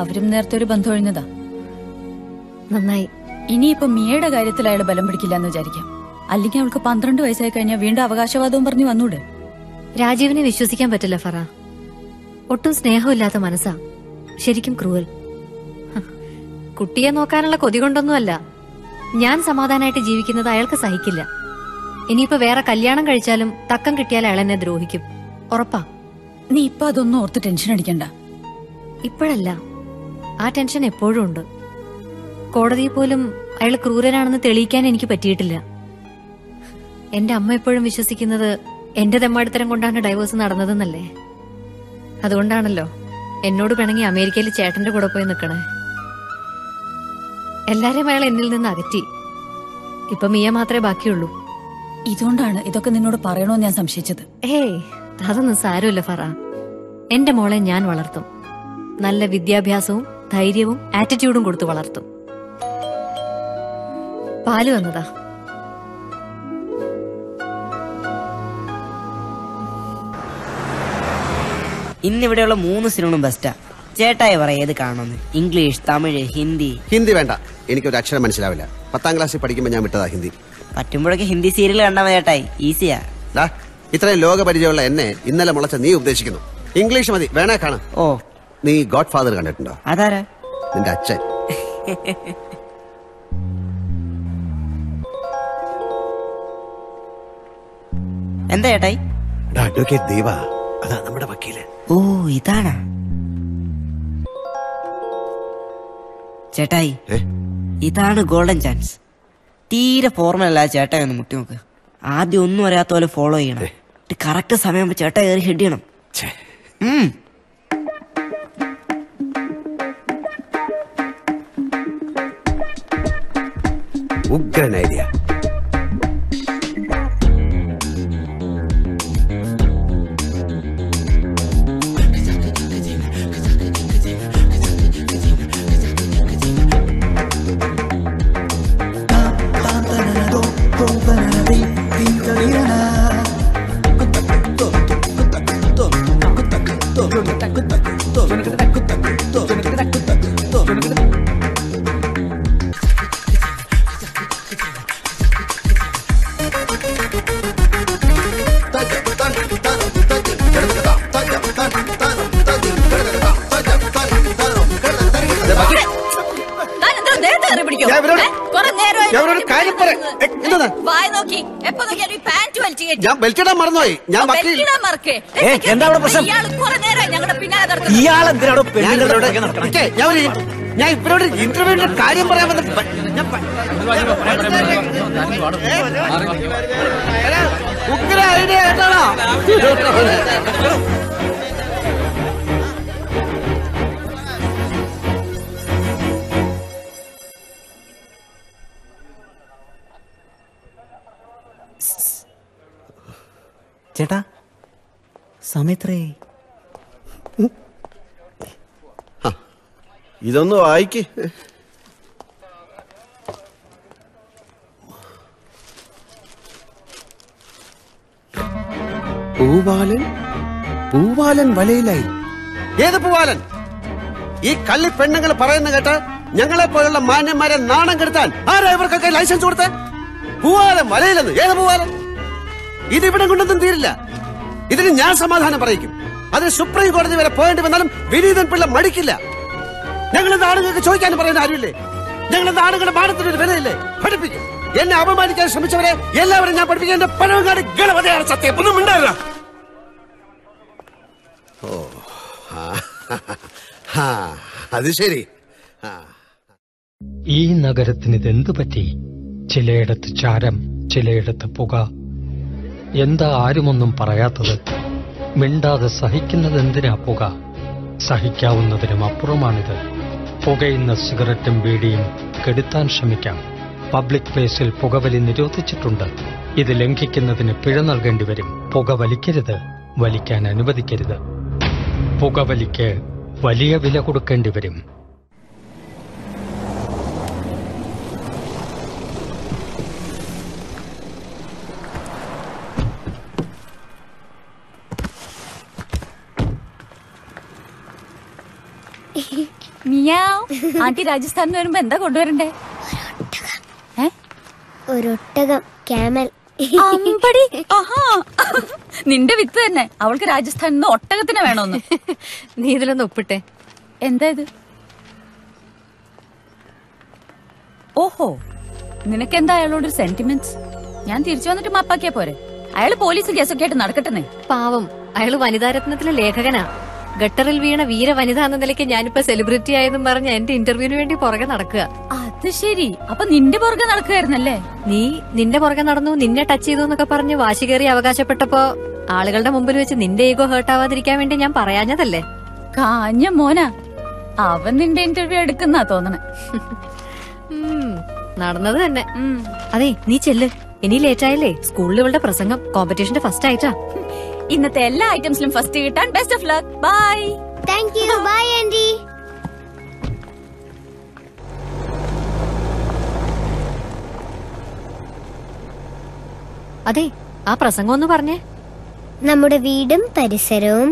Speaker 30: അവരും നേരത്തെ ഒരു ബന്ധം ഒഴിഞ്ഞതാ.
Speaker 13: നന്നായി.
Speaker 30: ഇനിയിപ്പോ മിയയുടെ കാര്യത്തിൽ അയാൾ ബലം പിടിക്കില്ല എന്ന് വിചാരിക്കാം. അല്ലെങ്കിൽ അവൾക്ക് പന്ത്രണ്ട് വയസ്സായി കഴിഞ്ഞാൽ വീണ്ടും അവകാശവാദവും പറഞ്ഞു വന്നൂടെ.
Speaker 13: രാജീവിനെ വിശ്വസിക്കാൻ പറ്റില്ല ഫറ. ഒട്ടും സ്നേഹമില്ലാത്ത മനസ്സാ. ശരിക്കും ക്രൂവൽ. കുട്ടിയെ നോക്കാനുള്ള കൊതി കൊണ്ടൊന്നുമല്ല. ഞാൻ സമാധാനമായിട്ട് ജീവിക്കുന്നത് അയാൾക്ക് സഹിക്കില്ല. ഇനിയിപ്പോ വേറെ കല്യാണം കഴിച്ചാലും തക്കം കിട്ടിയാൽ അയാൾ എന്നെ ദ്രോഹിക്കും. ഉറപ്പാ.
Speaker 30: നീ ഇപ്പൊ അതൊന്നും ഓർത്ത് ടെൻഷൻ അടിക്കണ്ട.
Speaker 13: ഇപ്പോഴല്ല. ആ ടെൻഷൻ എപ്പോഴും ഉണ്ട്. കോടതിയിൽ പോലും അയാൾ ക്രൂരനാണെന്ന് തെളിയിക്കാൻ എനിക്ക് പറ്റിയിട്ടില്ല. എന്റെ അമ്മ എപ്പോഴും വിശ്വസിക്കുന്നത് എന്റെ തെമ്മാടിത്തരം കൊണ്ടാണ് ഡൈവേഴ്സ് നടന്നതെന്നല്ലേ? അതുകൊണ്ടാണല്ലോ എന്നോട് പിണങ്ങി അമേരിക്കയിൽ ചേട്ടന്റെ കൂടെ പോയി നിൽക്കണേ എല്ലാരെയും അയാൾ എന്നിൽ നിന്ന് അകറ്റി. ഇപ്പൊ മിയ മാത്രമേ ബാക്കിയുള്ളൂ.
Speaker 30: ഇതുകൊണ്ടാണ് ഇതൊക്കെ നിന്നോട് പറയണോന്ന് ഞാൻ സംശയിച്ചത്.
Speaker 13: ഏയ് അതൊന്നും സാരമില്ല ഫറ. എന്റെ മോളെ ഞാൻ വളർത്തും. നല്ല വിദ്യാഭ്യാസവും ധൈര്യവും ആറ്റിറ്റ്യൂഡും കൊടുത്തു വളർത്തും. പാൽ വന്നതാ
Speaker 22: ഇന്നിവിടെയുള്ള മൂന്ന് സിനിമകളും ബെസ്റ്റാ ചേട്ടായി പറ ഏത് കാണുമെന്ന്? ഇംഗ്ലീഷ് തമിഴ് ഹിന്ദി.
Speaker 2: ഹിന്ദി വേണ്ട. എനിക്കൊരു അക്ഷരം മനസ്സിലാവില്ല. പത്താം ക്ലാസ്സിൽ പഠിക്കുമ്പോൾ ഞാൻ വിട്ടതാ ഹിന്ദി.
Speaker 22: പറ്റുമ്പോഴൊക്കെ ഹിന്ദി സീരിയൽ കണ്ടാ മതി ചേട്ടായി. ഈസിയാ
Speaker 2: ഡാ ഇത്രയും ലോക പരിചയമുള്ള എന്നെ ഇന്നലെ മുളച്ച നീ ഉപദേശിക്കുന്നു ഇംഗ്ലീഷ് മതി. വേണേ കാണാം.
Speaker 22: ഓ.
Speaker 2: നീ ഗോഡ് ഫാദർ കണ്ടിട്ടുണ്ടോ?
Speaker 22: അതാരാ?
Speaker 2: നിന്റെ അച്ഛൻ.
Speaker 22: എന്താ ചേട്ടായി?
Speaker 37: അഡ്വക്കേറ്റ് ദീപ. അതാ നമ്മുടെ വക്കീൽ.
Speaker 22: ഓ ഇതാണ്? ചേട്ടായി ഇതാണ് ഗോൾഡൻ ചാൻസ്. തീരെ ഫോർമൽ അല്ല ചേട്ടായി ഒന്ന് മുട്ടി നോക്ക്. ആദ്യം ഒന്നും അറിയാത്ത പോലെ ഫോളോ ചെയ്യണം. കറക്റ്റ് സമയം ചേട്ട കയറി ഹെഡ് ചെയ്യണം.
Speaker 2: ഉഗ്രൻ ഐഡിയ മറന്നുപോയി ഞാൻ വക്കീൽ എന്താ അവിടെ പ്രശ്നം?
Speaker 12: ഇയാൾ പെണ്ണുങ്ങളുടെ
Speaker 2: ഞാൻ ഒരു ഞാൻ ഇവരോട് ഇന്റർവ്യൂവിന്റെ കാര്യം പറയാൻ വന്നിട്ട് ഉഗ്ര ഐഡിയ കേട്ടാണോ
Speaker 38: സമയത്രേ
Speaker 23: ഇതൊന്ന് വായിക്ക്.
Speaker 2: പൂവാലൻ? പൂവാലൻ വലയിലായി. ഏത് പൂവാലൻ? ഈ കള്ളി പെണ്ണുങ്ങൾ പറയുന്ന കേട്ട ഞങ്ങളെ പോലുള്ള മാന്യന്മാരെ നാണം കെടുത്താൻ ആരാ ഇവർക്കൊക്കെ ലൈസൻസ് കൊടുത്തേ? പൂവാലൻ വലയിലെന്ന്. ഏത് പൂവാലൻ? ഇത് ഇവിടെ കൊണ്ടൊന്നും തീരില്ല. ഇതിന് ഞാൻ സമാധാനം പറയിക്കും. അതിന് സുപ്രീം കോടതി വരെ പോയേണ്ടി വന്നാലും വിനീതൻ പിള്ള മടിക്കില്ല. ഞങ്ങൾ എന്താ ആളുകൾക്ക് ചോദിക്കാൻ പറയുന്ന ആരുമില്ലേ? ഞങ്ങൾ ആണുങ്ങളുടെ ആളുകളുടെ ഒരു വിലയില്ലേ? പഠിപ്പിക്കും. എന്നെ അപമാനിക്കാൻ ശ്രമിച്ചവരെ എല്ലാവരും ഞാൻ പഠിപ്പിക്കാൻ പഴവങ്ങാട് ഗണപതിയാണ് സത്യം. ഒന്നും ഉണ്ടായില്ല ഓ അത് ശരി.
Speaker 1: ഈ നഗരത്തിന് ഇതെന്തു പറ്റി? ചിലയിടത്ത് ചാരം ചിലയിടത്ത് പുക. എന്താ ആരുമൊന്നും പറയാത്തത്? മിണ്ടാതെ സഹിക്കുന്നത് എന്തിനാ പുക? സഹിക്കാവുന്നതിനും അപ്പുറമാണിത്. പുകയുന്ന സിഗരറ്റും ബീഡിയും കെടുത്താൻ ശ്രമിക്കാം. പബ്ലിക് പ്ലേസിൽ പുകവലി നിരോധിച്ചിട്ടുണ്ട്. ഇത് ലംഘിക്കുന്നതിന് പിഴ നൽകേണ്ടി വരും. പുക വലിക്കരുത്. വലിക്കാൻ അനുവദിക്കരുത്. പുകവലിക്ക് വലിയ വില കൊടുക്കേണ്ടി വരും.
Speaker 30: മിയാവ് ആന്റി രാജസ്ഥാനിൽ വരുമ്പോ എന്താ കൊണ്ടുവരണ്ടേ?
Speaker 32: ഒരൊട്ടകം. ക്യാമൽ.
Speaker 30: അമ്പടി. നിന്റെ വിത്ത് തന്നെ. അവൾക്ക് രാജസ്ഥാനിൽ നിന്ന് ഒട്ടകത്തിന് വേണോന്ന്.
Speaker 13: നീ ഇതിലൊന്ന് ഒപ്പിട്ടെ.
Speaker 30: എന്താ ഇത്? ഓഹോ. നിനക്കെന്താ അയാളോട് സെന്റിമെന്റ്സ് ഞാൻ തിരിച്ചു വന്നിട്ട് മാപ്പാക്കിയാ പോരെ. അയാൾ പോലീസ് കേസൊക്കെ ആയിട്ട് നടക്കട്ടെ
Speaker 13: പാവം. അയാൾ വനിതാരത്നത്തിലെ ലേഖകനാ. ഗട്ടറിൽ വീണ വീര വനിത എന്ന നിലയ്ക്ക് ഞാനിപ്പോ സെലിബ്രിറ്റി ആയെന്നും പറഞ്ഞ് എന്റെ ഇന്റർവ്യൂവിന് വേണ്ടി പുറകെ നടക്കുക.
Speaker 30: അത് ശരി. അപ്പൊ നിന്റെ പുറകെ നടക്കുകയായിരുന്നല്ലേ?
Speaker 13: നീ നിന്റെ പുറകെ നടന്നു നിന്നെ ടച്ച് ചെയ്തു എന്നൊക്കെ പറഞ്ഞ് വാശി കയറി അവകാശപ്പെട്ടപ്പോ ആളുകളുടെ മുമ്പിൽ വെച്ച് നിന്റെ ഈഗോ ഹേർട്ട് ആവാതിരിക്കാൻ വേണ്ടി ഞാൻ പറയാഞ്ഞതല്ലേ?
Speaker 30: കാഞ്ഞ മോന. അവൻ നിന്റെ ഇന്റർവ്യൂ എടുക്കുന്നാ തോന്നണേ.
Speaker 13: നടന്നത് തന്നെ. അതെ നീ ചെല്ല്. ഇനി ലേറ്റ് ആയില്ലേ? സ്കൂളിൽ ഇവളുടെ പ്രസംഗം കോമ്പറ്റീഷന്റെ ഫസ്റ്റ് ആയിട്ടാ.
Speaker 30: ഇന്നത്തെ എല്ലാ ഐറ്റംസിലും ഫസ്റ്റ് കിട്ടാൻ best of luck bye
Speaker 32: thank you bye auntie
Speaker 13: അതെ ആ പ്രസംഗം ഒന്ന് പറഞ്ഞേ.
Speaker 32: നമ്മുടെ വീടും പരിസരവും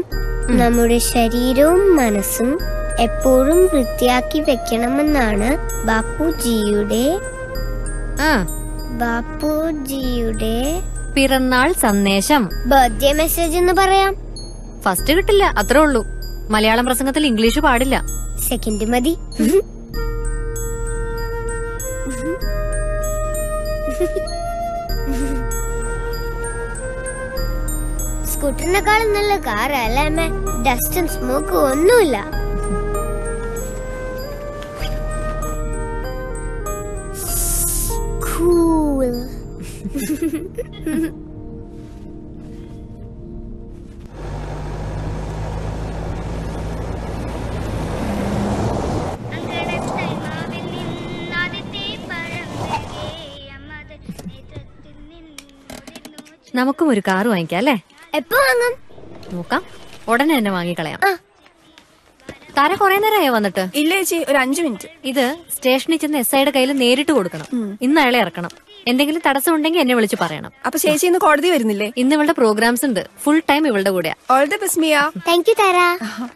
Speaker 32: നമ്മുടെ ശരീരവും മനസ്സും എപ്പോഴും വൃത്തിയാക്കി വെക്കണമെന്നാണ് ബാപ്പുജിയുടെ ബാപ്പുജിയുടെ
Speaker 13: പിറന്നാൾ സന്ദേശം.
Speaker 32: ബർത്ത്ഡേ മെസ്സേജ് എന്ന് പറയാം.
Speaker 13: ഫസ്റ്റ് കിട്ടില്ല അത്രേ ഉള്ളൂ. മലയാളം പ്രസംഗത്തിൽ ഇംഗ്ലീഷ് പാടില്ല.
Speaker 32: സെക്കൻഡ് മതി. സ്കൂട്ടറിനെക്കാളും നല്ല കാറല്ലേ ഡസ്റ്റും സ്മോക്കും ഒന്നുമില്ല.
Speaker 13: നമുക്കും ഒരു കാർ വാങ്ങിക്കാം അല്ലേ?
Speaker 32: എപ്പോ വാങ്ങാം?
Speaker 13: നോക്കാം. ഉടനെ തന്നെ വാങ്ങിക്കളയാം. താര കുറെ നേരമായോ വന്നിട്ട്?
Speaker 39: ഇല്ല ചേച്ചി ഒരു അഞ്ചു മിനിറ്റ്.
Speaker 13: ഇത് സ്റ്റേഷനിൽ ചെന്ന് എസ് ഐയുടെ കയ്യിൽ നേരിട്ട് കൊടുക്കണം. ഇന്ന് അയാളെ ഇറക്കണം. എന്തെങ്കിലും തടസ്സം ഉണ്ടെങ്കിൽ എന്നെ വിളിച്ച് പറയണം.
Speaker 39: അപ്പൊ ചേച്ചി ഇന്ന് കോടതി വരുന്നില്ലേ?
Speaker 13: ഇന്ന് ഇവളുടെ പ്രോഗ്രാംസ് ഉണ്ട്. ഫുൾ ടൈം ഇവളുടെ കൂടെയാ.
Speaker 39: All the best Mia.
Speaker 32: Thank you Tara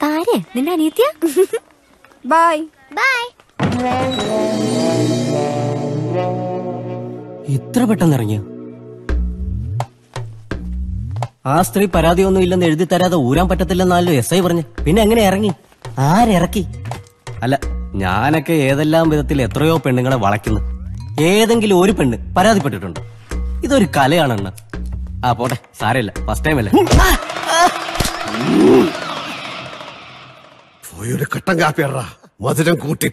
Speaker 13: താരെ നിന്റെ അനിയത്തിയ?
Speaker 39: ബൈ
Speaker 32: ബൈ
Speaker 6: ഇത്ര പെട്ടെന്ന് ഇറങ്ങിയ? ആ സ്ത്രീ പരാതിയൊന്നും ഇല്ലെന്ന് എഴുതി തരാതെ ഊരാൻ പറ്റത്തില്ലെന്നാലും എസ് ഐ പറഞ്ഞു. പിന്നെ എങ്ങനെ ഇറങ്ങി? ആരിറക്കി അല്ല ഞാനൊക്കെ ഏതെല്ലാം വിധത്തിൽ എത്രയോ പെണ്ണുങ്ങളെ വളയ്ക്കുന്നു. ഏതെങ്കിലും ഒരു പെണ്ണ് പരാതിപ്പെട്ടിട്ടുണ്ട്. ഇതൊരു കലയാണെന്ന്. ആ പോട്ടെ. സാരമില്ല. ഫസ്റ്റ് ടൈം അല്ലേ?
Speaker 2: പോയൊരു കട്ടൻ കാപ്പി ഇറ മധുരം കൂട്ടി.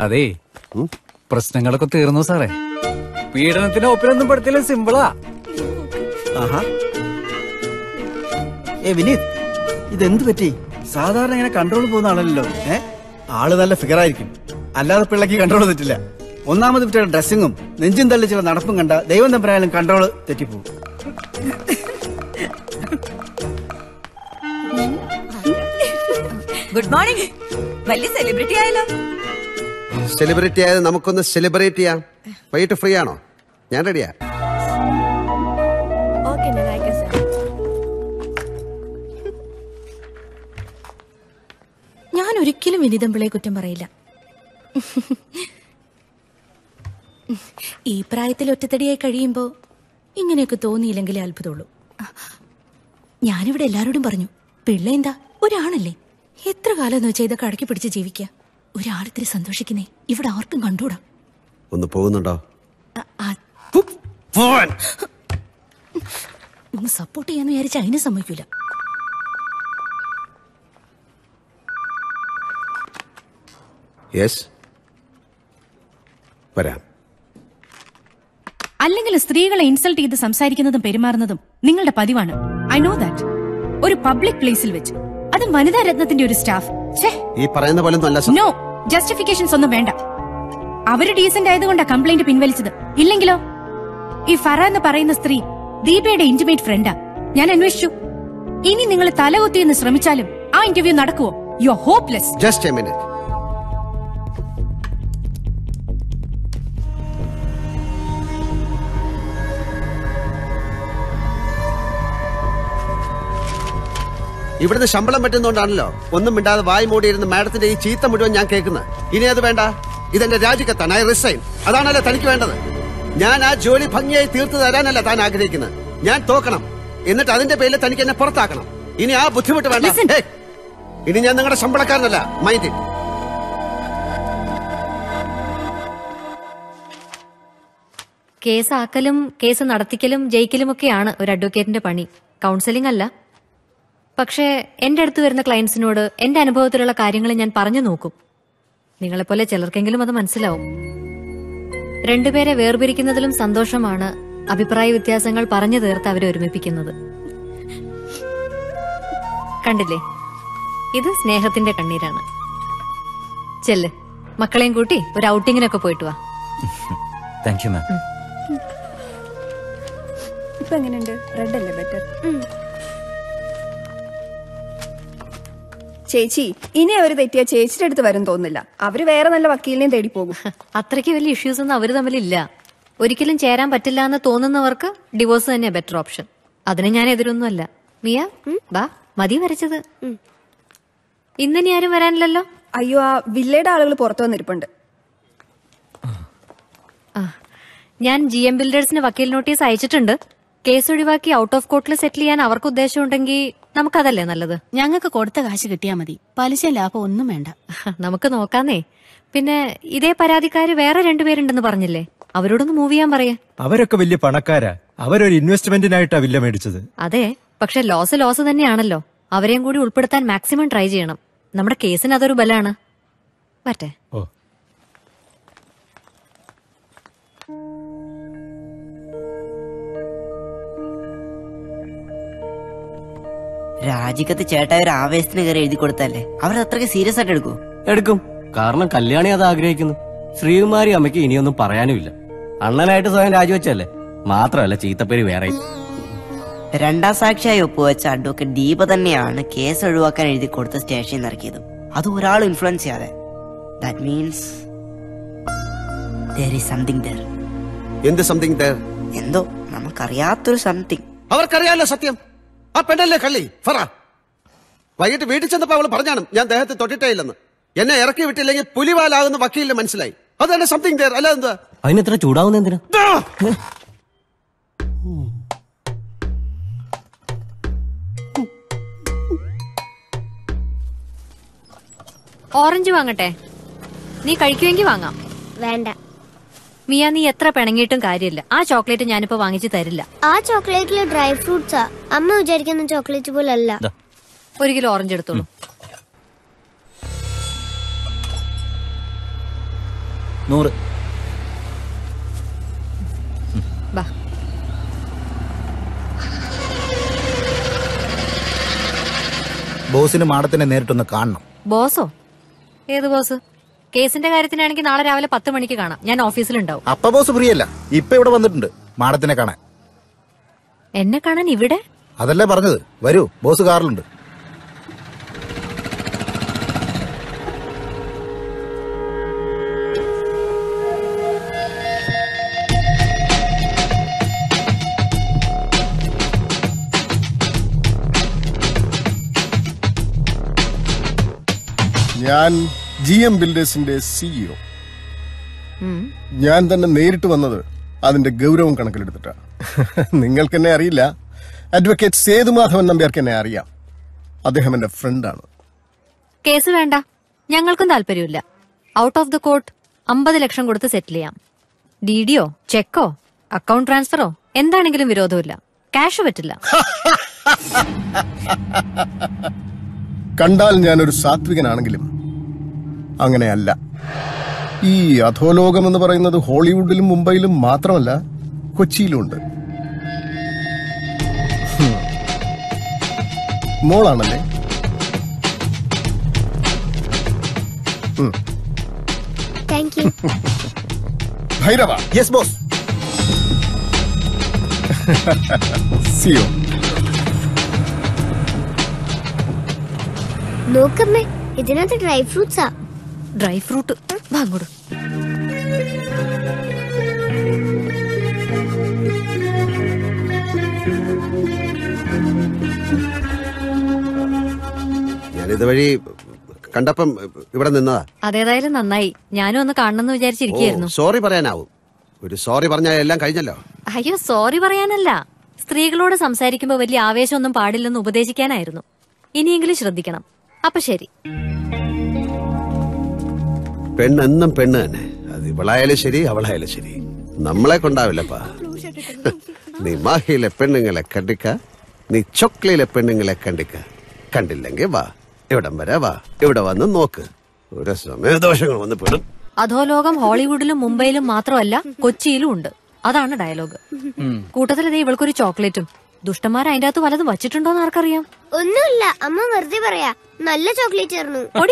Speaker 15: അതെ. പ്രശ്നങ്ങളൊക്കെ തീർന്നു സാറേ. പീഡനത്തിന് ഒപ്പിനൊന്നും പെടുത്തില്ല സിമ്പിളാ
Speaker 8: ആഹാ. ഏ വിനീത് ഇതെന്ത് പറ്റി? സാധാരണ ഇങ്ങനെ കൺട്രോൾ പോകുന്ന ആളല്ലോ ഏ? ആൾ നല്ല ഫിഗർ ആയിരിക്കും. അല്ലാതെ പിള്ളക്ക് കൺട്രോൾ തെറ്റില്ല. ഒന്നാമത് വിറ്റ ഡ്രസ്സിങ്ങും നെഞ്ചും തള്ളി ചില നടപ്പും കണ്ട ദൈവം തമ്പരായാലും കൺട്രോൾ തെറ്റിപ്പോകും
Speaker 39: ഗുഡ് മോർണിംഗ്. വലിയ സെലിബ്രിറ്റി ആയല്ലോ.
Speaker 2: സെലിബ്രിറ്റി ആയത് നമുക്കൊന്ന് സെലിബ്രേറ്റ് ചെയ്യാം. വൈകിട്ട് ഫ്രീ ആണോ? ഞാൻ റെഡിയാ
Speaker 39: ഓക്കെ ഞാൻ
Speaker 40: ഒരിക്കലും വിനിതമ്പിളെ കുറ്റം പറയില്ല. ഈ പ്രായത്തിൽ ഒറ്റത്തടിയായി കഴിയുമ്പോ ഇങ്ങനെയൊക്കെ തോന്നിയില്ലെങ്കിലേ അത്ഭുതമുള്ളൂ. ഞാനിവിടെ എല്ലാരോടും പറഞ്ഞു പിള്ള എന്താ? ഒരാണല്ലേ എത്ര കാലം എന്ന് വെച്ചാൽ ഇതൊക്കെ അടക്കി പിടിച്ച് ജീവിക്കുക ഒരാളിത്തിരി സന്തോഷിക്കുന്നേ. ഇവിടെ ആർക്കും കണ്ടൂടാ
Speaker 2: ഒന്ന് പോകുന്നുണ്ടോ?
Speaker 40: ഒന്ന് സപ്പോർട്ട് ചെയ്യാന്ന് വിചാരിച്ച അതിനെ സമ്മതിക്കൂല.
Speaker 2: യെസ് വരാം.
Speaker 16: അല്ലെങ്കിൽ സ്ത്രീകളെ ഇൻസൾട്ട് ചെയ്ത് സംസാരിക്കുന്നതും പെരുമാറുന്നതും നിങ്ങളുടെ പതിവാണ്. ഐ നോ ദാറ്റ് ഒരു പബ്ലിക് പ്ലേസിൽ വെച്ച്. അതും വനിതാ രത്നത്തിന്റെ ഒരു സ്റ്റാഫ് ഛേ.
Speaker 2: ഈ പറയുന്ന പോലെ
Speaker 16: നോ ജസ്റ്റിഫിക്കേഷൻസ് ഒന്നും വേണ്ട. അവർ ഡീസന്റ് ആയതുകൊണ്ടാ കംപ്ലൈന്റ് പിൻവലിച്ചത്. ഇല്ലെങ്കിലോ? ഈ ഫറ എന്ന് പറയുന്ന സ്ത്രീ ദീപയുടെ ഇന്റിമേറ്റ് ഫ്രണ്ടാ ഞാൻ അന്വേഷിച്ചു. ഇനി നിങ്ങൾ തലകുത്തിയെന്ന് ശ്രമിച്ചാലും ആ ഇന്റർവ്യൂ നടക്കുവോ? You are hopeless
Speaker 2: just a minute ഇവിടുന്ന് ശമ്പളം പറ്റുന്നോണ്ടാണല്ലോ ഒന്നും മിണ്ടാതെ വായി മൂടിയിരുന്ന മാഡത്തിന്റെ ഈ ചീത്ത മുഴുവൻ ഞാൻ കേൾക്കുന്നത്. ഇനി അത് വേണ്ട. ഇതെന്റെ രാജിക്കത്താണ് ഐ റിസൈൻ അതാണല്ലോ തനിക്ക് വേണ്ടത്. ഞാൻ ആ ജോലി ഭംഗിയായി തീർത്തു തരാനല്ല താൻ ആഗ്രഹിക്കുന്നത്. ഞാൻ തോക്കണം. എന്നിട്ട് അതിന്റെ പേരിൽ തനിക്ക് എന്നെ പുറത്താക്കണം. ഇനി ആ ബുദ്ധിമുട്ട് വേണ്ട. ഇനി ഞാൻ നിങ്ങളുടെ ശമ്പളക്കാരനല്ല. മൈൻഡ് കേസാക്കലും
Speaker 13: കേസ് നടത്തിക്കലും ജയിക്കലും ഒക്കെയാണ് ഒരു അഡ്വക്കേറ്റിന്റെ പണി. കൗൺസിലിംഗ് അല്ല. പക്ഷേ എന്റെ അടുത്ത് വരുന്ന ക്ലയൻസിനോട് എന്റെ അനുഭവത്തിലുള്ള കാര്യങ്ങൾ ഞാൻ പറഞ്ഞു നോക്കും. നിങ്ങളെപ്പോലെ ചിലർക്കെങ്കിലും അത് മനസ്സിലാവും. രണ്ടുപേരെ വേർപിരിക്കുന്നതിലും സന്തോഷമാണ് അഭിപ്രായ വ്യത്യാസങ്ങൾ പറഞ്ഞു തീർത്ത് അവരെ ഒരുമിപ്പിക്കുന്നത്. കണ്ടില്ലേ? ഇത് സ്നേഹത്തിന്റെ കണ്ണീരാണ്. ചെല്ല്. മക്കളെയും കൂട്ടി ഒരു ഔട്ടിങ്ങിനൊക്കെ പോയിട്ട് വാ.
Speaker 15: താങ്ക് യു മാം
Speaker 39: ഇപ്പൊ എങ്ങനെയുണ്ട്? റെഡ് അല്ലേ ബെറ്റർ ചേച്ചി ഇനി അവർ തെറ്റിയ ചേച്ചിയുടെ അടുത്ത് വരും തോന്നില്ല അവർ വേറെ നല്ല വക്കീലിനെയും തേടി പോകും.
Speaker 13: അത്രയ്ക്ക് വലിയ ഇഷ്യൂസ് ഒന്നും അവർ തമ്മിലില്ല. ഒരിക്കലും ചേരാൻ പറ്റില്ല എന്ന് തോന്നുന്നവർക്ക് ഡിവോഴ്സ് തന്നെ ബെറ്റർ ഓപ്ഷൻ അതിന് ഞാൻ എതിരൊന്നുമല്ല. മിയ ബാ മതി വരച്ചത് ഇന്നിനി ആരും വരാനില്ലല്ലോ?
Speaker 39: അയ്യോ ആ വില്ലയുടെ ആളുകൾ പുറത്തു വന്നിരിപ്പുണ്ട്.
Speaker 13: ഞാൻ ജി എം ബിൽഡേഴ്സിന് വക്കീൽ നോട്ടീസ് അയച്ചിട്ടുണ്ട്. കേസ് ഒഴിവാക്കി ഔട്ട് ഓഫ് കോർട്ടിൽ സെറ്റിൽ ചെയ്യാൻ അവർക്ക് ഉദ്ദേശമുണ്ടെങ്കിൽ നമുക്കതല്ലേ നല്ലത്?
Speaker 40: ഞങ്ങൾക്ക് കൊടുത്ത കാശ് കിട്ടിയാ മതി. പലിശ ലാഭം ഒന്നും വേണ്ട.
Speaker 13: നമുക്ക് നോക്കാന്നേ. പിന്നെ ഇതേ പരാതിക്കാര് വേറെ രണ്ടുപേരുണ്ടെന്ന് പറഞ്ഞില്ലേ? അവരോടൊന്ന് മൂവ് ചെയ്യാൻ പറയാ.
Speaker 28: അവരൊക്കെ വലിയ പണക്കാരാ. അവരൊരു ഇൻവെസ്റ്റ്മെന്റിനായിട്ടാ വില്ല മേടിച്ചത്.
Speaker 13: അതെ പക്ഷെ ലോസ് ലോസ് തന്നെയാണല്ലോ. അവരെയും കൂടി ഉൾപ്പെടുത്താൻ മാക്സിമം ട്രൈ ചെയ്യണം. നമ്മുടെ കേസിന് അതൊരു ബലാണ്. പറ്റേ
Speaker 22: രാജിക്കത്ത് ചേട്ടായ ഒരു ആവേശത്തിന് കയറി എഴുതി കൊടുത്തല്ലേ? അവർ അത്രയ്ക്ക് സീരിയസ് ആയിട്ട് എടുക്കും
Speaker 29: എടുക്കും. കാരണം കല്യാണി അത് ആഗ്രഹിക്കുന്നു. ശ്രീകുമാരി അമ്മയ്ക്ക് ഇനിയൊന്നും പറയാനുമില്ല. അണ്ണനായിട്ട് സ്വയം രാജിവെച്ചല്ലേ മാത്രമല്ല ചീത്തപ്പേര് വേറെ.
Speaker 22: രണ്ടാം സാക്ഷിയായി ഒപ്പുവെച്ച അഡ്വക്കേറ്റ് ദീപ തന്നെയാണ് കേസ് ഒഴിവാക്കാൻ എഴുതി കൊടുത്ത സ്റ്റേഷനിൽ ഇറക്കിയത്. അത് ഒരാൾ ഇൻഫ്ലുവൻസ് ചെയ്യാതെ. ദാറ്റ് മീൻസ് സംതിങ്
Speaker 2: എന്തോ
Speaker 22: നമുക്കറിയാത്തൊരു സംതിങ്
Speaker 2: അവർക്കറിയാലോ സത്യം. ആ പെണ്ണല്ലേ കള്ളി? ഫറ. വൈകിട്ട് വീട്ടിൽ ചെന്നപ്പോ അവൾ പറഞ്ഞാണ് ഞാൻ ദേഹത്തെ തൊട്ടിട്ടേ ഇല്ലെന്ന്. എന്നെ ഇറക്കി വിട്ടില്ലെങ്കിൽ പുലിവാലാകുന്ന വക്കീലിന് മനസ്സിലായി. അതന്നെ സംതിങ് തേർ അല്ല എന്താ
Speaker 29: അതിനെത്ര ചൂടാവുന്ന എന്തിനാ?
Speaker 13: ഓറഞ്ച് വാങ്ങട്ടെ. നീ കഴിക്കുമെങ്കിൽ വാങ്ങാം.
Speaker 32: വേണ്ട.
Speaker 13: മിയ നീ എത്ര പിണങ്ങിയിട്ടും കാര്യമില്ല. ആ ചോക്ലേറ്റ് ഞാനിപ്പോ വാങ്ങിച്ചു തരില്ല.
Speaker 32: ആ ചോക്ലേറ്റിൽ ഡ്രൈ ഫ്രൂട്ട്സാ. അമ്മ വിചാരിക്കുന്ന ചോക്ലേറ്റ് പോലെ അല്ല
Speaker 13: ഒരു കിലോ ഓറഞ്ച് എടുത്തോളൂ.
Speaker 37: നൂറ്. ബോസിന് മാഡത്തിനെ നേരിട്ടൊന്ന് കാണണം.
Speaker 13: ബോസോ? ഏത് ബോസ്? കേസിന്റെ കാര്യത്തിനാണെങ്കിൽ നാളെ രാവിലെ പത്ത് മണിക്ക് കാണാം. ഞാൻ ഓഫീസിലുണ്ടാവും.
Speaker 37: അപ്പ ബോസ് ഫ്രീ അല്ല ഇപ്പൊ ഇവിടെ വന്നിട്ടുണ്ട്. മാഡത്തിനെ കാണാൻ.
Speaker 13: എന്നെ കാണാൻ ഇവിടെ?
Speaker 37: അതല്ലേ പറഞ്ഞത്. വരൂ ബോസ് കാറിലുണ്ട്.
Speaker 41: ഞാൻ ജി എം ബിൽഡേഴ്സിന്റെ സിഇഒ ഞാൻ തന്നെ നേരിട്ട് വന്നത് അതിന്റെ ഗൗരവം കണക്കിലെടുത്തിട്ടാ. നിങ്ങൾക്ക് എന്നെ അറിയില്ല. അഡ്വക്കേറ്റ് സേതുമാധവൻ നമ്പ്യാർക്ക് എന്നെ അറിയാം. അദ്ദേഹം എന്റെ ഫ്രണ്ടാണ്
Speaker 13: കേസ് വേണ്ട. ഞങ്ങൾക്കും താല്പര്യമില്ല. ഔട്ട് ഓഫ് ദ കോർട്ട് അമ്പത് ലക്ഷം കൊടുത്ത് സെറ്റിൽ ചെയ്യാം. ഡി ഡിയോ ചെക്കോ അക്കൗണ്ട് ട്രാൻസ്ഫറോ എന്താണെങ്കിലും വിരോധമില്ല. ക്യാഷ് പറ്റില്ല.
Speaker 41: കണ്ടാൽ ഞാനൊരു സാത്വികനാണെങ്കിലും അങ്ങനെയല്ല. ഈ അധോലോകം എന്ന് പറയുന്നത് ഹോളിവുഡിലും മുംബൈയിലും മാത്രമല്ല കൊച്ചിയിലും ഉണ്ട്. മോളാണല്ലേ? ഭൈരവ.
Speaker 37: യെസ് ബോസ്
Speaker 41: സിയോ.
Speaker 32: നോക്കമ്മേ ഇതിനകത്ത് ഡ്രൈ ഫ്രൂട്ട്സാ.
Speaker 13: Dry fruit. വാങ്ങോടും
Speaker 2: ഇതുവഴി കണ്ടപ്പം ഇവിടെ നിന്നതാ.
Speaker 13: അതേതായാലും നന്നായി. ഞാനും ഒന്ന് കാണണമെന്ന് വിചാരിച്ചിരിക്കുന്നു
Speaker 2: സോറി പറയാനാവും. ഒരു സോറി പറഞ്ഞാൽ എല്ലാം കഴിഞ്ഞല്ലോ.
Speaker 13: അയ്യോ സോറി പറയാനല്ല. സ്ത്രീകളോട് സംസാരിക്കുമ്പോ വലിയ ആവേശമൊന്നും പാടില്ലെന്ന് ഉപദേശിക്കാനായിരുന്നു. ഇനിയെങ്കിലും ശ്രദ്ധിക്കണം. അപ്പൊ ശരി.
Speaker 2: പെണ്ണെന്നും പെണ്ണ് തന്നെ. അത് ഇവളായാലും ശരി അവളായാലും ശരി. നമ്മളെ കൊണ്ടാവില്ലപ്പാ. നീ മാഹിയിലെ പെണ്ണുങ്ങളെ കണ്ടിക്ക നീ ചൊക്ലയിലെ പെണ്ണുങ്ങളെ കണ്ടിക്ക. കണ്ടില്ലെങ്കിൽ വാ ഇവിടം വരെ വാ ഇവിടെ വന്ന് നോക്ക്. ഒരു സമയദോഷങ്ങൾ വന്ന് പെടും.
Speaker 13: അധോലോകം ഹോളിവുഡിലും മുംബൈയിലും മാത്രമല്ല കൊച്ചിയിലും ഉണ്ട്. അതാണ് ഡയലോഗ്. കൂട്ടത്തിൽ ഇതേ ഇവൾക്കൊരു ചോക്ലേറ്റും. ദുഷ്ടന്മാർ അതിന്റെ അകത്ത് വല്ലതും വച്ചിട്ടുണ്ടോന്ന് ആർക്കറിയാം?
Speaker 32: ഒന്നുമില്ല. അമ്മ വെറുതെ പറയാ നല്ല ചോക്ലേറ്റ് ആയിരുന്നു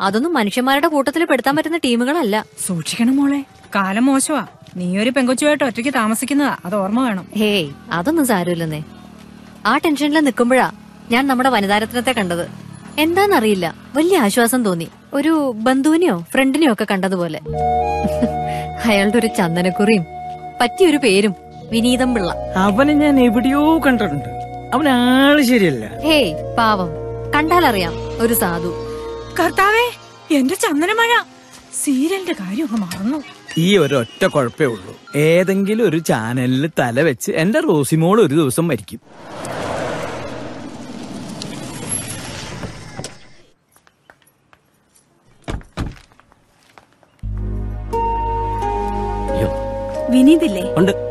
Speaker 13: അതൊന്നും മനുഷ്യന്മാരുടെ കൂട്ടത്തിൽ പെടുത്താൻ പറ്റുന്ന ടീമുകളല്ല.
Speaker 31: സൂക്ഷിക്കണം മോളെ. കാലം മോശമാ. നീ ഒരു പെങ്കൊച്ചുമായിട്ട് ഒറ്റയ്ക്ക് താമസിക്കുന്നതാ. അത് ഓർമ്മ വേണം.
Speaker 13: ഹേയ് അതൊന്നും സാരമില്ലെന്നേ. ആ ടെൻഷനിൽ നിൽക്കുമ്പോഴാ ഞാൻ നമ്മുടെ വനിതാരത്നത്തെ കണ്ടത്. എന്താന്നറിയില്ല. വലിയ ആശ്വാസം തോന്നി. ഒരു ബന്ധുവിനെയോ ഫ്രണ്ടിനെയോ ഒക്കെ കണ്ടതുപോലെ. അയാളുടെ ഒരു ചന്ദനക്കുറിയും പറ്റിയൊരു പേരും വിനീതം പിള്ള
Speaker 14: അവനെ ഞാൻ എവിടെയോ കണ്ടിട്ടുണ്ട്. അവൻ ആൾ ശരിയല്ല.
Speaker 13: ഹേയ് പാവം. കണ്ടാലറിയാം ഒരു സാധു.
Speaker 31: കർത്താവേ എന്റെ ചന്ദനമഴ. സീരിയലിന്റെ കാര്യമൊക്കെ മറന്നു.
Speaker 14: ഈ ഒരൊറ്റ കുഴപ്പേ ഉള്ളൂ. ഏതെങ്കിലും ഒരു ചാനലിൽ തല വെച്ച് എന്റെ റോസിമോൾ ഒരു ദിവസം മരിക്കും.
Speaker 30: വിനീതില്ലേ?
Speaker 29: ഉണ്ട്.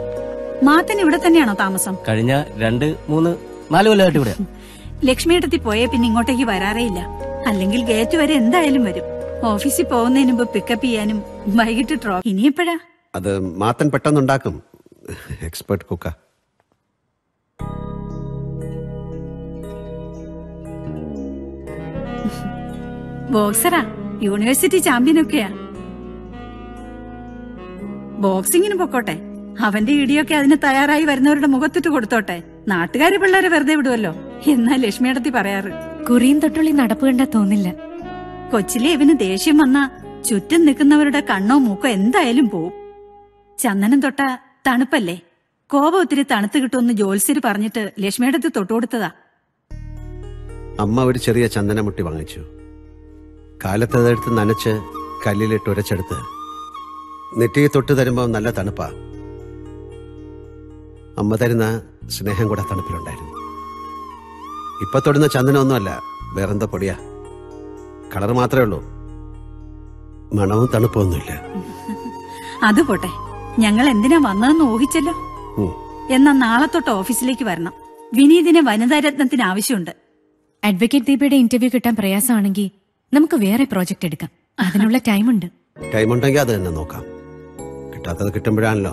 Speaker 30: മാത്തൻ ഇവിടെ തന്നെയാണോ താമസം?
Speaker 29: കഴിഞ്ഞ രണ്ട് മൂന്ന് നാല് കൊല്ലമായിട്ട് ഇവിടെ.
Speaker 30: ലക്ഷ്മിയിടത്തി പോയേ പിന്നെ ഇങ്ങോട്ടേക്ക് വരാറേ ഇല്ല അല്ലെങ്കിൽ ഗേറ്റ് വരെ എന്തായാലും വരും. ഓഫീസിൽ പോകുന്നതിന് മുമ്പ് പിക്കപ്പ് ചെയ്യാനും വൈകിട്ട് ഡ്രോപ്പ് ഇനിയെപ്പോഴാ
Speaker 2: അത് മാത്തൻ പെട്ടെന്നുണ്ടാക്കും. എക്സ്പെർട്ട് കുക്ക
Speaker 7: ബോക്സറാ. യൂണിവേഴ്സിറ്റി ചാമ്പ്യൻ ഒക്കെയാ. ബോക്സിങ്ങിന് പൊക്കോട്ടെ. അവന്റെ ഇടിയൊക്കെ അതിന് തയ്യാറായി വരുന്നവരുടെ മുഖത്തിട്ട് കൊടുത്തോട്ടെ. നാട്ടുകാര് പിള്ളേരെ വെറുതെ വിടുവല്ലോ. എന്നാ ലക്ഷ്മിയടത്തി പറയാറ്.
Speaker 16: കുറിയും തൊട്ടുള്ളി നടപ്പ് കണ്ടാ തോന്നില്ല.
Speaker 7: കൊച്ചിലെ ഇവന് ദേഷ്യം വന്നാ ചുറ്റും നിൽക്കുന്നവരുടെ കണ്ണോ മൂക്കോ എന്തായാലും പോവും. ചന്ദനം തൊട്ട തണുപ്പല്ലേ? കോപം ഒത്തിരി തണുത്ത് കിട്ടുമെന്ന് ജോത്സ്യര് പറഞ്ഞിട്ട് ലക്ഷ്മിയടത്ത് തൊട്ടുകൊടുത്തതാ
Speaker 2: അമ്മ ഒരു ചെറിയ ചന്ദനമുട്ടി വാങ്ങിച്ചു. കാലത്തതെടുത്ത് നനച്ച് കല്ലിലിട്ട് ഉരച്ചെടുത്ത്. നെറ്റിയെ തൊട്ട് തരുമ്പോൾ നല്ല തണുപ്പാ. അമ്മ തരുന്ന സ്നേഹം കൂടെ തണുപ്പിലുണ്ടായിരുന്നു. ഇപ്പൊ തൊടുന്ന ചന്ദനമൊന്നുമല്ല വേറെന്താ പൊടിയാ? കളർ മാത്രമേ ഉള്ളൂ. മണവും തണുപ്പൊന്നുമില്ല
Speaker 7: അത് പോട്ടെ. ഞങ്ങൾ എന്തിനാ വന്നതെന്ന് ഊഹിച്ചല്ലോ. എന്നാ നാളെ തൊട്ട് ഓഫീസിലേക്ക് വരണം. വിനീതിന് വനിതാരത്നത്തിന് ആവശ്യമുണ്ട്.
Speaker 16: അഡ്വക്കേറ്റ് ദീപയുടെ ഇന്റർവ്യൂ കിട്ടാൻ പ്രയാസമാണെങ്കിൽ നമുക്ക് വേറെ പ്രോജക്റ്റ് എടുക്കാം. അതിനുള്ള ടൈമുണ്ട്.
Speaker 2: ടൈമുണ്ടെങ്കിൽ അത് തന്നെ നോക്കാം. കിട്ടാത്തത് കിട്ടുമ്പോഴാണല്ലോ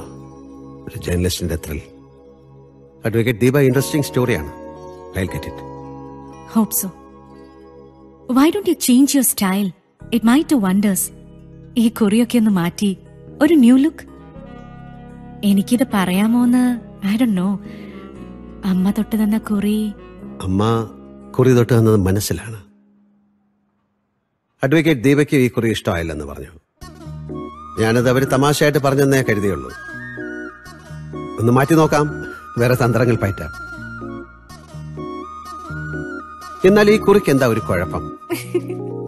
Speaker 2: ഒരു ജേർണലിസ്റ്റിന്റെ ത്രിൽ. അഡ്വക്കേറ്റ് ദീപ ഇൻട്രസ്റ്റിംഗ് സ്റ്റോറിയാണ് I get it
Speaker 16: hope so why don't you change your style it may do wonders ഈ കുറിയൊക്കെ ഒന്ന് മാറ്റി. ഒരു ന്യൂ ലുക്ക്. എനിക്കിത് പറയാമോന്ന്? ഐ ഡോ നോ അമ്മ തൊട്ട് തന്ന കുറി.
Speaker 2: അമ്മ കുറി തൊട്ട് തന്നത് മനസ്സിലാണ്. അഡ്വക്കേറ്റ് ദീപയ്ക്ക് ഈ കുറി ഇഷ്ടമായില്ലെന്ന് പറഞ്ഞു. ഞാനത് അവർ തമാശയായിട്ട് പറഞ്ഞെന്നേ കരുതിയുള്ളൂ. ഒന്ന് മാറ്റി നോക്കാം. വേറെ തന്ത്രങ്ങൾ പയറ്റാം. എന്നാൽ ഈ കുറിക്ക് എന്താ ഒരു കുഴപ്പം?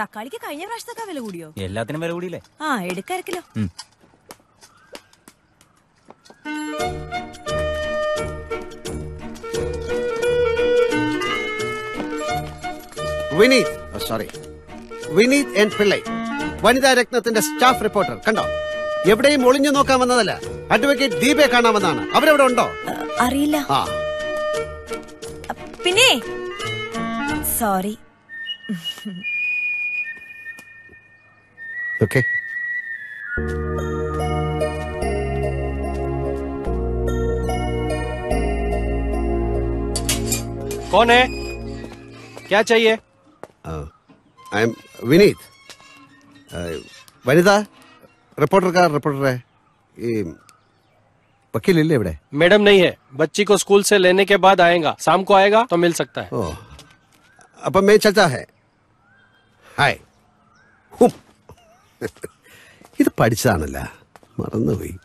Speaker 12: തക്കാളിക്ക് കഴിഞ്ഞ പ്രാവശ്യത്തൊക്കെ വില കൂടിയോ?
Speaker 15: എല്ലാത്തിനും വില കൂടിയില്ലേ?
Speaker 12: ആ എടുക്കരക്കിലോ.
Speaker 2: വിനീത് സോറി വിനീത് എൻ പിള്ളൈ വനിതാ രത്നത്തിന്റെ സ്റ്റാഫ് റിപ്പോർട്ടർ കണ്ടോ? എവിടെയും ഒളിഞ്ഞു നോക്കാൻ വന്നതല്ല അഡ്വക്കേറ്റ് ദീപെ കാണാൻ വന്നതാണ്. അവരെവിടെ ഉണ്ടോ?
Speaker 12: അറിയില്ല.
Speaker 2: ആ.
Speaker 12: പിന്നെ? Sorry
Speaker 2: Okay.
Speaker 42: कौन है? क्या चाहिए?
Speaker 2: I am Vineeth Vanitha reporter का रिपोर्टर है. ये वकील ले बड़े.
Speaker 42: मैडम नहीं है. बच्ची को स्कूल से लेने के बाद आएगा. शाम को आएगा तो मिल सकता है.
Speaker 2: ओ, अब मैं चलता है. हाय ഇത് പഠിച്ചതാണല്ല. മറന്നുപോയി.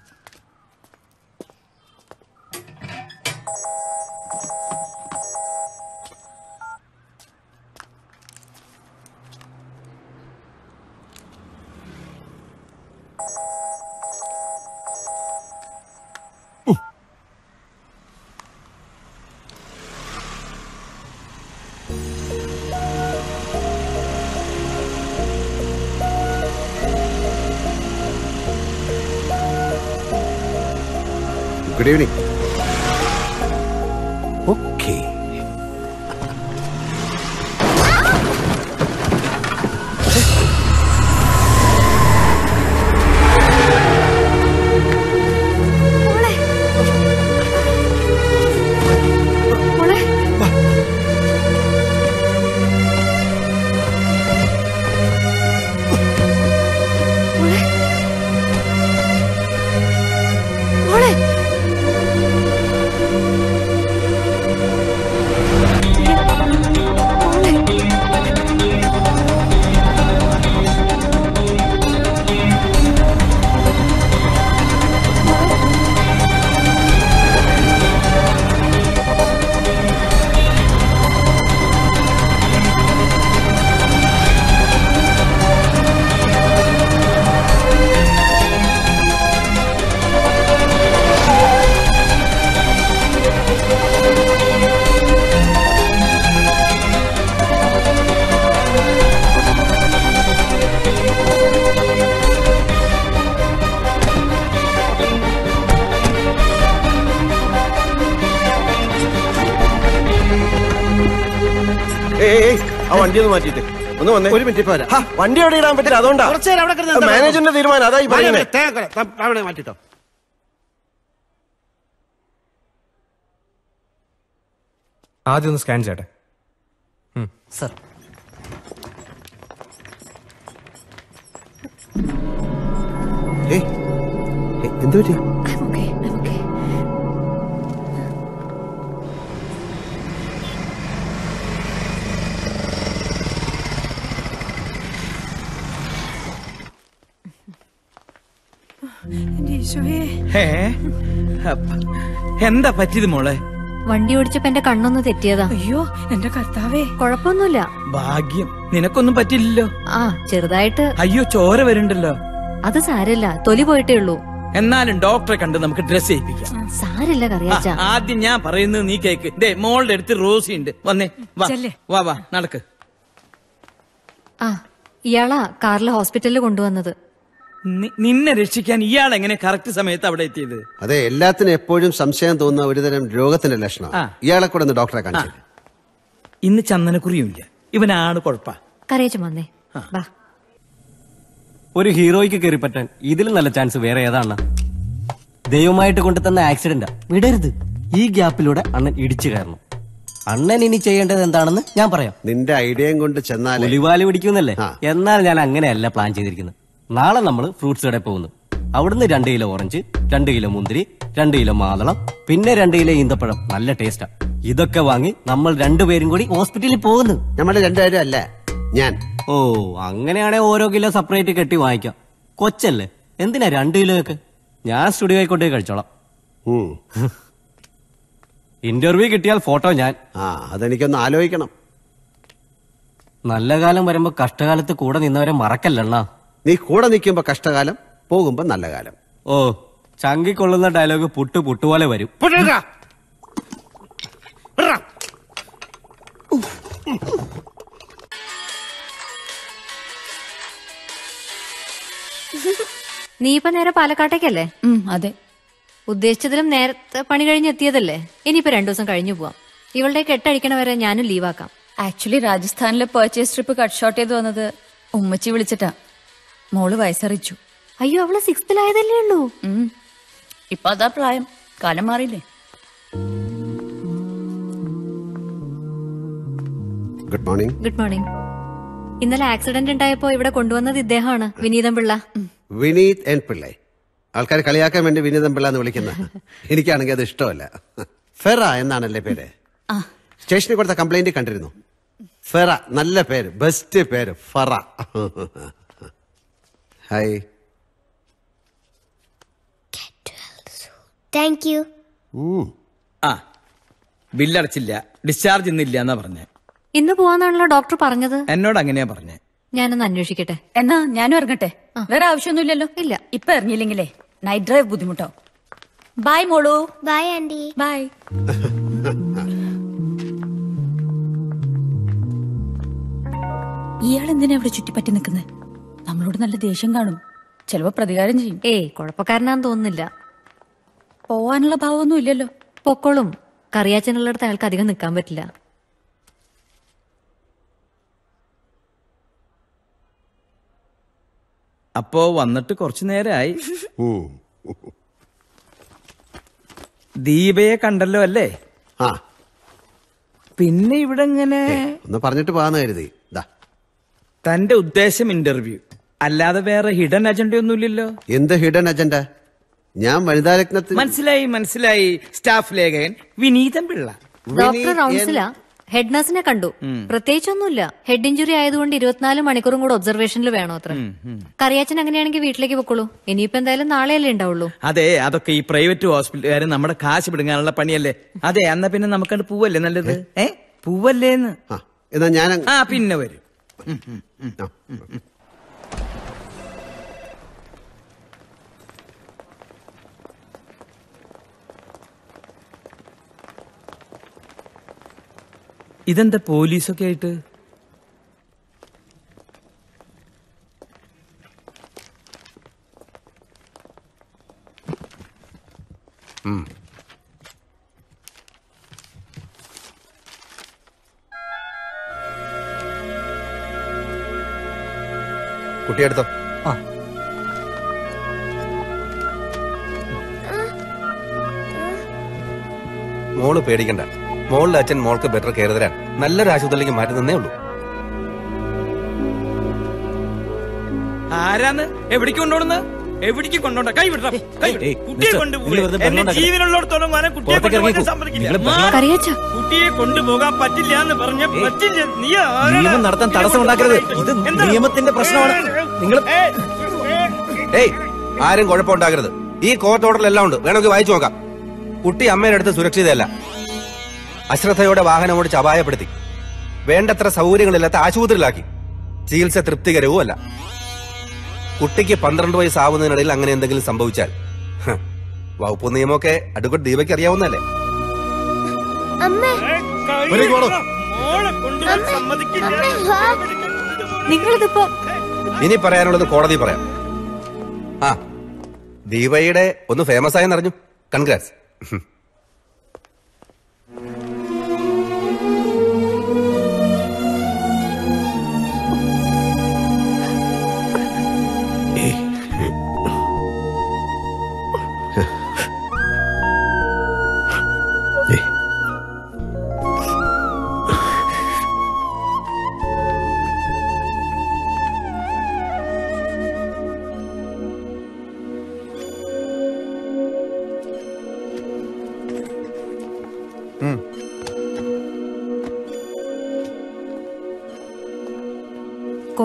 Speaker 2: ഗുഡ് ഈവനിങ്
Speaker 23: വണ്ടി ഒന്ന് മാറ്റിയിട്ട്. ഒന്ന് വന്നേ.
Speaker 2: ഒരു മിനിറ്റ് പോരാ
Speaker 23: ഹാ, വണ്ടി അവിടെ ഇടാൻ പറ്റില്ല? അതുകൊണ്ടാ.
Speaker 2: കുറച്ച് നേരം അവിടെ കിടന്ന്
Speaker 23: മാനേജറിന്റെ തീരുമാനം. അതായി പറയുന്നത്
Speaker 2: അവിടെ മാറ്റിട്ടോ.
Speaker 43: ആദ്യം ഒന്ന് സ്കാൻ ചെയ്യട്ടെ.
Speaker 6: സർ.
Speaker 2: എന്തു പറ്റി?
Speaker 14: എന്താ പറ്റിയത് മോളെ?
Speaker 13: വണ്ടി ഓടിച്ചപ്പോ എന്റെ കണ്ണൊന്ന് തെറ്റിയതാ.
Speaker 31: അയ്യോ എന്റെ കർത്താവേ.
Speaker 13: കൊഴപ്പൊന്നുമില്ല
Speaker 14: ഭാഗ്യം. നിനക്കൊന്നും പറ്റില്ലല്ലോ.
Speaker 13: ആ ചെറുതായിട്ട്.
Speaker 14: അയ്യോ ചോര വരുന്നുണ്ടല്ലോ.
Speaker 13: അത് സാരല്ല. തൊലി പോയിട്ടേ ഉള്ളൂ.
Speaker 14: എന്നാലും ഡോക്ടറെ കണ്ട് നമുക്ക് ഡ്രസ് ചെയ്യിപ്പിക്കാം.
Speaker 13: സാരില്ല കറിയാച്ച.
Speaker 14: ആദ്യം ഞാൻ പറയുന്നത് നീ കേക്ക്. ദേ മോളുടെ അടുത്ത് റോസി ഉണ്ട് വന്നേ വാ. വാ നടക്ക്.
Speaker 13: ആ ഇയാളാ കാറിൽ ഹോസ്പിറ്റലിൽ കൊണ്ടുവന്നത്.
Speaker 14: നിന്നെ രക്ഷിക്കാൻ ഇയാൾ എങ്ങനെ കറക്റ്റ് സമയത്ത് അവിടെ എത്തിയത്?
Speaker 2: അതെ എല്ലാത്തിനും എപ്പോഴും സംശയം തോന്നുന്ന ഒരുതരം രോഗത്തിന്റെ ലക്ഷണം. ഇയാളെ കൂടെ ഒന്ന് ഡോക്ടറെ കാണിച്ചു
Speaker 14: ഇന്ന് ചന്ദനക്കുറിയുമില്ല. ഇവനാണ് കുഴപ്പ.
Speaker 13: കറിയാച്ച വന്നേ വാ.
Speaker 6: ഒരു ഹീറോയ്ക്ക് കയറി പറ്റാൻ ഇതിലും നല്ല ചാൻസ് വേറെ ഏതാണ് ദൈവമായിട്ട് കൊണ്ടു തന്ന ആക്സിഡന്റാ. വിടരുത്. ഈ ഗ്യാപ്പിലൂടെ അണ്ണൻ ഇടിച്ചു കയറണം. അണ്ണൻ ഇനി ചെയ്യേണ്ടത് എന്താണെന്ന് ഞാൻ പറയാം.
Speaker 2: നിന്റെ ഐഡിയയും കൊണ്ട് ചെന്നാൽ
Speaker 6: ഒലിവാൽ പിടിക്കുന്നല്ലേ എന്നാൽ ഞാൻ അങ്ങനെയല്ല പ്ലാൻ ചെയ്തിരിക്കുന്നത്. നാളെ നമ്മൾ ഫ്രൂട്ട്സ് കടയിൽ പോകുന്നു. അവിടുന്ന് രണ്ട് കിലോ ഓറഞ്ച് രണ്ട് കിലോ മുന്തിരി രണ്ട് കിലോ മാതളം പിന്നെ രണ്ട് കിലോ ഈന്തപ്പഴം. നല്ല ടേസ്റ്റാ. ഇതൊക്കെ വാങ്ങി നമ്മൾ രണ്ടുപേരും കൂടി ഹോസ്പിറ്റലിൽ പോകുന്നു.
Speaker 2: നമ്മുടെ രണ്ടുപേരും അല്ല? ഞാൻ.
Speaker 6: ഓ അങ്ങനെയാണെങ്കിൽ ഓരോ കിലോ സെപ്പറേറ്റ് കെട്ടി വാങ്ങിക്കാം. കൊച്ചല്ലേ? എന്തിനാ രണ്ട് കിലോ ഒക്കെ ഞാൻ സ്റ്റുഡിയോയിൽ കൊണ്ടുപോയി കഴിച്ചോളാം. ഇന്റർവ്യൂ കിട്ടിയാൽ ഫോട്ടോ ഞാൻ.
Speaker 2: ആ അതെനിക്കൊന്ന് ആലോചിക്കണം.
Speaker 6: നല്ല കാലം വരുമ്പോ കഷ്ടകാലത്ത് കൂടെ നിന്നവരെ മറക്കല്ലണ്ണ.
Speaker 2: നീ കൂടെ നിൽക്കുമ്പോ കഷ്ടകാലം പോകുമ്പോ നല്ല കാലം
Speaker 6: ഓ ചങ്കിക്കൊള്ളുന്ന ഡയലോഗ് പുട്ട് പുട്ടുപോലെ വരും.
Speaker 13: നീ ഇപ്പൊ നേരെ പാലക്കാട്ടേക്കല്ലേ?
Speaker 30: അതെ.
Speaker 13: ഉദ്ദേശിച്ചതിലും നേരത്തെ പണി കഴിഞ്ഞ് എത്തിയതല്ലേ? ഇനിയിപ്പോ രണ്ടു ദിവസം കഴിഞ്ഞു പോവാം. ഇവളുടെ കെട്ടഴിക്കണ വരെ ഞാനും ലീവാക്കാം
Speaker 30: ആക്ച്വലി രാജസ്ഥാനിലെ പെർച്ചേസ് ട്രിപ്പ് കട്ട് ഷോട്ട് ചെയ്ത് വന്നത് ഉമ്മച്ചി വിളിച്ചിട്ടാ. മോൾ വയസ്സറിച്ചു
Speaker 13: അയ്യോ അവൾ സിക്സ്ത്തിലായതല്ലേ ഉള്ളൂ?
Speaker 30: ഇപ്പൊ അതാ പ്രായം. കാലം മാറിയില്ലേ?
Speaker 2: ഗുഡ് മോർണിംഗ്
Speaker 13: ഗുഡ് മോർണിംഗ് ഇന്നലെ ആക്സിഡന്റ് ഉണ്ടായപ്പോ ഇവിടെ കൊണ്ടുവന്നത് ഇദ്ദേഹമാണ് വിനീതം പിള്ള.
Speaker 2: വിനീത് എൻ പിള്ള. ആൾക്കാർ കളിയാക്കാൻ വേണ്ടി വിനീതൻ പിള്ള എന്ന് വിളിക്കുന്ന എനിക്കാണെങ്കിൽ അത് ഇഷ്ടമല്ല. ഫെറ എന്നാണല്ലേ പേര്?
Speaker 30: ആ.
Speaker 2: സ്റ്റേഷനിൽ കൊടുത്ത കംപ്ലൈന്റ് കണ്ടിരുന്നു. ഫെറ നല്ല പേര് ബെസ്റ്റ് പേര് ഫറ. ഹായ്
Speaker 32: താങ്ക് യു
Speaker 14: ആ ബില്ലടച്ചില്ല ഡിസ്ചാർജ് ഇന്നില്ല എന്നാ പറഞ്ഞേ.
Speaker 13: ഇന്ന് പോവാന്നാണല്ലോ ഡോക്ടർ പറഞ്ഞത്.
Speaker 14: എന്നോട് അങ്ങനെയാ പറഞ്ഞേ.
Speaker 13: ഞാനൊന്ന് അന്വേഷിക്കട്ടെ.
Speaker 30: എന്നാ ഞാനും ഇറങ്ങട്ടെ. വേറെ ആവശ്യമൊന്നുമില്ലല്ലോ.
Speaker 13: ഇല്ല.
Speaker 30: ഇപ്പൊ ഇറങ്ങിയില്ലെങ്കിലേ നൈറ്റ് ഡ്രൈവ് ബുദ്ധിമുട്ടോ. ബൈ മോളു.
Speaker 32: ബൈ ആന്റി
Speaker 30: ബൈ ഇയാൾ എന്തിനാ ഇവിടെ ചുറ്റിപ്പറ്റി നിൽക്കുന്നത് നമ്മളോട് നല്ല ദേഷ്യം കാണും. ചിലപ്പോ പ്രതികാരം ചെയ്യും.
Speaker 13: ഏയ് കുഴപ്പക്കാരനാന്ന് തോന്നുന്നില്ല.
Speaker 30: പോവാനുള്ള ഭാവമൊന്നും ഇല്ലല്ലോ.
Speaker 13: പൊക്കോളും. കറിയാച്ചനുള്ളിടത്ത് അയാൾക്ക് അധികം നിൽക്കാൻ പറ്റില്ല.
Speaker 14: അപ്പോ വന്നിട്ട് കുറച്ചു നേരമായി ദീപയെ കണ്ടല്ലോ അല്ലേ?
Speaker 2: ആ.
Speaker 14: പിന്നെ ഇവിടെ ഇങ്ങനെ
Speaker 2: ഒന്ന് പറഞ്ഞിട്ട് പോകാന്ന് കരുതി. ദാ.
Speaker 14: തന്റെ ഉദ്ദേശം ഇന്റർവ്യൂ അല്ലാതെ വേറെ ഹിഡൻ അജണ്ട ഒന്നുമില്ലല്ലോ.
Speaker 2: എന്ത് ഹിഡൻ അജണ്ട ഞാൻ വനിതാ രത്നത്തിൽ
Speaker 14: മനസ്സിലായി മനസ്സിലായി. സ്റ്റാഫ് ലേഖകൻ വിനീതൻ പിള്ള.
Speaker 13: ഡോക്ടർ റൗൺസിലാ ഹെഡ് നഴ്സിനെ കണ്ടു. പ്രത്യേകിച്ചൊന്നുമില്ല. ഹെഡ് ഇഞ്ചുറി ആയതുകൊണ്ട് ഇരുപത്തിനാല് മണിക്കൂറും കൂടെ ഒബ്സർവേഷനിൽ വേണോ അത്ര? കറിയാച്ചൻ അങ്ങനെയാണെങ്കിൽ വീട്ടിലേക്ക് പൊക്കോളൂ. ഇനിയിപ്പോ എന്തായാലും നാളെയല്ലേ ഉണ്ടാവുള്ളൂ.
Speaker 14: അതെ അതൊക്കെ ഈ പ്രൈവറ്റ് ഹോസ്പിറ്റലുകാരെ നമ്മുടെ കാശ് പിടുങ്ങാനുള്ള പണിയല്ലേ? അതെ എന്നാ പിന്നെ നമുക്കത് പൂവല്ലേ നല്ലത്? ഏ? പൂവല്ലേന്ന്?
Speaker 2: എന്നാ ഞാൻ
Speaker 14: ആ പിന്നെ വരും. ഇതെന്താ പോലീസൊക്കെ ആയിട്ട്?
Speaker 23: കുട്ടിയെടുത്തോ ആ. മോൾ പേടിക്കണ്ട. മോളിലെ അച്ഛൻ മോൾക്ക് ബെറ്റർ കെയർ തരാൻ നല്ലൊരു ആശുപത്രിയിലേക്ക് മാറ്റി തന്നേ ഉള്ളൂ.
Speaker 14: ആരാന്ന്? എവിടേക്ക് കൊണ്ടുപോകുന്നത് എവിടേക്ക് കൊണ്ടോണ്ട കൈ വിടറ കൈ വിട്. കുട്ടിയെ
Speaker 15: കൊണ്ടുപോകും.
Speaker 14: ജീവനുള്ളിടത്തോളം കാലം കുട്ടിയെ കൊണ്ടുപോകാൻ. സമ്മതിക്കില്ല. കുട്ടിയെ കൊണ്ടുപോകാൻ പറ്റില്ല എന്ന് പറഞ്ഞ പറ്റില്ല. നീ?
Speaker 15: നിയമം നടത്താൻ തടസ്സം ഉണ്ടാക്കരുത്. ഇത് നിയമത്തിന്റെ പ്രശ്നമാണ്. നിങ്ങൾ
Speaker 23: ഏയ് ആരും കുഴപ്പമുണ്ടാകരുത് ഈ കോർട്ട് ഓർഡറിൽ എല്ലാം ഉണ്ട്. വേണമെങ്കിൽ വായിച്ചു നോക്കാം. കുട്ടി അമ്മയുടെ അടുത്ത് സുരക്ഷിതയല്ല. അശ്രദ്ധയോടെ വാഹനം ഓടിച്ച് അപായപ്പെടുത്തി വേണ്ടത്ര സൗകര്യങ്ങളില്ലാത്ത ആശുപത്രിയിലാക്കി. ചികിത്സ തൃപ്തികരവും അല്ല. കുട്ടിക്ക് പന്ത്രണ്ട് വയസ്സാവുന്നതിനിടയിൽ അങ്ങനെ എന്തെങ്കിലും സംഭവിച്ചാൽ വകുപ്പ് നിയമമൊക്കെ അടുക്കട്ട് ദീപയ്ക്ക്
Speaker 13: അറിയാവുന്നല്ലേ
Speaker 23: ഇനി പറയാനുള്ളത് കോടതി പറയാം. ആ ദീപയുടെ ഒന്ന് ഫേമസ് ആയെന്നറിഞ്ഞു. കൺഗ്രാറ്റ്സ്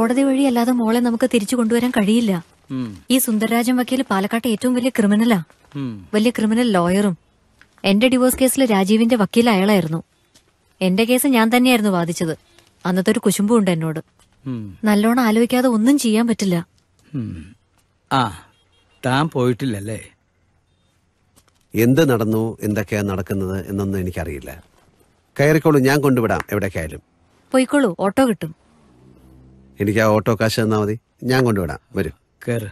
Speaker 13: കോടതി വഴി അല്ലാതെ മോളെ നമുക്ക് തിരിച്ചു കൊണ്ടുവരാൻ കഴിയില്ല. ഈ സുന്ദരരാജൻ വക്കീൽ പാലക്കാട്ടെ ഏറ്റവും വലിയ ക്രിമിനലാ. വലിയ ക്രിമിനൽ ലോയറും. എന്റെ ഡിവോഴ്സ് കേസിൽ രാജീവിന്റെ വക്കീൽ അയാളായിരുന്നു എന്റെ കേസ് ഞാൻ തന്നെയായിരുന്നു വാദിച്ചത്. അന്നത്തെ ഒരു കുശുമ്പുണ്ട് എന്നോട്. നല്ലോണം ആലോചിക്കാതെ ഒന്നും ചെയ്യാൻ പറ്റില്ല.
Speaker 14: ആ താൻ പോയിട്ടില്ലല്ലേ?
Speaker 2: എന്ത് നടന്നു എന്തൊക്കെയാ നടക്കുന്നത് എന്നൊന്നും എനിക്കറിയില്ല. കയറിക്കോളൂ ഞാൻ കൊണ്ടുവിടാം എവിടേക്കായാലും.
Speaker 13: പോയിക്കോളൂ ഓട്ടോ കിട്ടും.
Speaker 2: എനിക്ക് ആ ഓട്ടോ കാശ് തന്നാൽ മതി. ഞാൻ കൊണ്ടുവിടാം. വരും.
Speaker 14: കേറ്.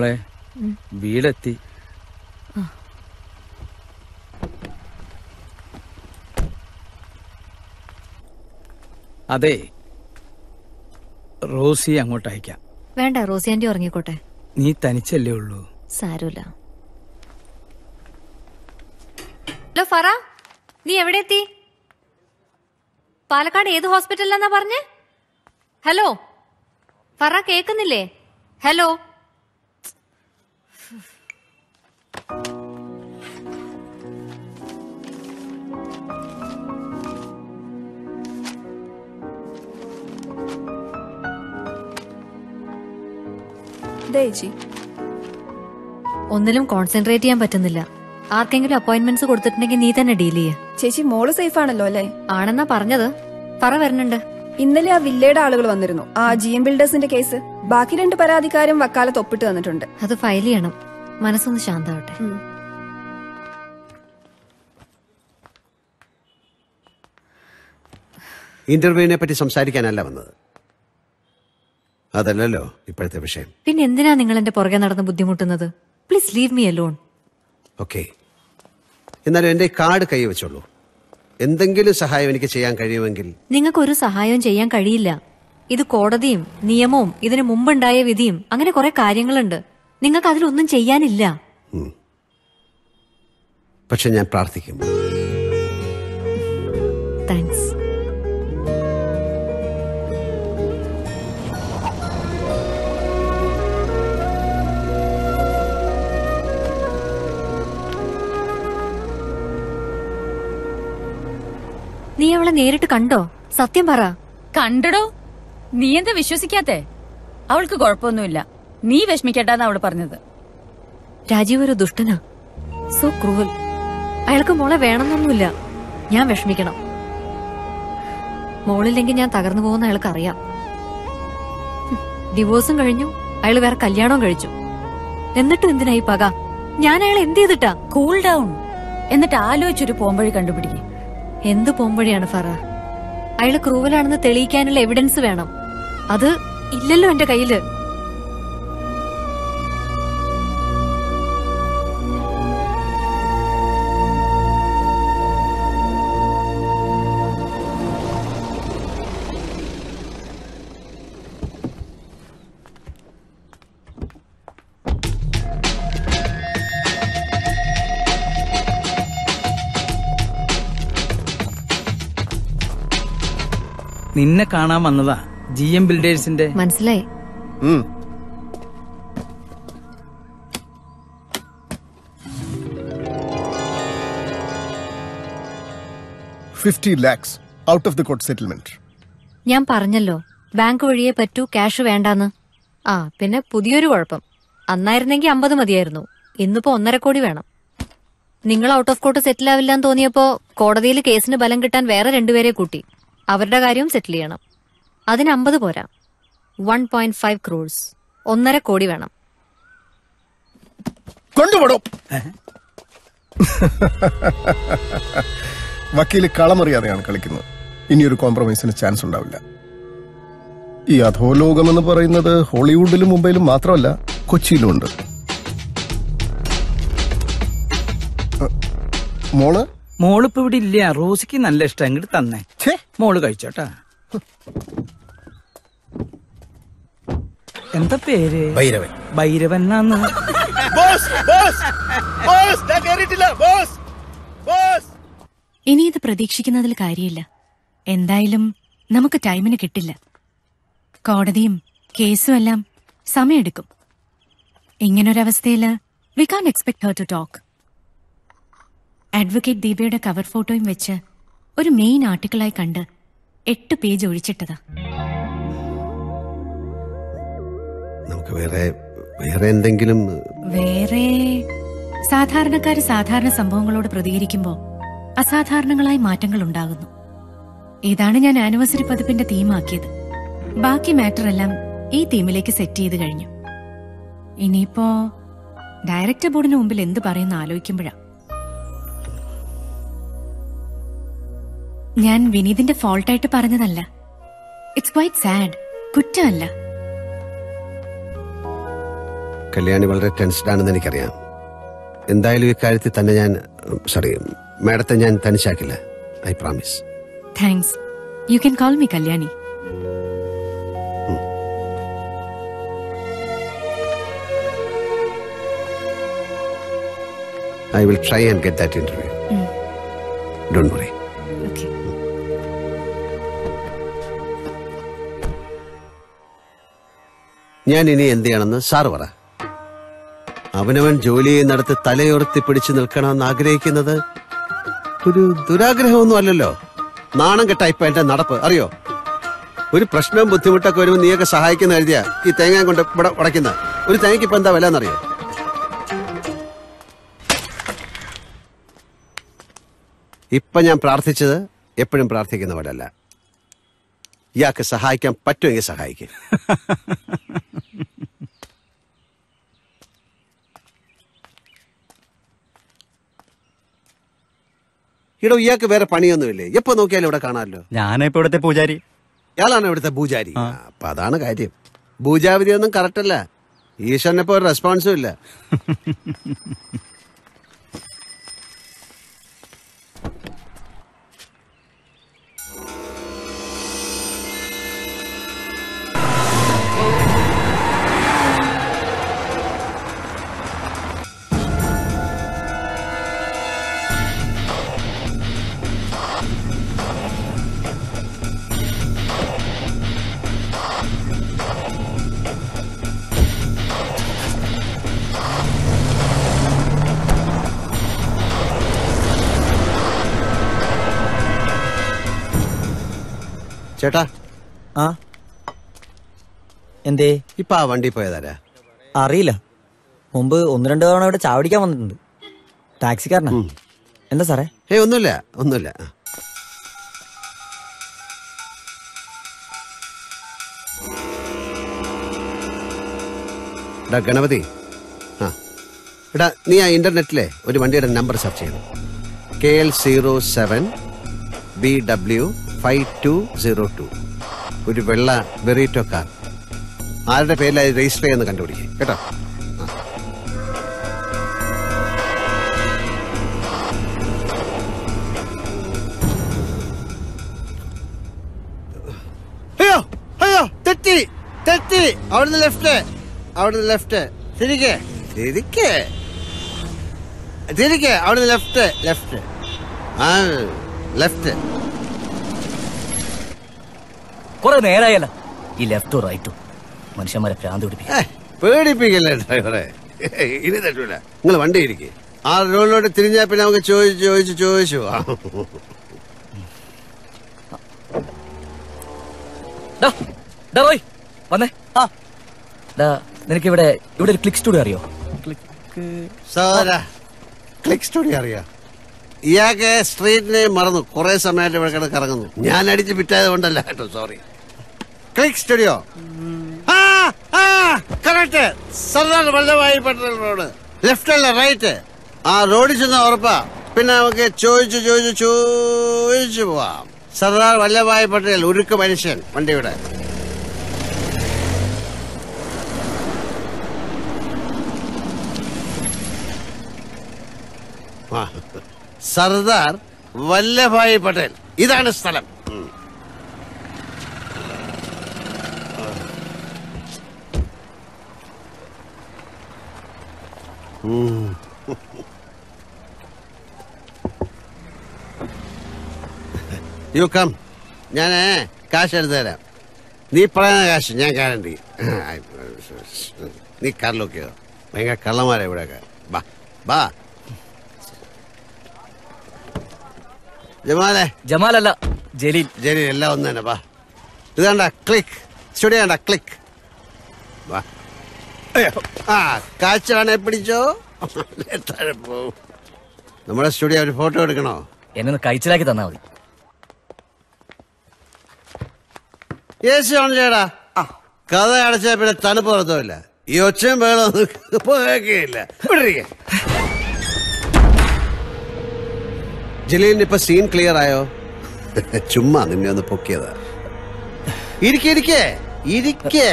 Speaker 14: മോളെ. വീടെത്തി. അതെ റോസി അങ്ങോട്ട് അയക്കാം.
Speaker 13: വേണ്ട റോസി ആന്റി ഉറങ്ങിക്കോട്ടെ.
Speaker 14: നീ തനിച്ചല്ലേ ഉള്ളൂ.
Speaker 13: സാരൂല ഹലോ ഫറ നീ എവിടെ എത്തി? പാലക്കാട് ഏത് ഹോസ്പിറ്റലിലാന്നാ പറഞ്ഞേ? ഹലോ ഫറ കേക്കുന്നില്ലേ? ഹലോ
Speaker 39: ചേച്ചി
Speaker 13: ഒന്നിലും കോൺസെൻട്രേറ്റ് ചെയ്യാൻ പറ്റുന്നില്ല. ആർക്കെങ്കിലും അപ്പോയിന്റ്മെന്റ്സ് കൊടുത്തിട്ടുണ്ടെങ്കിൽ നീ തന്നെ ഡീൽ ചെയ്യ.
Speaker 39: ചേച്ചി മോൾ സേഫ് ആണല്ലോ അല്ലേ?
Speaker 13: ആണെന്നാ പറഞ്ഞത്. പറ വരുന്നുണ്ട്.
Speaker 39: ഇന്നലെ ആ വില്ലയുടെ ആളുകൾ വന്നിരുന്നു. ആ ജി എം ബിൽഡേഴ്സിന്റെ കേസ് ബാക്കി രണ്ട് പരാതിക്കാരും വക്കാലത്ത് ഒപ്പിട്ട് തന്നിട്ടുണ്ട്.
Speaker 13: അത് ഫയൽ ചെയ്യണം. മനസ്സൊന്ന് ശാന്തമാവട്ടെ
Speaker 2: ഇന്റർവ്യൂവിനെ പറ്റി സംസാരിക്കാനല്ല വന്നത്. അതല്ലല്ലോ ഇപ്പോഴത്തെ വിഷയം.
Speaker 13: പിന്നെ എന്തിനാ നിങ്ങൾ എന്റെ പുറകെ നടന്ന് ബുദ്ധിമുട്ടുന്നത്? Please leave me alone
Speaker 2: okay എന്നാലും എന്റെ കാർഡ് കൈ വെച്ചോളൂ എന്തെങ്കിലും സഹായം എനിക്ക് ചെയ്യാൻ കഴിയുമെങ്കിൽ.
Speaker 13: നിങ്ങൾക്ക് ഒരു സഹായവും ചെയ്യാൻ കഴിയില്ല. ഇത് കോടതിയും നിയമവും ഇതിനു മുമ്പുണ്ടായ വിധിയും അങ്ങനെ കുറെ കാര്യങ്ങളുണ്ട്. നിങ്ങൾക്ക് അതിലൊന്നും ചെയ്യാനില്ല.
Speaker 2: പക്ഷെ ഞാൻ പ്രാർത്ഥിക്കും.
Speaker 13: അവളെ നേരിട്ട് കണ്ടോ? സത്യം പറ.
Speaker 30: കണ്ടടോ. നീ എന്താ വിശ്വസിക്കാത്തെ? അവൾക്ക് കുഴപ്പമൊന്നുമില്ല. നീ വിഷമിക്കട്ടാന്ന് അവൾ പറഞ്ഞത്.
Speaker 13: രാജീവ് ഒരു ദുഷ്ടനാ. സോ ക്രൂവൽ അയാൾക്ക് മോളെ വേണമെന്നൊന്നുമില്ല. ഞാൻ വിഷമിക്കണം. മോളില്ലെങ്കിൽ ഞാൻ തകർന്നു പോകുന്ന അയാൾക്ക് അറിയാം. ഡിവോഴ്സും കഴിഞ്ഞു. അയാൾ വേറെ കല്യാണവും കഴിച്ചു. എന്നിട്ടും എന്തിനായി പക? ഞാൻ അയാൾ എന്ത് ചെയ്തിട്ടാ?
Speaker 30: കൂൾ ഡൗൺ എന്നിട്ട് ആലോചിച്ചൊരു പോംവഴി കണ്ടുപിടിക്കും.
Speaker 13: എന്ത് പോംവഴിയാണ് ഫറ? അയാൾ ക്രൂവലാണെന്ന് തെളിയിക്കാനുള്ള എവിഡൻസ് വേണം. അത് ഇല്ലല്ലോ എന്റെ കയ്യിൽ.
Speaker 14: നിന്നെ കാണാൻ വന്നതാ ജി എം ബിൽഡേഴ്സിന്റെ.
Speaker 13: മനസ്സിലായി.
Speaker 41: Fifty lakhs out of the court settlement.
Speaker 13: ഞാൻ പറഞ്ഞല്ലോ ബാങ്ക് വഴിയേ പറ്റൂ ക്യാഷ് വേണ്ടാന്ന്. ആ പിന്നെ പുതിയൊരു കുഴപ്പം. അന്നായിരുന്നെങ്കിൽ അമ്പത് മതിയായിരുന്നു. ഇന്നിപ്പോ ഒന്നര കോടി വേണം. നിങ്ങൾ ഔട്ട് ഓഫ് കോർട്ട് സെറ്റിൽ ആവില്ലാന്ന് തോന്നിയപ്പോ കോടതിയിൽ കേസിന് ബലം കിട്ടാൻ വേറെ രണ്ടുപേരെ കൂട്ടി. അവരുടെ കാര്യവും സെറ്റിൽ ചെയ്യണം. അതിന് അമ്പത് പോരാ. വൺ പോയിന്റ് ഫൈവ് ക്രോഡ്സ് ഒന്നര കോടി വേണം.
Speaker 41: കൊണ്ടുപോടോ വക്കീൽ കളമറിയാതെയാണ് കളിക്കുന്നത്. ഇനിയൊരു കോംപ്രമൈസിന് ചാൻസ് ഉണ്ടാവില്ല. ഈ അധോലോകം എന്ന് പറയുന്നത് ഹോളിവുഡിലും മുംബൈയിലും മാത്രമല്ല കൊച്ചിയിലും ഉണ്ട് മോൾ?
Speaker 14: മോളിപ്പോ ഇവിടെ ഇല്ല. റോസിക്ക് നല്ല ഇഷ്ടം. ഇങ്ങോട്ട് തന്നേ. മോൾ കഴിച്ചോട്ടാ. എന്താ പേര്?
Speaker 23: ഭൈരവൻ.
Speaker 14: ഭൈരവൻ എന്നാന്ന്?
Speaker 16: ഇനി ഇത് പ്രതീക്ഷിക്കുന്നതിൽ കാര്യമില്ല. എന്തായാലും നമുക്ക് ടൈമിന് കിട്ടില്ല. കോടതിയും കേസും എല്ലാം സമയമെടുക്കും. ഇങ്ങനൊരവസ്ഥയിൽ we can expect her to talk advocate ദീപയുടെ cover ഫോട്ടോയും വെച്ച് ഒരു മെയിൻ ആർട്ടിക്കിളായി കണ്ട് എട്ട് പേജ് ഒഴിച്ചിട്ടതാ.
Speaker 2: നമുക്ക് വേറെ വേറെ എന്തെങ്കിലും
Speaker 16: വേറെ സാധാരണക്കാർ സാധാരണ സംഭവങ്ങളോട് പ്രതികരിക്കുമ്പോൾ അസാധാരണങ്ങളായി മാറ്റങ്ങൾ ഉണ്ടാകുന്നു ഇതാണ് ഞാൻ ആനിവേഴ്സറി പതിപ്പിന്റെ തീമാക്കിയത്. ബാക്കി മാറ്റർ എല്ലാം ഈ തീമിലേക്ക് സെറ്റ് ചെയ്ത് കഴിഞ്ഞു. ഇനിയിപ്പോ ഡയറക്ടർ ബോർഡിന് മുമ്പിൽ എന്ത് പറയുന്ന ആലോചിക്കുമ്പോഴാ. ഞാൻ വിനീതിന്റെ ഫോൾട്ടായിട്ട് പറഞ്ഞതല്ല. ഇറ്റ്സ് ക്വൈറ്റ് സാഡ് കുറ്റമല്ല.
Speaker 2: കല്യാണി വളരെ ടെൻസ്ഡ് ആണെന്ന് എനിക്കറിയാം. എന്തായാലും ഇക്കാര്യത്തിൽ തന്നെ ഞാൻ സോറി മാഡത്തെ ഞാൻ തനിച്ചാക്കില്ല. I promise
Speaker 16: thanks you can call me Kalyani.
Speaker 2: I will try and get that interview
Speaker 16: ഉം.
Speaker 2: ഡോണ്ട് വറി ഞാൻ ഇനി എന്ത് ചെയ്യണമെന്ന് സാർ പറ. അവനവൻ ജോലി ചെയ്യുന്നിടത്ത് തലയുയർത്തി പിടിച്ചു നിൽക്കണമെന്ന് ആഗ്രഹിക്കുന്നത് ഒരു ദുരാഗ്രഹമൊന്നും അല്ലല്ലോ. നാണം കെട്ട ഇപ്പൊ എന്റെ നടപ്പ് അറിയോ? ഒരു പ്രശ്നവും ബുദ്ധിമുട്ടൊക്കെ വരുമ്പോൾ നീയൊക്കെ സഹായിക്കുന്ന എഴുതിയ ഈ തേങ്ങ കൊണ്ട് ഇവിടെ ഉടയ്ക്കുന്ന. ഒരു തേങ്ങയ്ക്ക് ഇപ്പൊ എന്താ വില എന്നറിയോ ഇപ്പൊ ഞാൻ പ്രാർത്ഥിച്ചത് എപ്പോഴും പ്രാർത്ഥിക്കുന്ന പോലെ അല്ല ഇയാൾക്ക് സഹായിക്കാൻ പറ്റുമെങ്കിൽ സഹായിക്കും. ഇടോ ഇയാൾക്ക് വേറെ പണിയൊന്നുമില്ലേ? എപ്പോ നോക്കിയാലും ഇവിടെ കാണാമല്ലോ.
Speaker 44: ഞാനിപ്പോ ഇവിടുത്തെ പൂജാരി.
Speaker 2: ഇയാളാണ് ഇവിടുത്തെ പൂജാരി? അപ്പൊ അതാണ് കാര്യം. പൂജാവിധി ഒന്നും കറക്റ്റ് അല്ല ഈശ്വരനിപ്പോ ഒരു റെസ്പോൺസും ഇല്ല. ചേട്ടാ.
Speaker 9: ആ? എന്തേ?
Speaker 2: ഇപ്പൊ ആ വണ്ടി പോയതാരാ?
Speaker 9: അറിയില്ല. മുമ്പ് ഒന്ന് രണ്ട് തവണ ഇവിടെ ചാവടിക്കാൻ വന്നിട്ടുണ്ട്. ടാക്സിക്കാരനാ. എന്താ സാറേ?
Speaker 2: ഏ ഒന്നുമില്ല ഒന്നുമില്ല. എടാ ഗണപതി. ആ. എടാ നീ ആ ഇന്റർനെറ്റിലെ ഒരു വണ്ടിയുടെ നമ്പർ സെർച്ച് ചെയ്യണം. K L zero seven B W five two zero two. ഒരു വെള്ള വെറീറ്റോ കാർ. ആരുടെ പേരിലായി രജിസ്റ്റർ ചെയ്യുന്ന കണ്ടുപിടിക്കുക കേട്ടോ? Left left. Left left. ആ ലെഫ്റ്റ്.
Speaker 45: കുറെ നേരായല്ല. ഈ ലെഫ്റ്റും റൈറ്റും മനുഷ്യന്മാരെ ഭ്രാന്ത് പിടിപ്പിക്കും.
Speaker 2: പേടിപ്പിക്കല്ലേ ഡ്രൈവറെ? ഇനി തട്ടൂല നിങ്ങൾ വണ്ടി ഇരിക്കേ. ആ റോഡിലോട്ട് തിരിഞ്ഞാ പിന്നെ നമുക്ക് ചോദിച്ചു ചോദിച്ചു ചോദിച്ചു
Speaker 45: വന്നേ. നിനക്ക് ഇവിടെ ഇവിടെ ഒരു ക്ലിക്ക് സ്റ്റുഡിയോ അറിയോ?
Speaker 2: ക്ലിക്ക് സ്റ്റുഡിയോ അറിയാ. ഇയാൾക്ക് സ്ട്രീറ്റിനെ മറന്നു. കുറെ സമയമായിട്ട് ഇവിടെ കിടന്ന് കറങ്ങുന്നു. ഞാൻ അടിച്ച് പിറ്റായത് കൊണ്ടല്ല കേട്ടോ സോറി ക്ലിക്ക് സ്റ്റുഡിയോ ആ ആ correct Sardar Vallabhbhai Patel road. Left അല്ല റൈറ്റ് ആ റോഡിൽ ചെന്ന ഉറപ്പാ. പിന്നെ നമുക്ക് ചോദിച്ചു ചോദിച്ചു ചോദിച്ചു പോവാം. സർദാർ വല്ലഭായി പട്ടേൽ ഉരുക്ക് മനുഷ്യൻ വണ്ടിയുടെ. സർദാർ വല്ലഭായി പട്ടേൽ. ഇതാണ് സ്ഥലം. യു കം ഞാൻ കാശ് എടുത്തു തരാം. നീ പറയുന്ന കാശ് ഞാൻ ഗ്യാരണ്ടി നീ കാറിലൊക്കെ ചെയ്തോ ഭയങ്കര കള്ളന്മാരാ ഇവിടെയൊക്കെ. ബാ ബാ. ജമാലെ.
Speaker 45: ജമാലല്ല ജലീൽ.
Speaker 2: ജലീൽ എല്ലാം ഒന്ന് തന്നെ ബാ. ഇത് കണ്ട ക്ലിക്ക്. സ്റ്റുഡിയോ കണ്ട ക്ലിക്ക്. ആ കാശ് പിടിച്ചോ? പോവും. നമ്മുടെ സ്റ്റുഡിയോ ഒരു ഫോട്ടോ എടുക്കണോ?
Speaker 45: എന്നെ കഴിച്ചിലാക്കി തന്നാ മതി.
Speaker 2: എ സി ഓൺ ചെയ്യടാ കഥ അടച്ചാൽ പിന്നെ തണുപ്പ് പുറത്തുമില്ല ഈ ഒച്ചയും വേണം പോകേക്കില്ല ജലീലിന് ഇപ്പൊ സീൻ ക്ലിയർ ആയോ? ചുമ്മാ നിന്നെ ഒന്ന് പൊക്കിയതാ. ഇരിക്കേ ഇരിക്കേ. ഇരിക്കേ.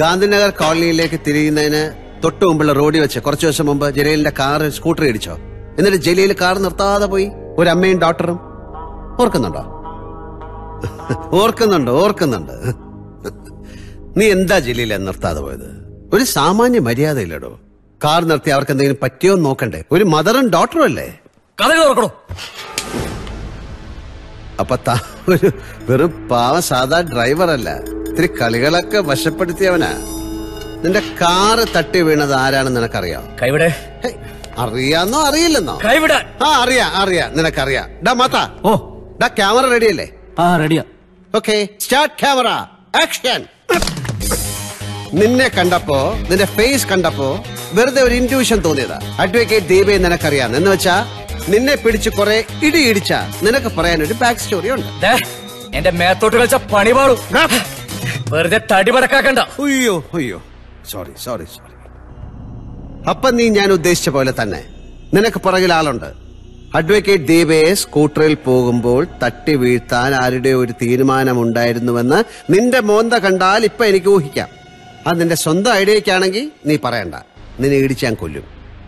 Speaker 2: ഗാന്ധിനഗർ കോളനിയിലേക്ക് തിരിയുന്നതിന് തൊട്ടു മുമ്പുള്ള റോഡിൽ വെച്ച് കുറച്ചു ദിവസം മുമ്പ് ജലീലിന്റെ കാർ സ്കൂട്ടർ ഇടിച്ചോ. എന്നിട്ട് ജലീൽ കാർ നിർത്താതെ പോയി. ഒരു അമ്മയും ഡോക്ടറും. ഓർക്കുന്നുണ്ടോ? ഓർക്കുന്നുണ്ട് ഓർക്കുന്നുണ്ട്. നീ എന്താ ജലീല നിർത്താതെ പോയത്? ഒരു സാമാന്യ മര്യാദയില്ലടോ. കാർ നിർത്തി അവർക്ക് എന്തെങ്കിലും പറ്റിയോ നോക്കണ്ടേ. ഒരു മദറും ഡോക്ടറും അല്ലേ?
Speaker 45: കഥ തുറക്കണോ
Speaker 2: അപ്പൊ താ ഒരു വെറും പാവ സാധാ ഡ്രൈവർ അല്ല ഇത്തിരി കളികളൊക്കെ വശപ്പെടുത്തിയവനാ. നിന്റെ കാറ് തട്ടി വീണത് ആരാണെന്ന് നിനക്കറിയാം?
Speaker 45: കൈവിടെ.
Speaker 2: അറിയാന്നോ അറിയില്ലെന്നോ?
Speaker 45: കൈവിടെ.
Speaker 2: ആ അറിയാം അറിയാം നിനക്കറിയാം. ഡാ മാത്താ
Speaker 29: ഓ.
Speaker 2: ഡാ ക്യാമറ റെഡിയല്ലേ?
Speaker 29: ആ റെഡിയാ.
Speaker 2: Okay start camera. ആക്ഷൻ. നിന്നെ കണ്ടപ്പോ നിന്റെ ഫേസ് കണ്ടപ്പോ വെറുതെ ഒരു ഇൻഡ്യൂഷൻ തോന്നിയതാ. അഡ്വക്കേറ്റ് ദീപയെ നിനക്കറിയാം. എന്ന് വെച്ചാ നിന്നെ പിടിച്ച് കുറെ ഇടി ഇടിച്ച നിനക്ക് പറയാൻ ഒരു ബാക്ക് സ്റ്റോറി ഉണ്ട്
Speaker 45: എന്റെ മേത്തോട്ട് കളിച്ച പണി പാടും വെറുതെ തടി പടക്കാക്കണ്ട.
Speaker 2: അയ്യോ അയ്യോ സോറി സോറി സോറി അപ്പൊ നീ ഞാൻ ഉദ്ദേശിച്ച പോലെ തന്നെ. നിനക്ക് പുറകിൽ ആളുണ്ട്. അഡ്വക്കേറ്റ് ദീപയെ സ്കൂട്ടറിൽ പോകുമ്പോൾ തട്ടി വീഴ്ത്താൻ ആരുടെ ഒരു തീരുമാനമുണ്ടായിരുന്നുവെന്ന് നിന്റെ മോന്ത കണ്ടാൽ ഇപ്പൊ എനിക്ക് ഊഹിക്കാം. അത് നിന്റെ സ്വന്തം ഐഡിയക്കാണെങ്കിൽ നീ പറയണ്ട. നിന്നെ ഇടിച്ചാൻ കൊല്ലും.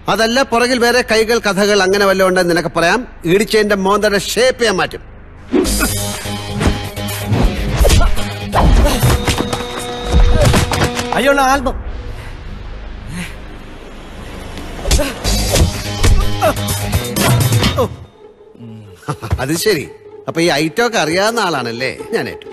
Speaker 2: അതല്ല പുറകിൽ വേറെ കൈകൾ കഥകൾ അങ്ങനെ വല്ല ഉണ്ടെന്ന് നിനക്ക് പറയാം. ഇടിച്ചതിന്റെ മോന്തയുടെ ഷേപ്പ് ഞാൻ മാറ്റും.
Speaker 29: ആൽബം.
Speaker 2: അത് ശരി. അപ്പൊ ഈ ഐറ്റം ഒക്കെ അറിയാവുന്ന ആളാണല്ലേ? ഞാൻ ഏറ്റു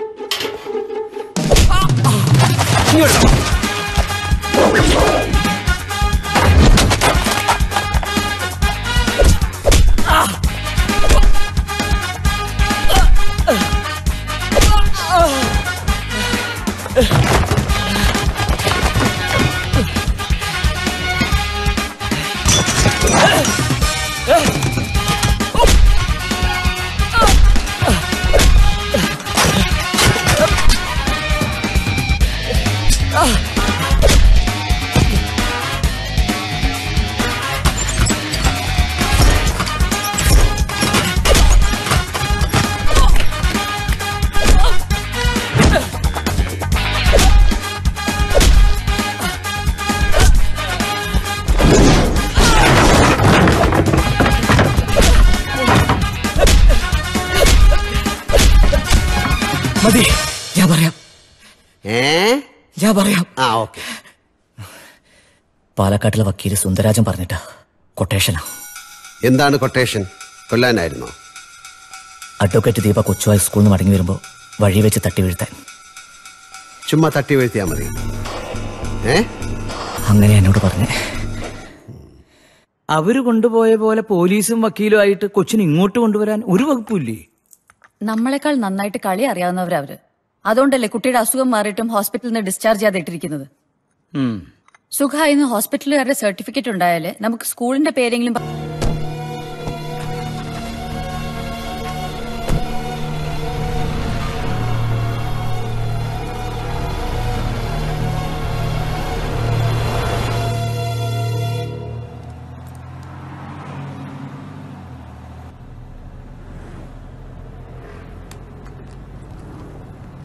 Speaker 45: പാലക്കാട്ടിലെ വക്കീൽ സുന്ദരാജൻ പറഞ്ഞിട്ടാ കൊട്ടേഷനാ.
Speaker 2: എന്താണ് കൊട്ടേഷൻ? കൊല്ലാനായിരുന്നോ?
Speaker 45: അഡ്വക്കേറ്റ് ദീപ കൊച്ചുവായി സ്കൂളിൽ നിന്ന് മടങ്ങി വരുമ്പോ വഴി വെച്ച് തട്ടി വീഴ്ത്താൻ.
Speaker 2: ചുമ്മാ തട്ടി വീഴ്ത്തിയാ മതി. ഏ?
Speaker 45: അങ്ങനെ എന്നോട് പറഞ്ഞേ.
Speaker 14: അവർ കൊണ്ടുപോയ പോലെ പോലീസും വക്കീലും ആയിട്ട് കൊച്ചിന് ഇങ്ങോട്ട് കൊണ്ടുവരാൻ ഒരു വകുപ്പില്ലേ
Speaker 30: നമ്മളെക്കാൾ നന്നായിട്ട് കളി അറിയാവുന്നവരവര് അതുകൊണ്ടല്ലേ കുട്ടിയുടെ അസുഖം മാറിയിട്ടും ഹോസ്പിറ്റലിൽ നിന്ന് ഡിസ്ചാർജ് ചെയ്യാതെ ഇട്ടിരിക്കുന്നത് ഇന്ന് ഹോസ്പിറ്റലുകാരുടെ സർട്ടിഫിക്കറ്റ് ഉണ്ടായാലേ നമുക്ക് സ്കൂളിന്റെ പേരെങ്കിലും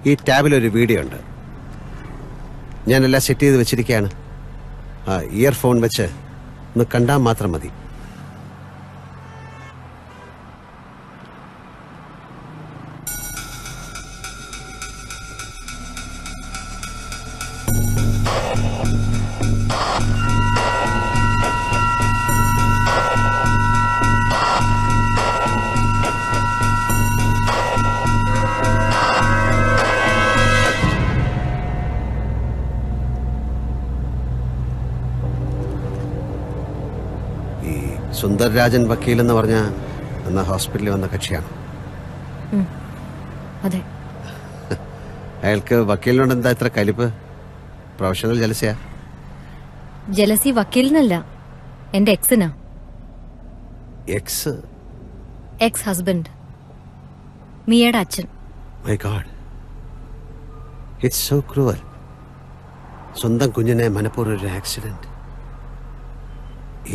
Speaker 2: ഈ ടാബിലൊരു വീഡിയോ ഉണ്ട്. ഞാനെല്ലാം സെറ്റ് ചെയ്ത് വെച്ചിരിക്കുകയാണ് ഇയർഫോൺ വെച്ച് ഒന്ന് കണ്ടാൽ മാത്രം മതി. സുന്ദർരാജൻ വക്കീൽ എന്ന് പറഞ്ഞ എന്ന ഹോസ്പിറ്റലിൽ വന്ന കക്ഷിയാണ്.
Speaker 13: അതെ.
Speaker 2: അയാൾക്ക് വക്കീലിനോട് എന്താ ഇത്ര കലിപ്പ്? പ്രൊഫഷണൽ ജലസിയാ?
Speaker 13: ജലസി വക്കീലിനല്ല എന്റെ എക്സിനാ.
Speaker 2: എക്സ്?
Speaker 13: എക്സ് ഹസ്ബൻഡ് മിയയുടെ അച്ഛൻ.
Speaker 2: My god it's so cruel സ്വന്തം കുഞ്ഞിനെ മനഃപൂർവം ഒരു ആക്സിഡന്റ്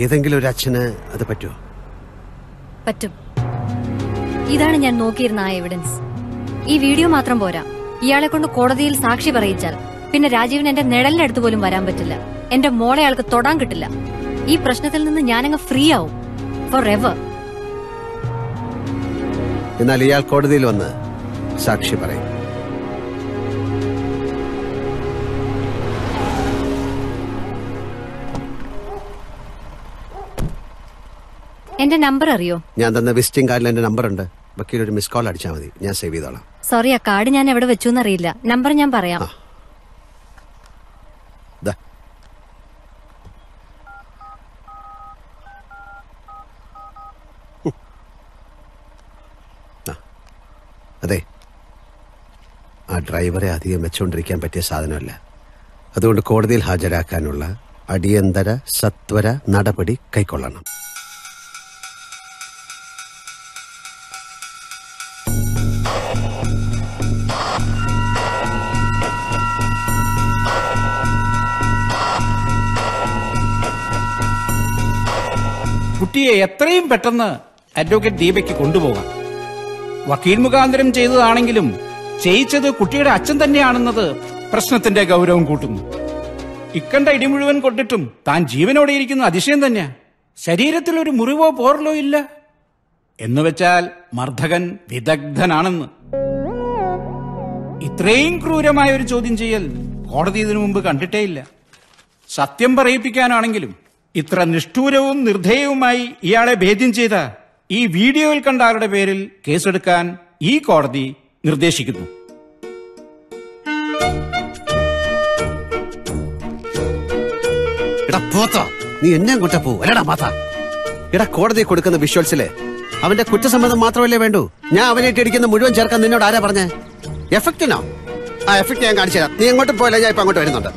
Speaker 2: ഏതെങ്കിലും ഒരു അച്ഛന് അത് പറ്റുമോ
Speaker 13: പറ്റും. ഇതാണ് ഞാൻ നോക്കിയിരുന്ന ആ എവിഡൻസ് ഈ വീഡിയോ മാത്രം പോരാ. ഇയാളെ കൊണ്ട് കോടതിയിൽ സാക്ഷി പറയിച്ചാൽ പിന്നെ രാജീവിന് എന്റെ നിഴലിനടുത്ത് പോലും വരാൻ പറ്റില്ല. എന്റെ മോളെ അയാൾക്ക് തൊടാൻ കിട്ടില്ല. ഈ പ്രശ്നത്തിൽ നിന്ന് ഞാനങ്ങ് ഫ്രീ ആവും. ഫോർ എവർ
Speaker 2: എന്നാൽ ഇയാൾ കോടതിയിൽ വന്ന് സാക്ഷി പറയും.
Speaker 13: എന്റെ നമ്പർ അറിയോ?
Speaker 2: ഞാൻ തന്ന വിസിറ്റിംഗ് കാർഡിൽ എന്റെ നമ്പർ ഉണ്ട് വക്കീൽ ഒരു മിസ് കോൾ അടിച്ചാൽ മതി. ഞാൻ സേവ് ചെയ്തോളാം.
Speaker 13: സോറി ആ കാർഡ് ഞാൻ എവിടെ വെച്ചു എന്നറിയില്ല നമ്പർ ഞാൻ പറയാം.
Speaker 2: അതെ. ആ ഡ്രൈവറെ അധികം വെച്ചുകൊണ്ടിരിക്കാൻ പറ്റിയ സാധനമല്ല. അതുകൊണ്ട് കോടതിയിൽ ഹാജരാക്കാനുള്ള അടിയന്തര സത്വര നടപടി കൈക്കൊള്ളണം.
Speaker 11: കുട്ടിയെ എത്രയും പെട്ടെന്ന് അഡ്വക്കേറ്റ് ദീപയ്ക്ക് കൊണ്ടുപോകാം. വക്കീൽ മുഖാന്തരം ചെയ്തതാണെങ്കിലും ചെയ്യിച്ചത് കുട്ടിയുടെ അച്ഛൻ തന്നെയാണെന്നത് പ്രശ്നത്തിന്റെ ഗൗരവം കൂട്ടുന്നു. ഇക്കണ്ട ഇടി മുഴുവൻ കൊണ്ടിട്ടും താൻ ജീവനോടെ ഇരിക്കുന്ന അതിശയം തന്നെയാ. ശരീരത്തിൽ ഒരു മുറിവോ പോറലോ ഇല്ല. എന്ന് വെച്ചാൽ മർദ്ദകൻ വിദഗ്ധനാണെന്ന്. ഇത്രയും ക്രൂരമായ ഒരു ചോദ്യം ചെയ്യൽ കോടതി ഇതിനു മുമ്പ് കണ്ടിട്ടേയില്ല സത്യം പറയിപ്പിക്കാനാണെങ്കിലും ഇത്ര നിഷ്ഠൂരവും നിർദ്ധേയവുമായി ഇയാളെ ഭേദ്യം ചെയ്ത ഈ വീഡിയോയിൽ കണ്ട ആളുടെ പേരിൽ കേസെടുക്കാൻ ഈ കോടതി നിർദ്ദേശിക്കുന്നു.
Speaker 2: എടാ നീ എന്നെ അങ്ങോട്ടാ പോ. അല്ലടാ മാത്ത എടാ കോടതി കൊടുക്കുന്ന വിഷ്വൽസിൽ അവന്റെ കുറ്റസമ്മതം മാത്രമല്ലേ വേണ്ടൂ? ഞാൻ അവനായിട്ട് ഇടിക്കുന്ന മുഴുവൻ ചേർക്കാൻ നിന്നോട് ആരാ പറഞ്ഞേ? എഫക്റ്റിനോ? ആ എഫക്റ്റ് ഞാൻ കാണിച്ചു തരാം നീ എങ്ങോട്ടും പോയില്ല ഞാൻ ഇപ്പൊ അങ്ങോട്ട് വരുന്നുണ്ട്.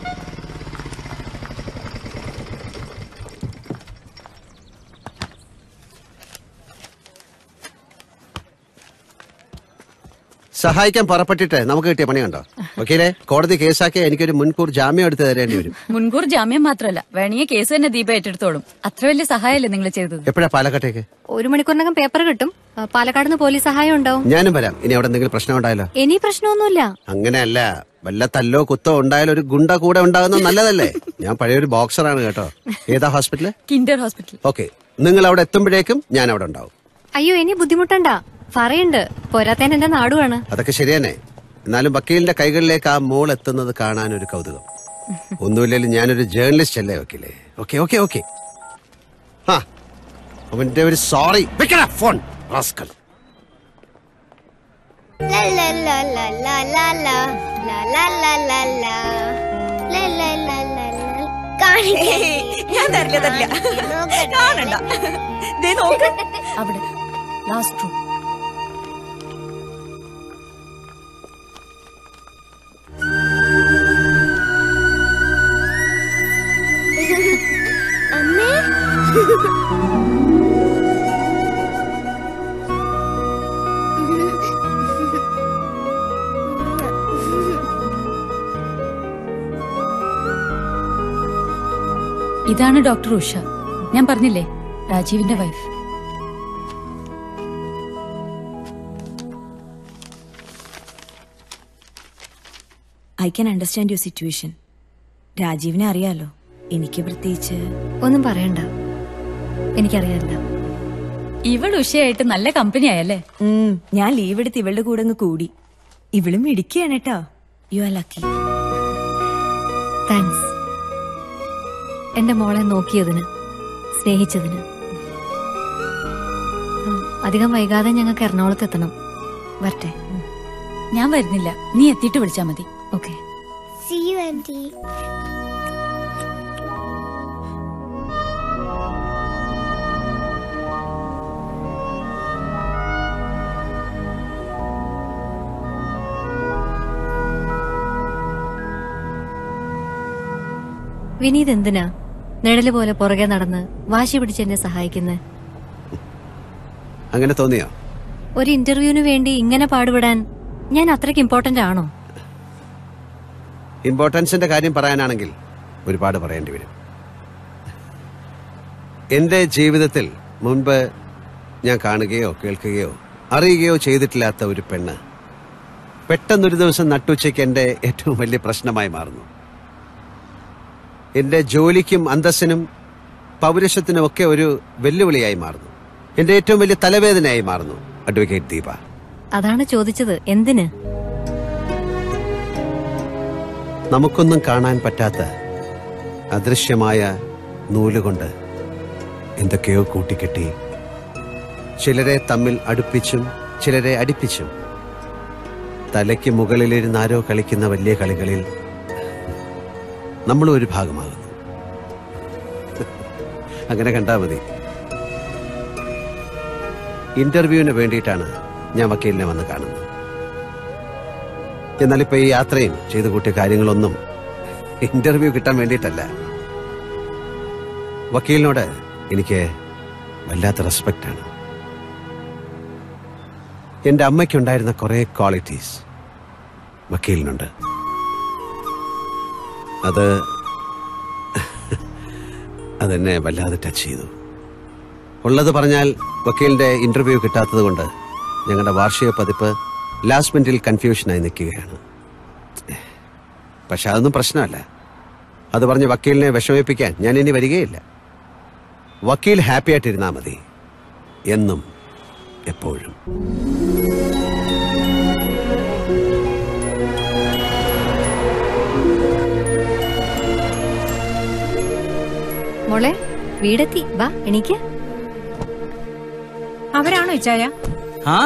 Speaker 2: സഹായിക്കാൻ പുറപ്പെട്ടിട്ട് നമുക്ക് കിട്ടിയ പണി കണ്ടോ? ഓക്കെ കോടതി കേസാക്കിയ എനിക്കൊരു മുൻകൂർ ജാമ്യം എടുത്ത് തരേണ്ടി വരും.
Speaker 30: മുൻകൂർ ജാമ്യം മാത്രമല്ല വേണമെങ്കിൽ കേസ് തന്നെ ദീപ ഏറ്റെടുത്തോളും. അത്ര വലിയ സഹായമല്ലേ നിങ്ങൾ ചെയ്തത്?
Speaker 2: എപ്പോഴാ പാലക്കാട്ടേക്ക്?
Speaker 13: ഒരു മണിക്കൂറിനകം പേപ്പർ കിട്ടും. പാലക്കാട് നിന്ന് പോലീസ് സഹായം ഉണ്ടാവും.
Speaker 2: ഞാനും വരാം. ഇനി അവിടെ എന്തെങ്കിലും പ്രശ്നം ഉണ്ടായാലോ?
Speaker 13: ഇനി പ്രശ്നമൊന്നുമില്ല.
Speaker 2: അങ്ങനെയല്ല. വല്ല തല്ലോ കുത്തോ ഉണ്ടായാലും ഒരു ഗുണ്ട കൂടെ ഉണ്ടാകുന്നത് നല്ലതല്ലേ? ഞാൻ പഴയൊരു ബോക്സറാണ് കേട്ടോ. ഏതാ ഹോസ്പിറ്റൽ?
Speaker 30: Kinder hospital.
Speaker 2: ഓക്കെ. നിങ്ങൾ അവിടെ എത്തുമ്പോഴേക്കും ഞാൻ അവിടെ ഉണ്ടാവും.
Speaker 13: അയ്യോ ഇനി ബുദ്ധിമുട്ടണ്ട. പറയണ്ട് പോരാത്തേൻ എന്റെ നാടുവാണ്
Speaker 2: അതൊക്കെ ശരിയെന്നെ എന്നാലും വക്കീലിന്റെ കൈകളിലേക്ക് ആ മോൾ എത്തുന്നത് കാണാൻ ഒരു കൗതുകം ഒന്നുമില്ലെങ്കിലും ഞാനൊരു ജേർണലിസ്റ്റ് അല്ലേ വക്കീലേ ഓക്കെ ഓക്കെ ഓക്കെ അവന്റെ ഒരു സോറി ഫോൺ റാസ്കൽ
Speaker 12: ഞാൻ തരില്ല തരില്ല
Speaker 30: അവിടെ ലാസ്റ്റ് റൂം ഇതാണ് ഡോക്ടർ ഉഷ. ഞാൻ പറഞ്ഞില്ലേ രാജീവിന്റെ wife
Speaker 12: I can understand your situation രാജീവിനെ അറിയാലോ. എനിക്ക് പ്രത്യേകിച്ച്
Speaker 13: ഒന്നും പറയണ്ട. എനിക്കറിയാല്ല
Speaker 30: ഇവൾ ഉഷയായിട്ട് നല്ല കമ്പനി ആയല്ലേ?
Speaker 12: ഞാൻ ലീവ് എടുത്ത് ഇവളുടെ കൂടെ അങ്ങ് കൂടി. ഇവളും ഇടിക്കുകയാണ് കേട്ടോ യു ആർ ലക്കി
Speaker 13: താങ്ക്സ് എന്റെ മോളെ നോക്കിയതിന് സ്നേഹിച്ചതിന്. അധികം വൈകാതെ ഞങ്ങൾക്ക് എറണാകുളത്ത് എത്തണം. വരട്ടെ.
Speaker 30: ഞാൻ വരുന്നില്ല. നീ എത്തിയിട്ട് വിളിച്ചാൽ മതി.
Speaker 13: Okay
Speaker 32: See you, auntie.
Speaker 13: Vineeth എന്തിനാ? നിഴൽ പോലെ പുറകെ നടന്ന് വാശി പിടിച്ച് എന്നെ സഹായിക്കുന്നത്
Speaker 2: അങ്ങനെ തോന്നിയോ?
Speaker 13: ഒരു ഇന്റർവ്യൂവിന് വേണ്ടി ഇങ്ങനെ പാടുപെടാൻ ഞാൻ അത്രയ്ക്ക് ഇമ്പോർട്ടന്റ് ആണോ?
Speaker 2: ഇമ്പോർട്ടൻസിന്റെ കാര്യം പറയാനാണെങ്കിൽ ഒരുപാട് പറയേണ്ടി വരും. എന്റെ ജീവിതത്തിൽ മുൻപ് ഞാൻ കാണുകയോ കേൾക്കുകയോ അറിയുകയോ ചെയ്തിട്ടില്ലാത്ത ഒരു പെണ്ണ് പെട്ടെന്നൊരു ദിവസം നട്ടുച്ചയ്ക്ക് എന്റെ ഏറ്റവും വലിയ പ്രശ്നമായി മാറുന്നു. എന്റെ ജോലിക്കും അന്തസ്സിനും പൗരുഷത്തിനുമൊക്കെ ഒരു വെല്ലുവിളിയായി മാറുന്നു. എന്റെ ഏറ്റവും വലിയ തലവേദനയായി മാറുന്നു. അഡ്വക്കേറ്റ് ദീപ.
Speaker 13: അതാണ് ചോദിച്ചത്. എന്തിന്?
Speaker 2: നമുക്കൊന്നും കാണാൻ പറ്റാത്ത അദൃശ്യമായ നൂലുകൊണ്ട് എന്തൊക്കെയോ കൂട്ടിക്കെട്ടി. ചിലരെ തമ്മിൽ അടുപ്പിച്ചും ചിലരെ അടിപ്പിച്ചും. തലയ്ക്ക് മുകളിലിരുന്നാരോ കളിക്കുന്ന വലിയ കളികളിൽ നമ്മളും ഒരു ഭാഗമാകുന്നു. അങ്ങനെ കണ്ടാ മതി. ഇന്റർവ്യൂവിന് വേണ്ടിയിട്ടാണ് ഞാൻ വക്കീലിനെ വന്ന് കാണുന്നത്. എന്നാൽ ഇപ്പൊ ഈ യാത്രയും ചെയ്തു കൂട്ടിയ കാര്യങ്ങളൊന്നും ഇന്റർവ്യൂ കിട്ടാൻ വേണ്ടിയിട്ടല്ല. വക്കീലിനോട് എനിക്ക് വല്ലാത്ത റെസ്പെക്റ്റ് ആണ് എന്റെ അമ്മയ്ക്കുണ്ടായിരുന്ന കുറെ ക്വാളിറ്റീസ് വക്കീലിനുണ്ട്. അത് അതെന്നെ വല്ലാതെ ടച്ച് ചെയ്തു. ഉള്ളത് പറഞ്ഞാൽ വക്കീലിന്റെ ഇന്റർവ്യൂ കിട്ടാത്തത് കൊണ്ട് ഞങ്ങളുടെ വാർഷിക പതിപ്പ് ലാസ്റ്റ് മിനിറ്റിൽ കൺഫ്യൂഷനായി നിൽക്കുകയാണ്. പക്ഷെ അതൊന്നും പ്രശ്നമല്ല. അത് പറഞ്ഞ് വക്കീലിനെ വിഷമിപ്പിക്കാൻ ഞാൻ ഇനി വരികയില്ല. വക്കീൽ ഹാപ്പി ആയിട്ടിരുന്നാൽ മതി. എന്നും എപ്പോഴും.
Speaker 13: മോളെ വീടെത്തി. വാ എനിക്ക്
Speaker 31: അവരാണോ ഇച്ചായ?
Speaker 14: ആ.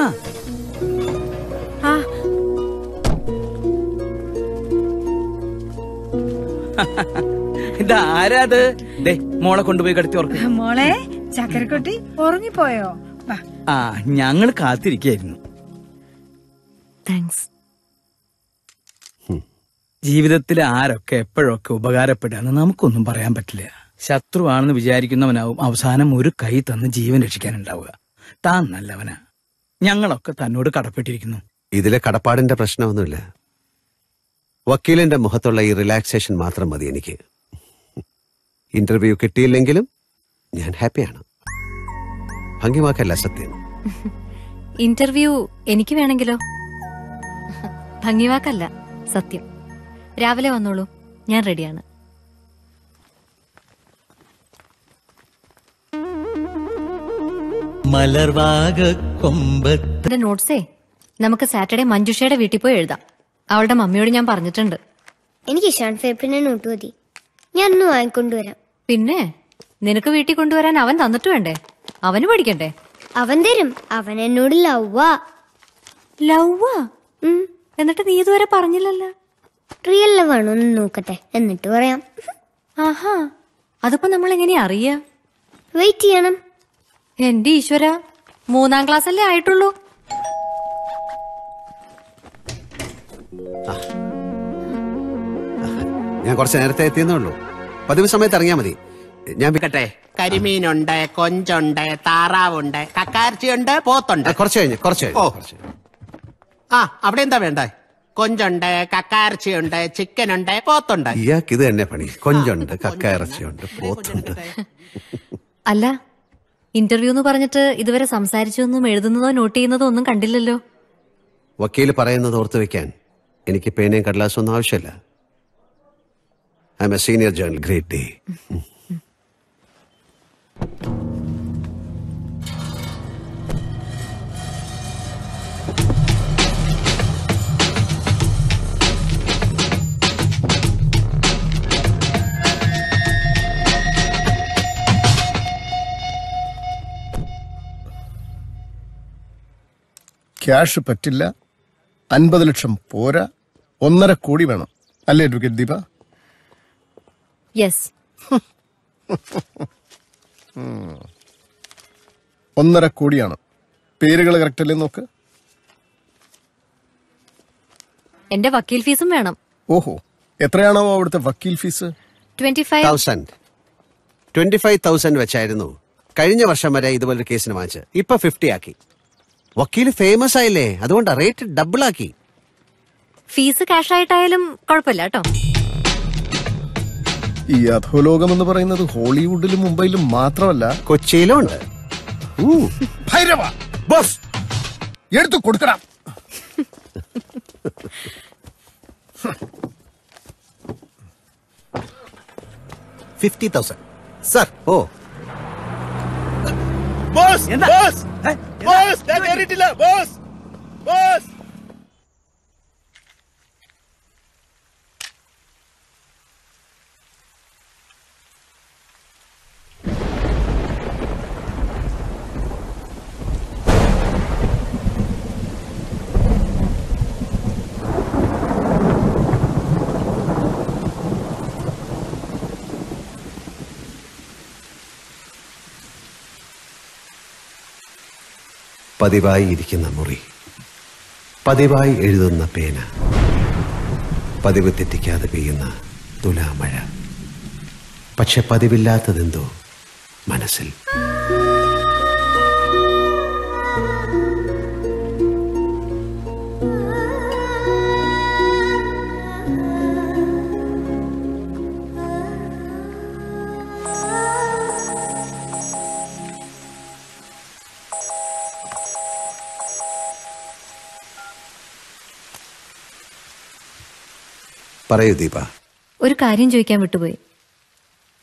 Speaker 14: ഇതാരാത് മോളെ കൊണ്ടുപോയി കടത്തി
Speaker 31: മോളെ ചക്കരക്കുട്ടി ഉറങ്ങിപ്പോയോ?
Speaker 14: ആ ഞങ്ങൾ കാത്തിരിക്കായിരുന്നു.
Speaker 13: താങ്ക്സ്
Speaker 14: ജീവിതത്തിൽ ആരൊക്കെ എപ്പോഴൊക്കെ ഉപകാരപ്പെടുക നമുക്കൊന്നും പറയാൻ പറ്റില്ല. ശത്രുവാണെന്ന് വിചാരിക്കുന്നവനാവും അവസാനം ഒരു കൈ തന്ന് ജീവൻ രക്ഷിക്കാനുണ്ടാവുക. താൻ നല്ലവനാ. ഞങ്ങളൊക്കെ തന്നോട് കടപ്പെട്ടിരിക്കുന്നു.
Speaker 2: ഇതിലെ കടപ്പാടിന്റെ പ്രശ്നമൊന്നുമില്ല. വക്കീലിന്റെ മുഖത്തുള്ള ഈ റിലാക്സേഷൻ മാത്രം മതി എനിക്ക്. ഇന്റർവ്യൂ കിട്ടിയില്ലെങ്കിലും ഞാൻ ഹാപ്പിയാണ് ഭംഗിമാക്കല്ല സത്യം.
Speaker 13: ഇന്റർവ്യൂ എനിക്ക് വേണമെങ്കിലോ? ഭംഗിവാക്കല്ല സത്യം. രാവിലെ വന്നോളൂ ഞാൻ റെഡിയാണ് നോട്ട്സേ നമുക്ക് സാറ്റർഡേ മഞ്ജുഷയുടെ വീട്ടിൽ പോയി എഴുതാം. അവളുടെ മമ്മിയോട് ഞാൻ പറഞ്ഞിട്ടുണ്ട്.
Speaker 32: എനിക്ക് ഇഷാൻ പേപ്പറിനെ നോട്ട് മതി. ഞാൻ ഒന്ന് വാങ്ങിക്കൊണ്ടുവരാം.
Speaker 13: പിന്നെ നിനക്ക് വീട്ടിൽ കൊണ്ടുവരാൻ അവൻ തന്നിട്ട് വേണ്ടേ? അവന് പഠിക്കണ്ടേ?
Speaker 32: അവൻ തരും. അവൻ എന്നോട് ലവ്വാ
Speaker 13: ലവ്വാ എന്നിട്ട് നീ ഇതുവരെ പറഞ്ഞില്ലല്ലോ?
Speaker 32: റിയൽ ലവ് ആണോ ഒന്ന് നോക്കട്ടെ. എന്നിട്ട് പറയാം.
Speaker 13: ആഹാ അതിപ്പോ നമ്മൾ എങ്ങനെയാ അറിയാ?
Speaker 32: വെയിറ്റ് ചെയ്യണം.
Speaker 13: എന്റെ ഈശ്വര മൂന്നാം ക്ലാസ് അല്ലേ ആയിട്ടുള്ളൂ
Speaker 2: ഞാൻ കുറച്ച് നേരത്തെ എത്തിയെന്നേ ഉള്ളൂ. പതിവ് സമയത്ത് ഇറങ്ങിയാ മതി. ഞാൻ
Speaker 46: വിക്കട്ടെ. കരിമീനുണ്ട് കൊഞ്ചുണ്ട് താറാവുണ്ട് കക്കാർച്ചിയുണ്ട് പോത്തുണ്ട്.
Speaker 2: കുറച്ച് കഴിഞ്ഞ് കുറച്ച്
Speaker 46: ഓ.
Speaker 2: കഴിഞ്ഞ്.
Speaker 46: ആ അവിടെ എന്താ വേണ്ടേ? കൊഞ്ചുണ്ട് കക്കാർച്ചിയുണ്ട് ചിക്കനുണ്ട് പോത്തുണ്ട്.
Speaker 2: ഇയാൾക്ക് ഇത് തന്നെ പണി. കൊഞ്ചുണ്ട് കക്കാർച്ചിയുണ്ട് പോത്തുണ്ട്.
Speaker 13: അല്ല ഇന്റർവ്യൂ എന്ന് പറഞ്ഞിട്ട് ഇതുവരെ സംസാരിച്ചൊന്നും എഴുതുന്നതോ നോട്ട് ചെയ്യുന്നതോ ഒന്നും കണ്ടില്ലല്ലോ.
Speaker 2: വക്കീൽ പറയുന്നത് ഓർത്ത് വെക്കാൻ എനിക്ക് പേനയും കടലാസും ഒന്നും ആവശ്യമില്ല. I am a senior journal great day
Speaker 41: cash പറ്റില്ല. അൻപത് ലക്ഷം പോരാ. ഒന്നര കോടി വേണം. അല്ലേ അഡ്വക്കേറ്റ് ദീപ?
Speaker 13: യെസ്
Speaker 41: ഉം. ഒന്നര കോടിയാണ്. പേരുകൾ കറക്റ്റ് അല്ലേ നോക്ക്?
Speaker 13: എന്റെ വക്കീൽ ഫീസും വേണം.
Speaker 41: ഓഹോ. എത്രയാണോ അവിടുത്തെ വക്കീൽ fees?
Speaker 13: Twenty five
Speaker 2: thousand twenty five thousand വെച്ചായിരുന്നു കഴിഞ്ഞ വർഷം വരെ ഇതുപോലൊരു കേസിന് വാങ്ങിച്ച് ഇപ്പൊ ഫിഫ്റ്റി ആക്കി. വക്കീൽ ഫേമസ് ആയില്ലേ? അതുകൊണ്ട് റേറ്റ് ഡബിൾ ആക്കി.
Speaker 13: ഫീസ് ക്യാഷ് ആയിട്ടായാലും കുഴപ്പമില്ല കേട്ടോ.
Speaker 41: ഈ അധോലോകം എന്ന് പറയുന്നത് ഹോളിവുഡിലും മുംബൈയിലും മാത്രമല്ല.
Speaker 2: കൊച്ചിയിലും ഉണ്ട്
Speaker 41: ഭൈരവ ബോസ് എടുത്തു കൊടുക്കണം.
Speaker 2: Fifty thousand. സർ ഓ.
Speaker 23: Boss boss. ബോസ് ഞാൻ കയറിയിട്ടില്ല ബോസ് ബോസ്
Speaker 2: പതിവായി ഇരിക്കുന്ന മുറി. പതിവായി എഴുതുന്ന പേന. പതിവ് തെറ്റിക്കാതെ പെയ്യുന്ന തുലാമഴ. പക്ഷെ പതിവില്ലാത്തതെന്തോ മനസ്സിൽ. പറയൂ ദീപ.
Speaker 13: ഒരു കാര്യം ചോദിക്കാൻ വിട്ടുപോയി.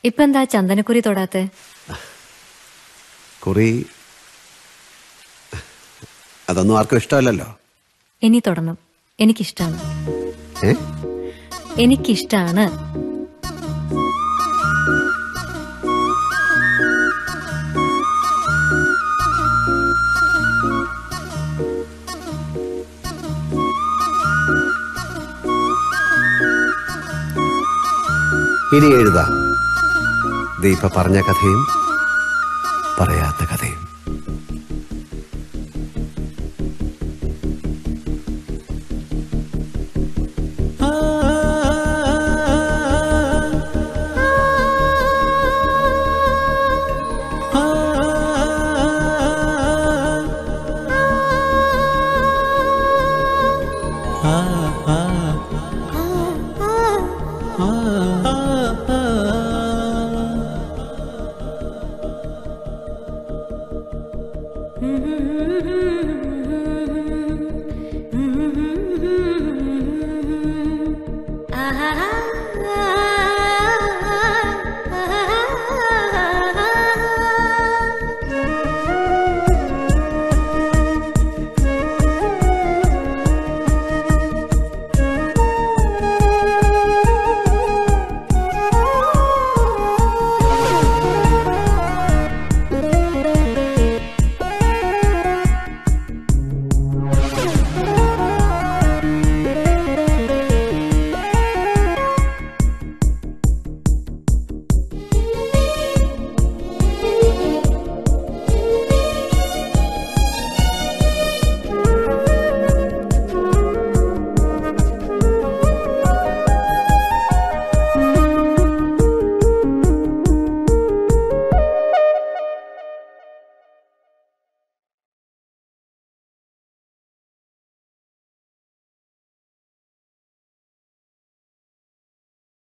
Speaker 13: ഇപ്പൊ എന്താ ചന്ദനക്കുറി തൊടാത്ത?
Speaker 2: കുറി? അതൊന്നും ആർക്കും ഇഷ്ടമല്ലല്ലോ.
Speaker 13: ഇനി തുടങ്ങും എനിക്കിഷ്ടാണ്. എനിക്കിഷ്ടാണ്.
Speaker 2: ഇനി എഴുതാം. ദീപ പറഞ്ഞ കഥയും പറയാത്ത കഥയും.